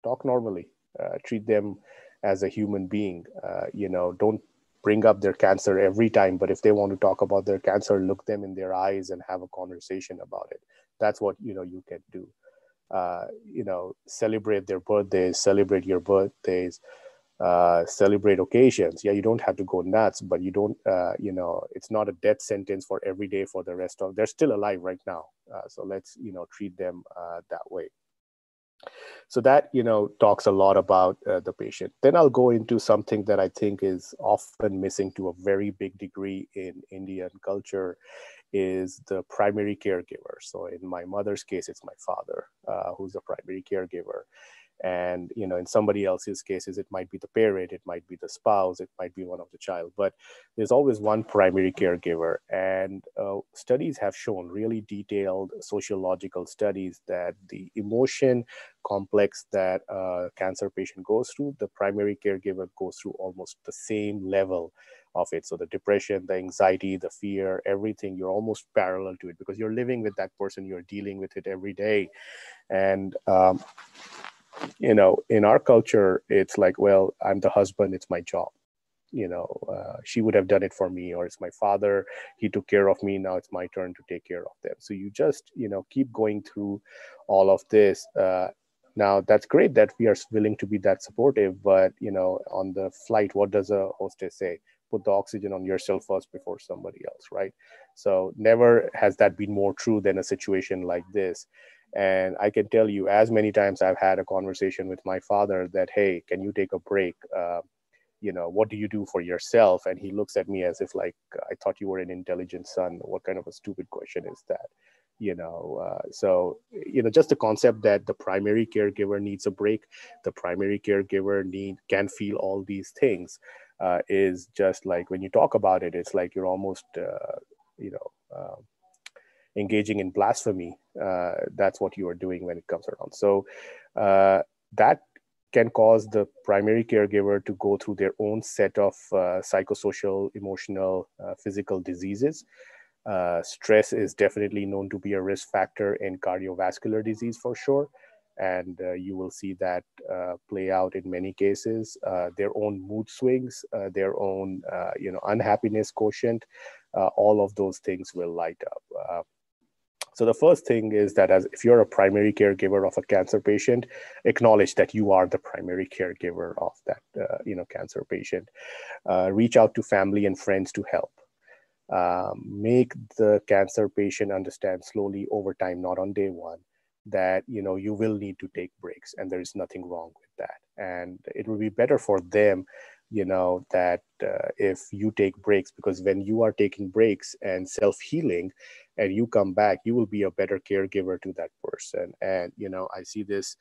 talk normally uh, treat them as a human being uh, you know don't bring up their cancer every time but if they want to talk about their cancer look them in their eyes and have a conversation about it that's what you know you can do uh, you know celebrate their birthdays celebrate your birthdays uh, celebrate occasions. Yeah, you don't have to go nuts, but you don't, uh, you know, it's not a death sentence for every day for the rest of. They're still alive right now, uh, so let's you know treat them uh, that way. So that you know talks a lot about uh, the patient. Then I'll go into something that I think is often missing to a very big degree in Indian culture, is the primary caregiver. So in my mother's case, it's my father uh, who's a primary caregiver and you know in somebody else's cases it might be the parent it might be the spouse it might be one of the child but there's always one primary caregiver. And uh, studies have shown really detailed sociological studies that the emotion complex that a cancer patient goes through the primary caregiver goes through almost the same level of it. So the depression the anxiety the fear everything you're almost parallel to it because you're living with that person you're dealing with it every day. And um, you know in our culture it's like well i'm the husband it's my job. You know uh, she would have done it for me or it's my father he took care of me now it's my turn to take care of them. So you just you know keep going through all of this uh, now that's great that we are willing to be that supportive but you know on the flight what does a hostess say? Put the oxygen on yourself first before somebody else right? So never has that been more true than a situation like this and I can tell you, as many times I've had a conversation with my father that, hey, can you take a break? Uh, you know, what do you do for yourself? And he looks at me as if, like, I thought you were an intelligent son. What kind of a stupid question is that? You know, uh, so, you know, just the concept that the primary caregiver needs a break, the primary caregiver need can feel all these things uh, is just like when you talk about it, it's like you're almost, uh, you know, um, engaging in blasphemy, uh, that's what you are doing when it comes around. So uh, that can cause the primary caregiver to go through their own set of uh, psychosocial, emotional, uh, physical diseases. Uh, stress is definitely known to be a risk factor in cardiovascular disease for sure. and uh, you will see that play out in many cases. Their own mood swings, their own you know unhappiness quotient, all of those things will light up. So the first thing is that as if you're a primary caregiver of a cancer patient, acknowledge that you are the primary caregiver of that you know cancer patient. reach out to family and friends to help. Um, make the cancer patient understand slowly over time, not on day one, that you know you will need to take breaks and there is nothing wrong with that and it will be better for them you know that uh, if you take breaks because when you are taking breaks and self healing and you come back you will be a better caregiver to that person. And you know i see this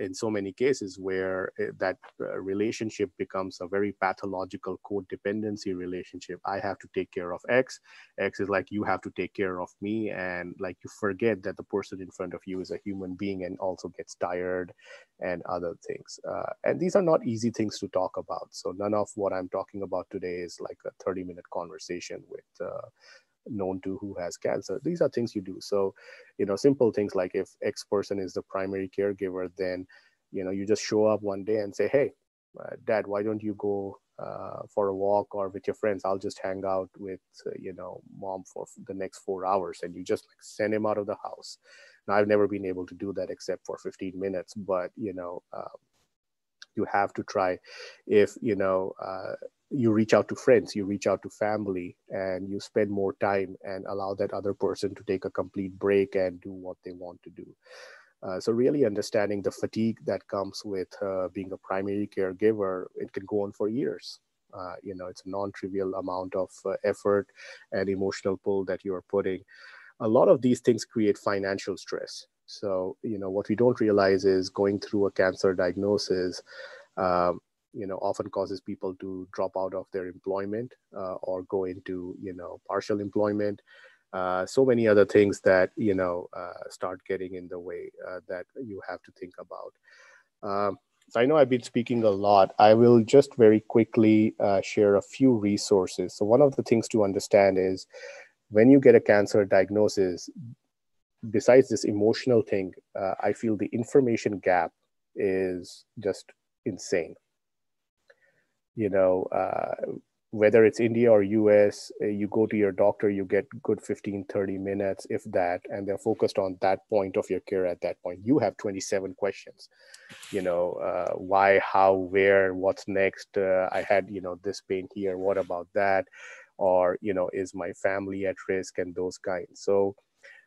in so many cases where eh, that uh, relationship becomes a very pathological codependency relationship. I have to take care of x x is like you have to take care of me and like you forget that the person in front of you is a human being and also gets tired and other things. Uh, and these are not easy things to talk about. So none of what i'm talking about today is like a 30 minute conversation with uh, known to who has cancer. These are things you do. So you know simple things like if x person is the primary caregiver then you know you just show up one day and say hey uh, dad why don't you go uh, for a walk or with your friends? I'll just hang out with uh, you know mom for the next four hours and you just like send him out of the house. Now i've never been able to do that except for 15 minutes but you know um, you have to try if you know uh, you reach out to friends you reach out to family and you spend more time and allow that other person to take a complete break and do what they want to do. Uh, so really understanding the fatigue that comes with uh, being a primary caregiver it can go on for years. Uh, you know it's a non-trivial amount of uh, effort and emotional pull that you're putting. A lot of these things create financial stress. So you know what we don't realize is going through a cancer diagnosis um, you know often causes people to drop out of their employment uh, or go into you know partial employment. Uh, so many other things that you know uh, start getting in the way uh, that you have to think about. Um, so i know i've been speaking a lot. I will just very quickly uh, share a few resources. So one of the things to understand is when you get a cancer diagnosis besides this emotional thing uh, i feel the information gap is just insane you know, uh, whether it's India or US, uh, you go to your doctor, you get good 15, 30 minutes, if that, and they're focused on that point of your care at that point. You have 27 questions, you know, uh, why, how, where, what's next? Uh, I had, you know, this pain here, what about that? Or, you know, is my family at risk and those kinds. So,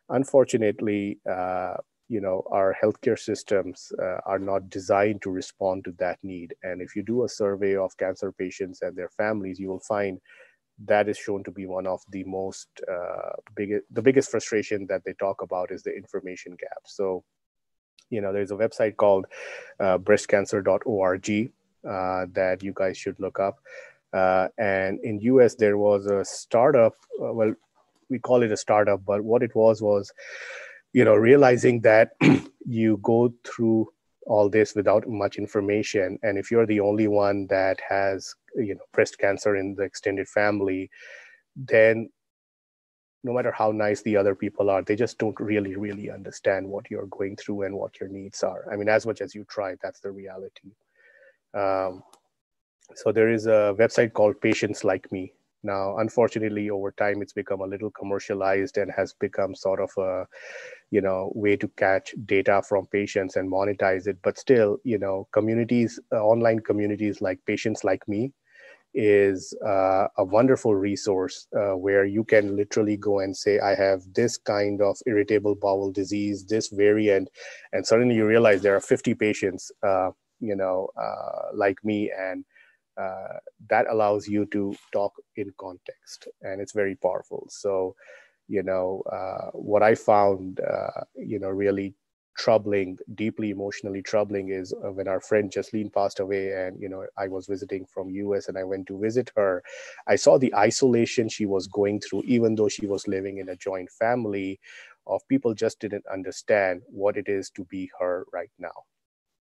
unfortunately, uh, you know our healthcare systems uh, are not designed to respond to that need. And if you do a survey of cancer patients and their families you will find that is shown to be one of the most uh, big the biggest frustration that they talk about is the information gap. So you know there's a website called uh, breastcancer.org uh, that you guys should look up. Uh, and in us there was a startup uh, well we call it a startup but what it was was you know realizing that *clears throat* you go through all this without much information and if you're the only one that has you know breast cancer in the extended family then no matter how nice the other people are they just don't really really understand what you're going through and what your needs are. I mean as much as you try that's the reality. Um, so there is a website called patients like me now unfortunately over time it's become a little commercialized and has become sort of a you know way to catch data from patients and monetize it. But still you know communities uh, online communities like patients like me is uh, a wonderful resource uh, where you can literally go and say i have this kind of irritable bowel disease this variant and suddenly you realize there are 50 patients uh, you know uh, like me and uh, that allows you to talk in context and it's very powerful. So you know uh, what i found uh, you know really troubling deeply emotionally troubling is uh, when our friend Jasleen passed away and you know I was visiting from US and I went to visit her I saw the isolation she was going through even though she was living in a joint family of people just didn't understand what it is to be her right now.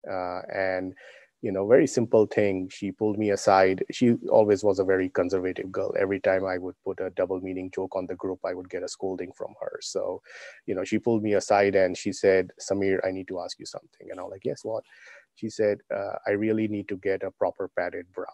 Uh, and you know very simple thing. She pulled me aside. She always was a very conservative girl. Every time i would put a double meaning joke on the group i would get a scolding from her. So you know she pulled me aside and she said samir i need to ask you something. And i'm like yes what? She said uh, i really need to get a proper padded bra.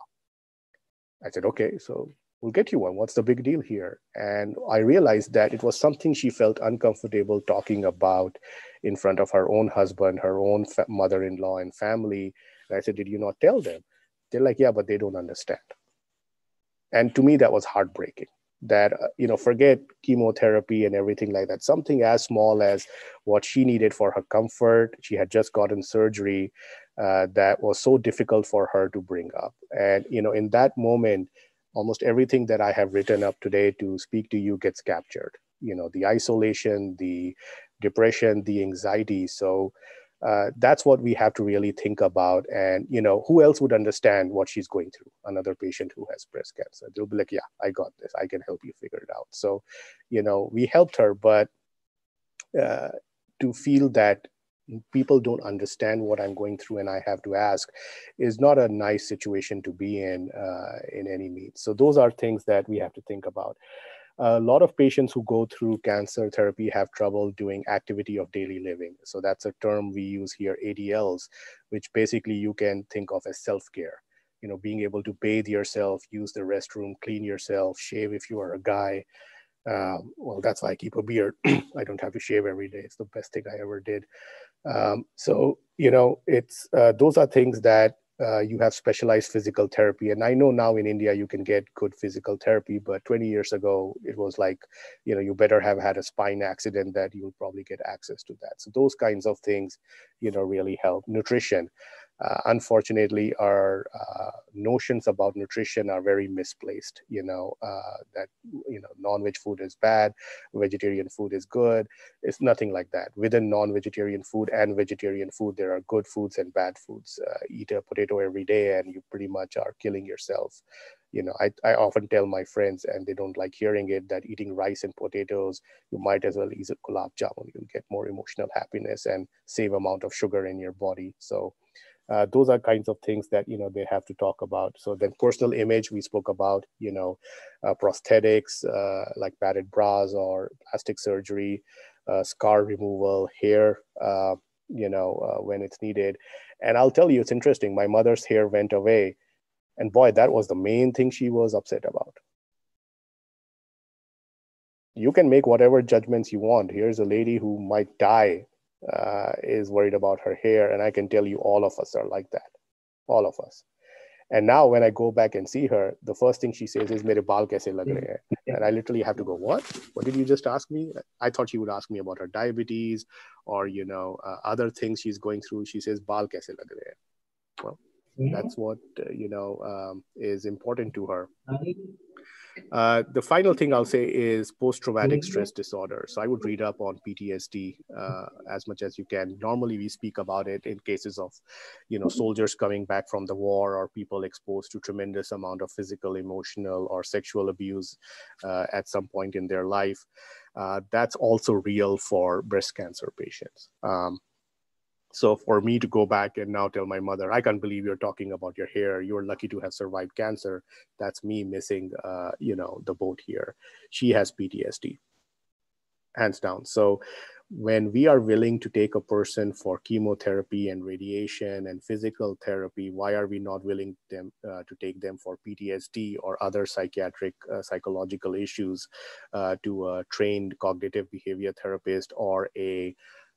I said okay so we'll get you one. What's the big deal here? And i realized that it was something she felt uncomfortable talking about in front of her own husband her own fa- mother-in-law and family I said, Did you not tell them? They're like, Yeah, but they don't understand. And to me, that was heartbreaking. That, uh, you know, forget chemotherapy and everything like that. Something as small as what she needed for her comfort. She had just gotten surgery uh, that was so difficult for her to bring up. And, you know, in that moment, almost everything that I have written up today to speak to you gets captured. You know, the isolation, the depression, the anxiety. So, uh, that's what we have to really think about. And you know who else would understand what she's going through? Another patient who has breast cancer. They'll be like yeah i got this. I can help you figure it out. So you know we helped her but uh, to feel that people don't understand what i'm going through and i have to ask is not a nice situation to be in uh, in any means. So those are things that we have to think about a lot of patients who go through cancer therapy have trouble doing activity of daily living. So that's a term we use here, ADLs, which basically you can think of as self-care. You know, being able to bathe yourself, use the restroom, clean yourself, shave if you are a guy. Um, well, that's why I keep a beard. *clears throat* I don't have to shave every day. It's the best thing I ever did. Um, so, you know, it's uh, those are things that uh, you have specialized physical therapy. And I know now in India you can get good physical therapy, but 20 years ago it was like, you know, you better have had a spine accident that you'll probably get access to that. So those kinds of things, you know, really help. Nutrition uh, unfortunately our uh, notions about nutrition are very misplaced you know uh, that you know non-veg food is bad vegetarian food is good. It's nothing like that. Within non-vegetarian food and vegetarian food there are good foods and bad foods. Uh, eat a potato every day and you pretty much are killing yourself. You know I, I often tell my friends and they don't like hearing it that eating rice and potatoes you might as well eat a gulab jamun. You'll get more emotional happiness and save amount of sugar in your body. So uh, those are kinds of things that you know they have to talk about. So then personal image we spoke about you know uh, prosthetics uh, like padded bras or plastic surgery uh, scar removal hair uh, you know uh, when it's needed. And i'll tell you it's interesting. My mother's hair went away and boy that was the main thing she was upset about. You can make whatever judgments you want. Here's a lady who might die uh, is worried about her hair. And I can tell you, all of us are like that, all of us. And now when I go back and see her, the first thing she says is, "Mere baal kaise lag rahe hain?" And I literally have to go, "What? What did you just ask me?" I thought she would ask me about her diabetes or you know uh, other things she's going through. She says, "Baal kaise lag rahe hain?" Well, that's what uh, you know um, is important to her. Uh, the final thing I'll say is post traumatic mm-hmm. stress disorder. So I would read up on PTSD uh, as much as you can. Normally, we speak about it in cases of, you know, soldiers coming back from the war or people exposed to tremendous amount of physical, emotional, or sexual abuse uh, at some point in their life. Uh, that's also real for breast cancer patients. Um, so for me to go back and now tell my mother, I can't believe you're talking about your hair. You're lucky to have survived cancer. That's me missing, uh, you know, the boat here. She has PTSD, hands down. So when we are willing to take a person for chemotherapy and radiation and physical therapy, why are we not willing them uh, to take them for PTSD or other psychiatric uh, psychological issues uh, to a trained cognitive behavior therapist or a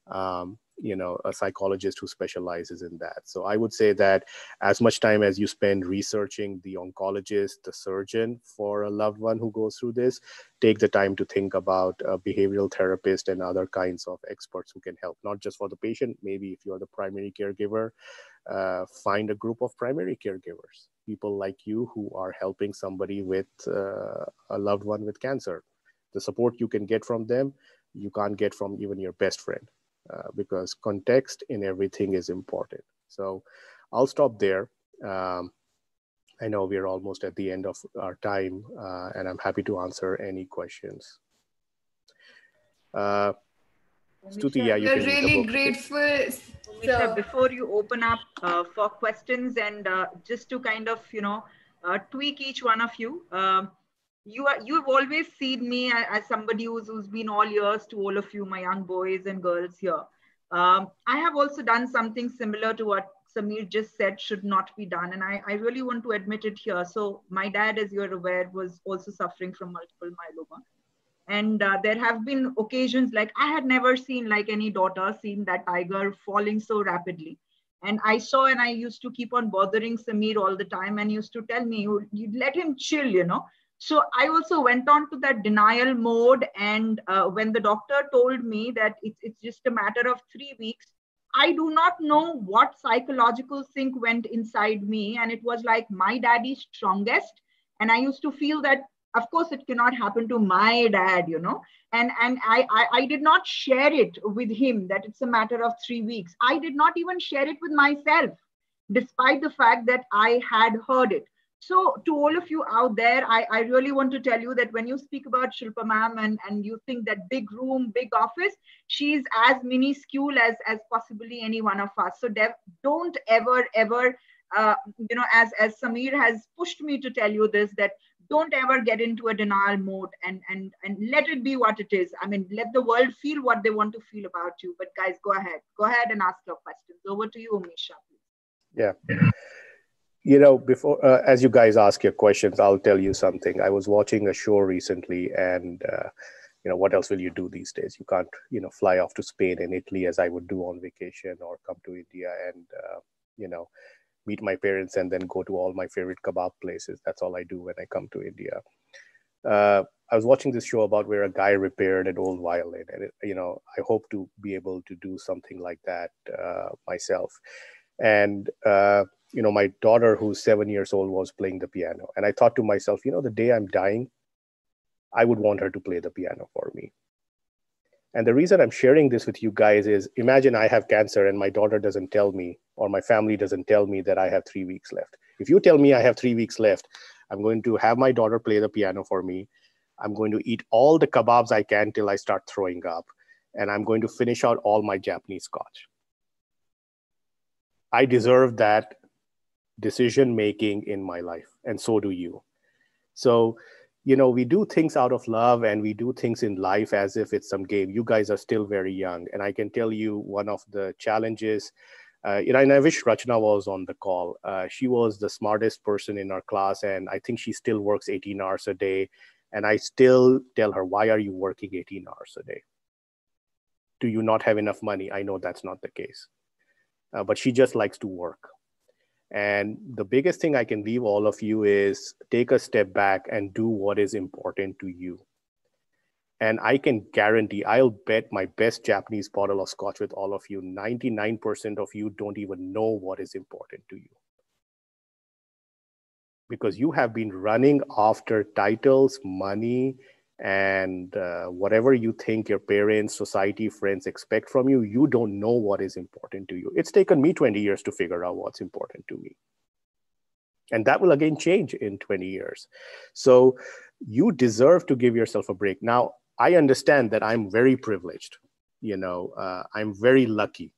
um, you know a psychologist who specializes in that. So i would say that as much time as you spend researching the oncologist the surgeon for a loved one who goes through this take the time to think about a behavioral therapist and other kinds of experts who can help not just for the patient. Maybe if you're the primary caregiver uh, find a group of primary caregivers people like you who are helping somebody with uh, a loved one with cancer. The support you can get from them you can't get from even your best friend uh, because context in everything is important. So I'll stop there. Um, I know we're almost at the end of our time, uh, and I'm happy to answer any questions. Uh, Stuti, yeah, you We're really grateful. Misha, before you open up uh, for questions and uh, just to kind of, you know, uh, tweak each one of you, um, you are you've always seen me as somebody who's, who's been all ears to all of you, my young boys and girls here. Um, I have also done something similar to what Samir just said should not be done. And I, I really want to admit it here. So my dad, as you're aware, was also suffering from multiple myeloma. And uh, there have been occasions like I had never seen like any daughter seen that tiger falling so rapidly. And I saw and I used to keep on bothering Samir all the time and used to tell me, you, you let him chill, you know. So I also went on to that denial mode. And uh, when the doctor told me that it's, it's just a matter of three weeks, I do not know what psychological sync went inside me. And it was like my daddy's strongest. And I used to feel that, of course, it cannot happen to my dad, you know. And, and I, I, I did not share it with him that it's a matter of three weeks. I did not even share it with myself, despite the fact that I had heard it. So to all of you out there, I, I really want to tell you that when you speak about Shilpa ma'am and, and you think that big room, big office, she's as minuscule as, as possibly any one of us. So don't ever, ever, uh, you know, as, as Samir has pushed me to tell you this, that don't ever get into a denial mode and, and, and let it be what it is. I mean, let the world feel what they want to feel about you. But guys, go ahead. Go ahead and ask your questions. Over to you, Misha. Yeah you know before uh, as you guys ask your questions i'll tell you something. I was watching a show recently and uh, you know what else will you do these days? You can't you know fly off to spain and italy as i would do on vacation or come to india and uh, you know meet my parents and then go to all my favorite kebab places. That's all i do when i come to india. Uh, i was watching this show about where a guy repaired an old violin and it, you know i hope to be able to do something like that uh, myself. And uh, you know, my daughter, who's seven years old, was playing the piano. And I thought to myself, you know, the day I'm dying, I would want her to play the piano for me. And the reason I'm sharing this with you guys is imagine I have cancer and my daughter doesn't tell me, or my family doesn't tell me that I have three weeks left. If you tell me I have three weeks left, I'm going to have my daughter play the piano for me. I'm going to eat all the kebabs I can till I start throwing up. And I'm going to finish out all my Japanese scotch. I deserve that decision making in my life and so do you so you know we do things out of love and we do things in life as if it's some game you guys are still very young and i can tell you one of the challenges uh, you know, and I wish Rachna was on the call. Uh, she was the smartest person in our class, and I think she still works 18 hours a day. And I still tell her, "Why are you working 18 hours a day? Do you not have enough money?" I know that's not the case, uh, but she just likes to work. And the biggest thing I can leave all of you is take a step back and do what is important to you. And I can guarantee, I'll bet my best Japanese bottle of scotch with all of you, 99% of you don't even know what is important to you. Because you have been running after titles, money, and uh, whatever you think your parents society friends expect from you you don't know what is important to you. It's taken me 20 years to figure out what's important to me. And that will again change in 20 years. So you deserve to give yourself a break. Now i understand that i'm very privileged you know uh, i'm very lucky.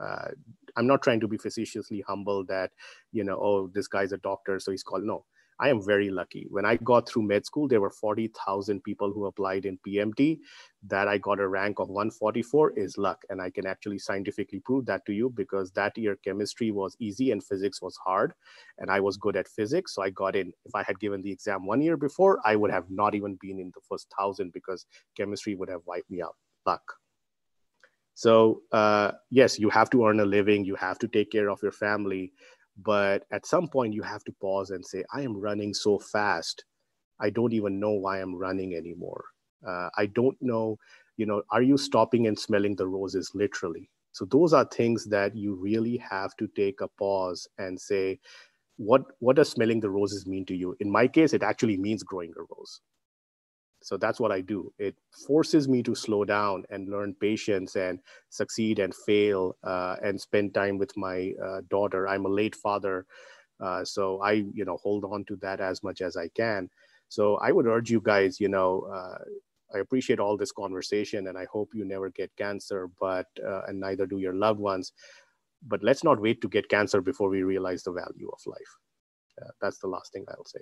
Uh, i'm not trying to be facetiously humble that you know oh this guy's a doctor so he's called. No I am very lucky. When I got through med school, there were 40,000 people who applied in PMT. That I got a rank of 144 is luck. And I can actually scientifically prove that to you because that year chemistry was easy and physics was hard. And I was good at physics. So I got in. If I had given the exam one year before, I would have not even been in the first thousand because chemistry would have wiped me out. Luck. So, uh, yes, you have to earn a living, you have to take care of your family but at some point, you have to pause and say, I am running so fast. I don't even know why I'm running anymore. Uh, I don't know, you know, are you stopping and smelling the roses literally? So those are things that you really have to take a pause and say, what, what does smelling the roses mean to you? In my case, it actually means growing a rose. So that's what I do. It forces me to slow down and learn patience and succeed and fail uh, and spend time with my uh, daughter. I'm a late father, uh, so I you know hold on to that as much as I can. So I would urge you guys, you know, uh, I appreciate all this conversation and I hope you never get cancer, but, uh, and neither do your loved ones. But let's not wait to get cancer before we realize the value of life. Uh, that's the last thing I'll say.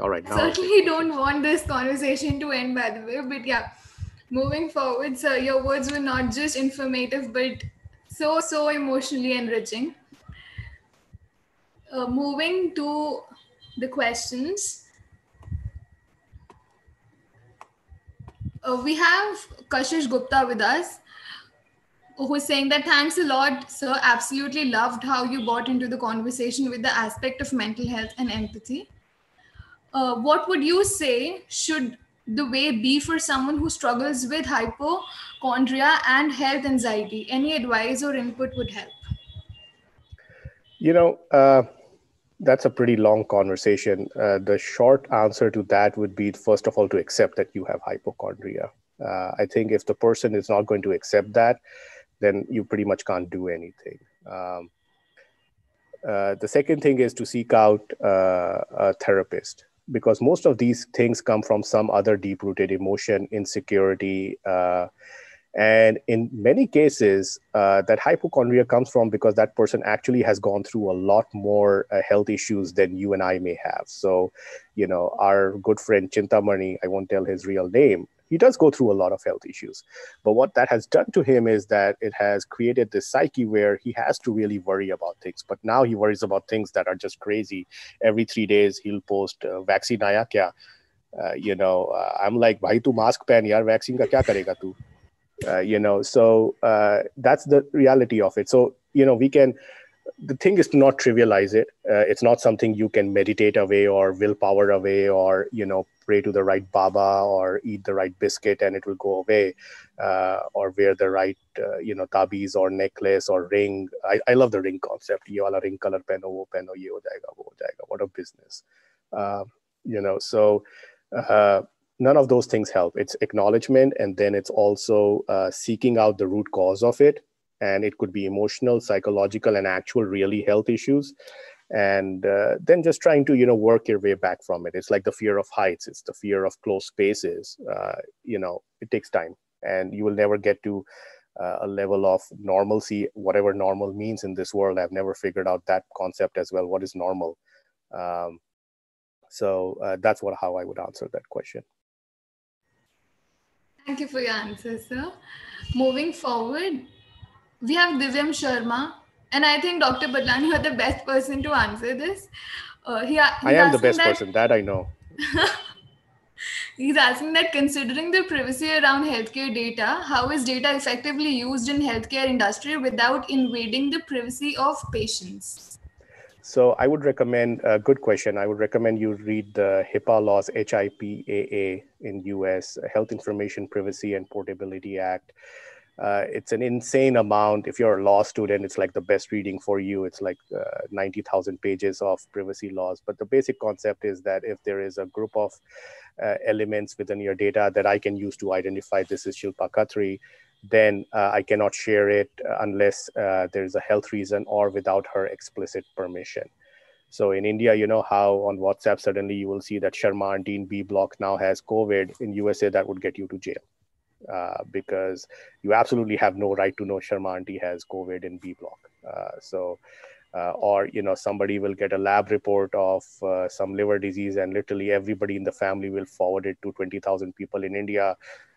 All right. Now Certainly *laughs* don't want this conversation to end, by the way. But yeah, moving forward, sir, your words were not just informative, but so, so emotionally enriching. Uh, moving to the questions. Uh, we have Kashish Gupta with us, who's saying that thanks a lot, sir. Absolutely loved how you brought into the conversation with the aspect of mental health and empathy uh, what would you say should the way be for someone who struggles with hypochondria and health anxiety? Any advice or input would help. You know, uh, that's a pretty long conversation. Uh, the short answer to that would be first of all to accept that you have hypochondria. Uh, I think if the person is not going to accept that, then you pretty much can't do anything. Um, uh, the second thing is to seek out uh, a therapist because most of these things come from some other deep rooted emotion, insecurity. Uh, and in many cases, uh, that hypochondria comes from because that person actually has gone through a lot more uh, health issues than you and I may have. So, you know, our good friend Chintamani, I won't tell his real name, he does go through a lot of health issues. But what that has done to him is that it has created this psyche where he has to really worry about things. But now he worries about things that are just crazy. Every three days, he'll post uh, vaccine aaya kya? Uh, you know, uh, I'm like, bhai tu mask pen yaar, vaccine ka kya karega tu? Uh, you know, so uh, that's the reality of it. So, you know, we can the thing is to not trivialize it. Uh, it's not something you can meditate away or willpower away or you know pray to the right baba or eat the right biscuit and it will go away uh, or wear the right uh, you know tabis or necklace or ring. I, I love the ring concept. Ye wala ring color pehno, wo pehno, ye ho jayega, wo jayega. What a business. Uh, you know, so uh, none of those things help. It's acknowledgement and then it's also uh, seeking out the root cause of it and it could be emotional psychological and actual really health issues and uh, then just trying to you know work your way back from it. It's like the fear of heights. It's the fear of closed spaces. Uh, you know it takes time. And you will never get to uh, a level of normalcy whatever normal means in this world. I've never figured out that concept as well. What is normal? Um, so uh, that's what how i would answer that question. Thank you for your answer sir. Moving forward we have Divyam Sharma, and I think Dr. Badlani, you're the best person to answer this. Uh, he, I am the best that, person, that I know. *laughs* he's asking that considering the privacy around healthcare data, how is data effectively used in healthcare industry without invading the privacy of patients? So I would recommend a good question. I would recommend you read the HIPAA laws, HIPAA in US, Health Information Privacy and Portability Act. Uh, it's an insane amount. If you're a law student, it's like the best reading for you. It's like uh, 90,000 pages of privacy laws. But the basic concept is that if there is a group of uh, elements within your data that I can use to identify this is Shilpa Khatri, then uh, I cannot share it unless uh, there's a health reason or without her explicit permission. So in India, you know how on WhatsApp suddenly you will see that Sharma and Dean B block now has COVID. In USA, that would get you to jail uh, because you absolutely have no right to know Sharma auntie has COVID in B block. Uh, so, uh, or you know, somebody will get a lab report of uh, some liver disease, and literally everybody in the family will forward it to twenty thousand people in India.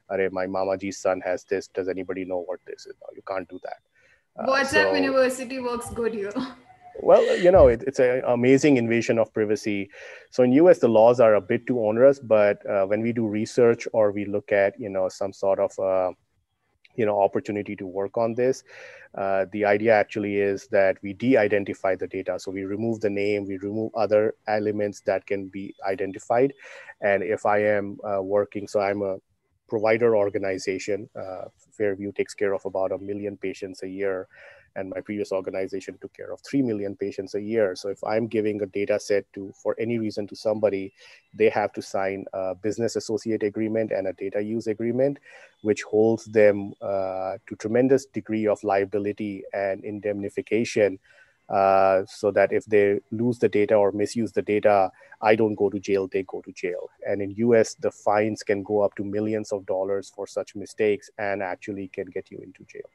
Are my mama ji's son has this. Does anybody know what this is? No, you can't do that. WhatsApp so, University works good here. *laughs* well you know it, it's an amazing invasion of privacy. So in us the laws are a bit too onerous but uh, when we do research or we look at you know some sort of uh, you know opportunity to work on this uh, the idea actually is that we de-identify the data. So we remove the name we remove other elements that can be identified. And if i am uh, working so i'm a provider organization uh, fairview takes care of about a million patients a year and my previous organization took care of 3 million patients a year so if i'm giving a data set to for any reason to somebody they have to sign a business associate agreement and a data use agreement which holds them uh, to tremendous degree of liability and indemnification uh, so that if they lose the data or misuse the data, I don't go to jail, they go to jail. And in US, the fines can go up to millions of dollars for such mistakes and actually can get you into jail.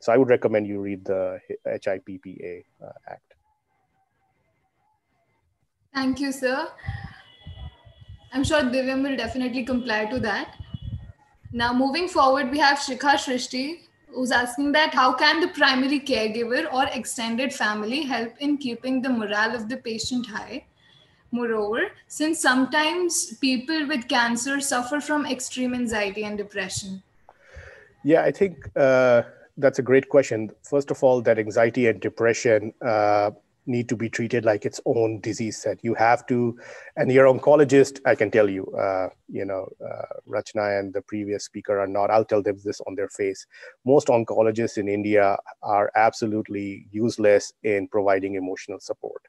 So I would recommend you read the HIPAA uh, Act. Thank you, sir. I'm sure Divyam will definitely comply to that. Now, moving forward, we have Shikha Shrishti, who's asking that how can the primary caregiver or extended family help in keeping the morale of the patient high? Moreover, since sometimes people with cancer suffer from extreme anxiety and depression. Yeah, I think uh, that's a great question. First of all, that anxiety and depression uh, need to be treated like its own disease set. You have to, and your oncologist, I can tell you, uh, you know, uh, Rachna and the previous speaker are not, I'll tell them this on their face. Most oncologists in India are absolutely useless in providing emotional support.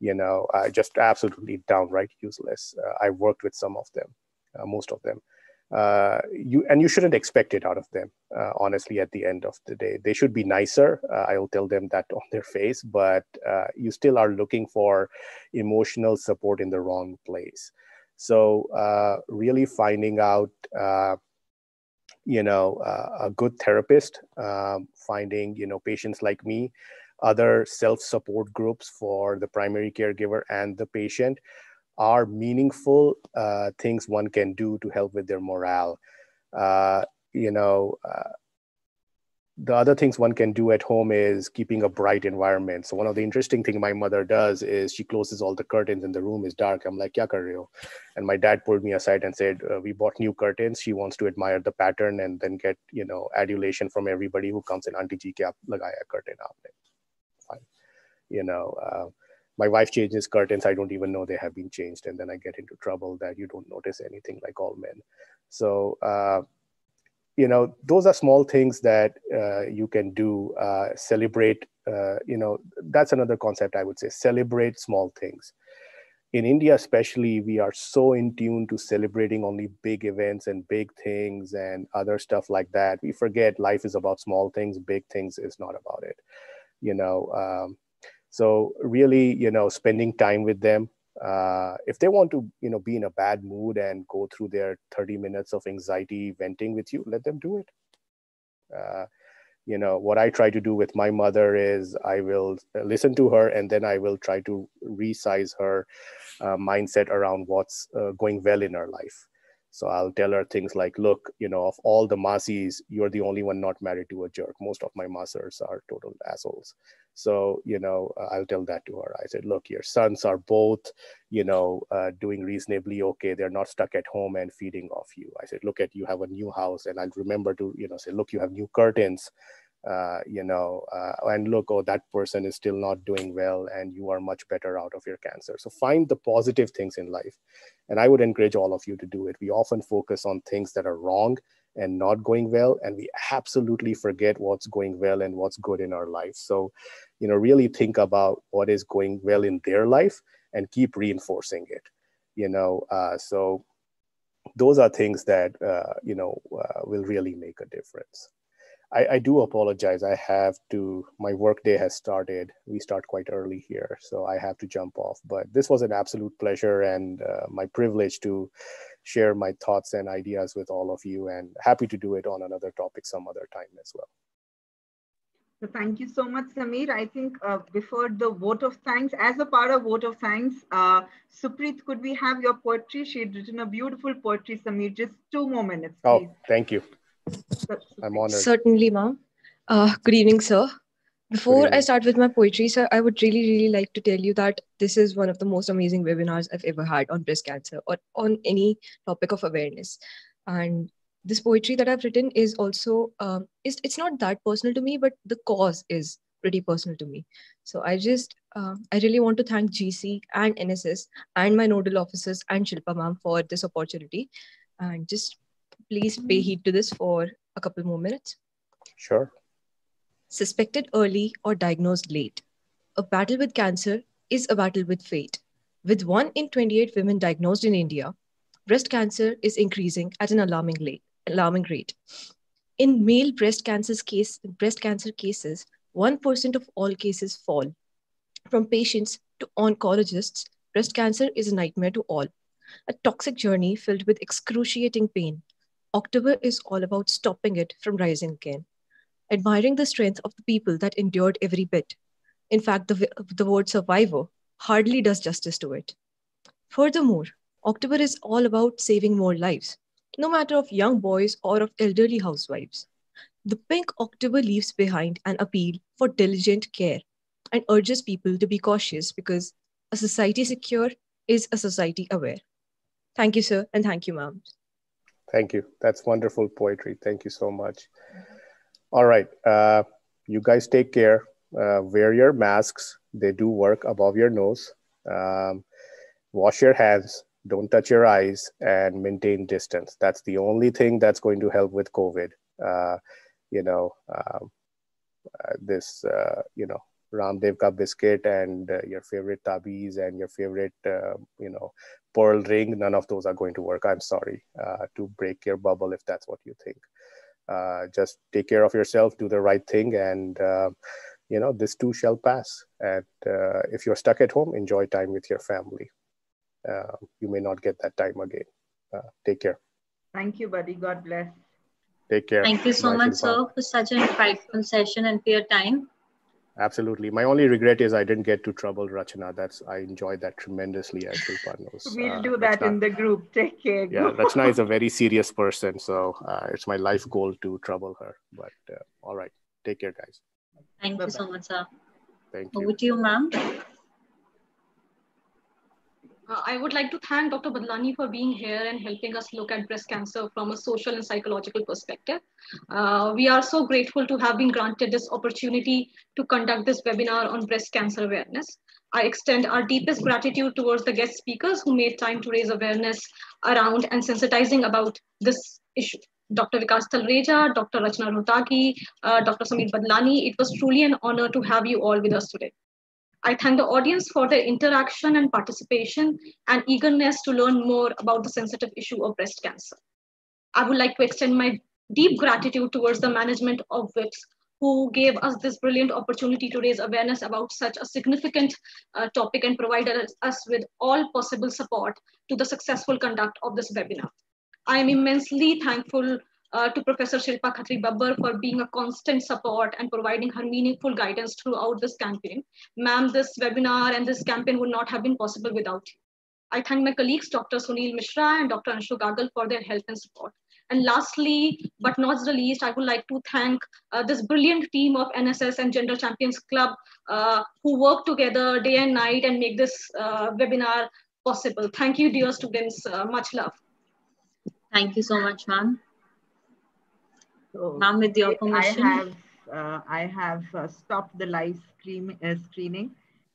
You know, uh, just absolutely downright useless. Uh, I've worked with some of them, uh, most of them uh, you and you shouldn't expect it out of them uh, honestly at the end of the day. They should be nicer uh, i'll tell them that on their face but uh, you still are looking for emotional support in the wrong place. So uh, really finding out you know a good therapist um, finding you know patients like me other self-support groups for the primary caregiver and the patient are meaningful uh, things one can do to help with their morale. Uh, you know, uh, the other things one can do at home is keeping a bright environment. So one of the interesting thing my mother does is she closes all the curtains and the room is dark. I'm like, "Kya kar rahe ho?" And my dad pulled me aside and said, uh, "We bought new curtains. She wants to admire the pattern and then get you know adulation from everybody who comes in. Auntie ji, kya lagaya curtain aapne?" Fine, you know. Uh, my wife changes curtains i don't even know they have been changed and then i get into trouble that you don't notice anything like all men. So uh, you know those are small things that uh, you can do uh, celebrate uh, you know that's another concept i would say celebrate small things. In india especially we are so in tune to celebrating only big events and big things and other stuff like that. We forget life is about small things big things is not about it. You know um, so really, you know, spending time with them. Uh, if they want to, you know, be in a bad mood and go through their 30 minutes of anxiety venting with you, let them do it. Uh, you know, what I try to do with my mother is I will listen to her and then I will try to resize her uh, mindset around what's uh, going well in her life. So I'll tell her things like, look, you know, of all the masis, you're the only one not married to a jerk. Most of my masers are total assholes. So, you know, uh, I'll tell that to her. I said, look, your sons are both, you know, uh, doing reasonably okay. They're not stuck at home and feeding off you. I said, look at you have a new house. And I'll remember to, you know, say, look, you have new curtains. Uh, you know, uh, and look, oh, that person is still not doing well, and you are much better out of your cancer. So find the positive things in life. And I would encourage all of you to do it. We often focus on things that are wrong and not going well and we absolutely forget what's going well and what's good in our life so you know really think about what is going well in their life and keep reinforcing it you know uh, so those are things that uh, you know uh, will really make a difference I, I, do apologize. I have to, my workday has started. We start quite early here, so I have to jump off. But this was an absolute pleasure and uh, my privilege to share my thoughts and ideas with all of you, and happy to do it on another topic some other time as well. So thank you so much, Samir. I think uh, before the vote of thanks, as a part of vote of thanks, uh, Supreet, could we have your poetry? She had written a beautiful poetry, Samir. Just two more minutes, oh, please. Oh, thank you. I'm honored. Certainly, ma'am. Uh, good evening, sir. Before I start with my poetry, sir, I would really, really like to tell you that this is one of the most amazing webinars I've ever had on breast cancer or on any topic of awareness. And this poetry that I've written is also, um, is, it's not that personal to me, but the cause is pretty personal to me. So I just, uh, I really want to thank GC and NSS and my nodal officers and Shilpa ma'am for this opportunity. And just please pay heed to this for a couple more minutes? Sure. Suspected early or diagnosed late. A battle with cancer is a battle with fate. With 1 in 28 women diagnosed in India, breast cancer is increasing at an alarming, late, alarming rate. In male breast, cancer case, breast cancer cases, 1% of all cases fall From patients to oncologists, breast cancer is a nightmare to all. A toxic journey filled with excruciating pain. October is all about stopping it from rising again. Admiring the strength of the people that endured every bit. In fact, the, the word survivor hardly does justice to it. Furthermore, October is all about saving more lives, no matter of young boys or of elderly housewives. The Pink October leaves behind an appeal for diligent care and urges people to be cautious because a society secure is a society aware. Thank you, sir, and thank you, ma'am. Thank you. That's wonderful poetry. Thank you so much. All right. Uh, you guys take care. Uh, wear your masks. They do work above your nose. Um, wash your hands. Don't touch your eyes and maintain distance. That's the only thing that's going to help with COVID. Uh, you know, um, uh, this, uh, you know, Ramdev ka biscuit and uh, your favorite tabis and your favorite, you know, pearl ring, none of those are going to work. I'm sorry to break your bubble if that's what you think. Uh, just take care of yourself, do the right thing, and uh, you know this too shall pass. And uh, if you're stuck at home, enjoy time with your family. you may not get that time again. take care. Thank you, buddy. God bless. Take care. Thank you so Bye, much, sir, for such an insightful session and for your time. Absolutely. My only regret is I didn't get to trouble Rachana. That's I enjoyed that tremendously as Shilpa knows. We'll Uh, do that Rachna- in the group. Take care. yeah, Rachna is a *laughs* very serious person, so uh, it's my life goal to trouble her. But uh, all right, take care, guys. Thank you so much, sir. Thank you. Over to you, ma'am. Uh, I would like to thank Dr. Badlani for being here and helping us look at breast cancer from a social and psychological perspective. Uh, we are so grateful to have been granted this opportunity to conduct this webinar on breast cancer awareness. I extend our deepest gratitude towards the guest speakers who made time to raise awareness around and sensitizing about this issue. Dr. Vikas Talreja, Dr. Rachna uh, Dr. Samir Badlani, it was truly an honor to have you all with us today. I thank the audience for their interaction and participation and eagerness to learn more about the sensitive issue of breast cancer. I would like to extend my deep gratitude towards the management of VIPS who gave us this brilliant opportunity to raise awareness about such a significant uh, topic and provided us- us with all possible support to the successful conduct of this webinar. I am immensely thankful uh, to Professor Shilpa Khatri Babbar for being a constant support and providing her meaningful guidance throughout this campaign. Ma'am, this webinar and this campaign would not have been possible without you. I thank my colleagues, Dr. Sunil Mishra and Dr. Anshu Gagal for their help and support. And lastly, but not the least, I would like to thank uh, this brilliant team of NSS and Gender Champions Club uh, who work together day and night and make this uh, webinar possible. Thank you, dear students. Uh, much love. Thank you so much, ma'am. So, Ma'am, with your I permission. have uh, I have uh, stopped the live stream uh, screening,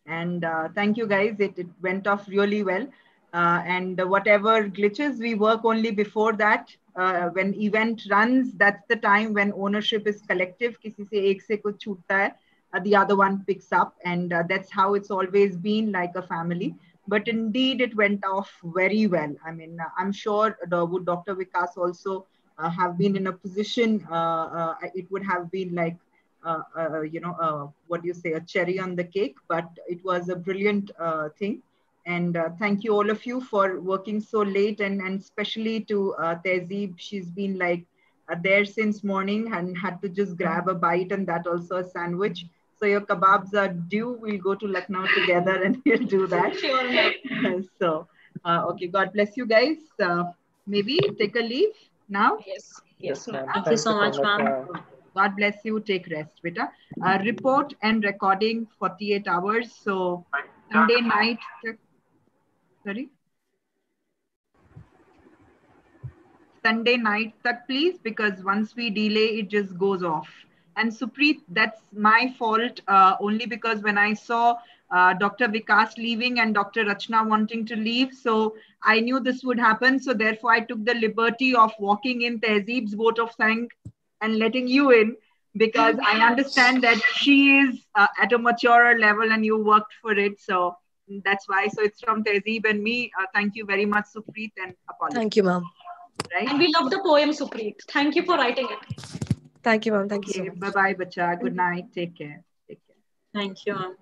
and uh, thank you guys. It, it went off really well. Uh, and whatever glitches, we work only before that. Uh, when event runs, that's the time when ownership is collective. किसी से एक से कुछ छूटता है, uh, the other one picks up, and uh, that's how it's always been like a family. But indeed, it went off very well. I mean, uh, I'm sure uh, would Dr. Vikas also uh, have been in a position, uh, uh, it would have been like, uh, uh, you know, uh, what do you say, a cherry on the cake, but it was a brilliant uh, thing. And uh, thank you all of you for working so late and, and especially to uh, Tehzeeb. She's been like uh, there since morning and had to just grab a bite and that also a sandwich. So your kebabs are due. We'll go to Lucknow together and *laughs* we'll do that. Sure. *laughs* so, uh, okay, God bless you guys. Uh, maybe take a leave now. Yes, yes, ma'am. Thank you so much, ma'am. God bless you. Take rest, beta. Uh, report and recording 48 hours. So Sunday night. Sorry. Sunday night tak please because once we delay it just goes off. And Supreet, that's my fault uh, only because when I saw uh, Dr. Vikas leaving and Dr. Rachna wanting to leave, so I knew this would happen. So therefore, I took the liberty of walking in Tehzeeb's vote of thank and letting you in because I understand that she is uh, at a maturer level and you worked for it. So that's why. So it's from Tehzeeb and me. Uh, thank you very much, Supreet, and apologies. Thank you, ma'am. Right? And we love the poem, Supreet. Thank you for writing it. Thank you, ma'am. Thank you so bye bye, bacha. Good night. Take care. Take care. Thank you, ma'am.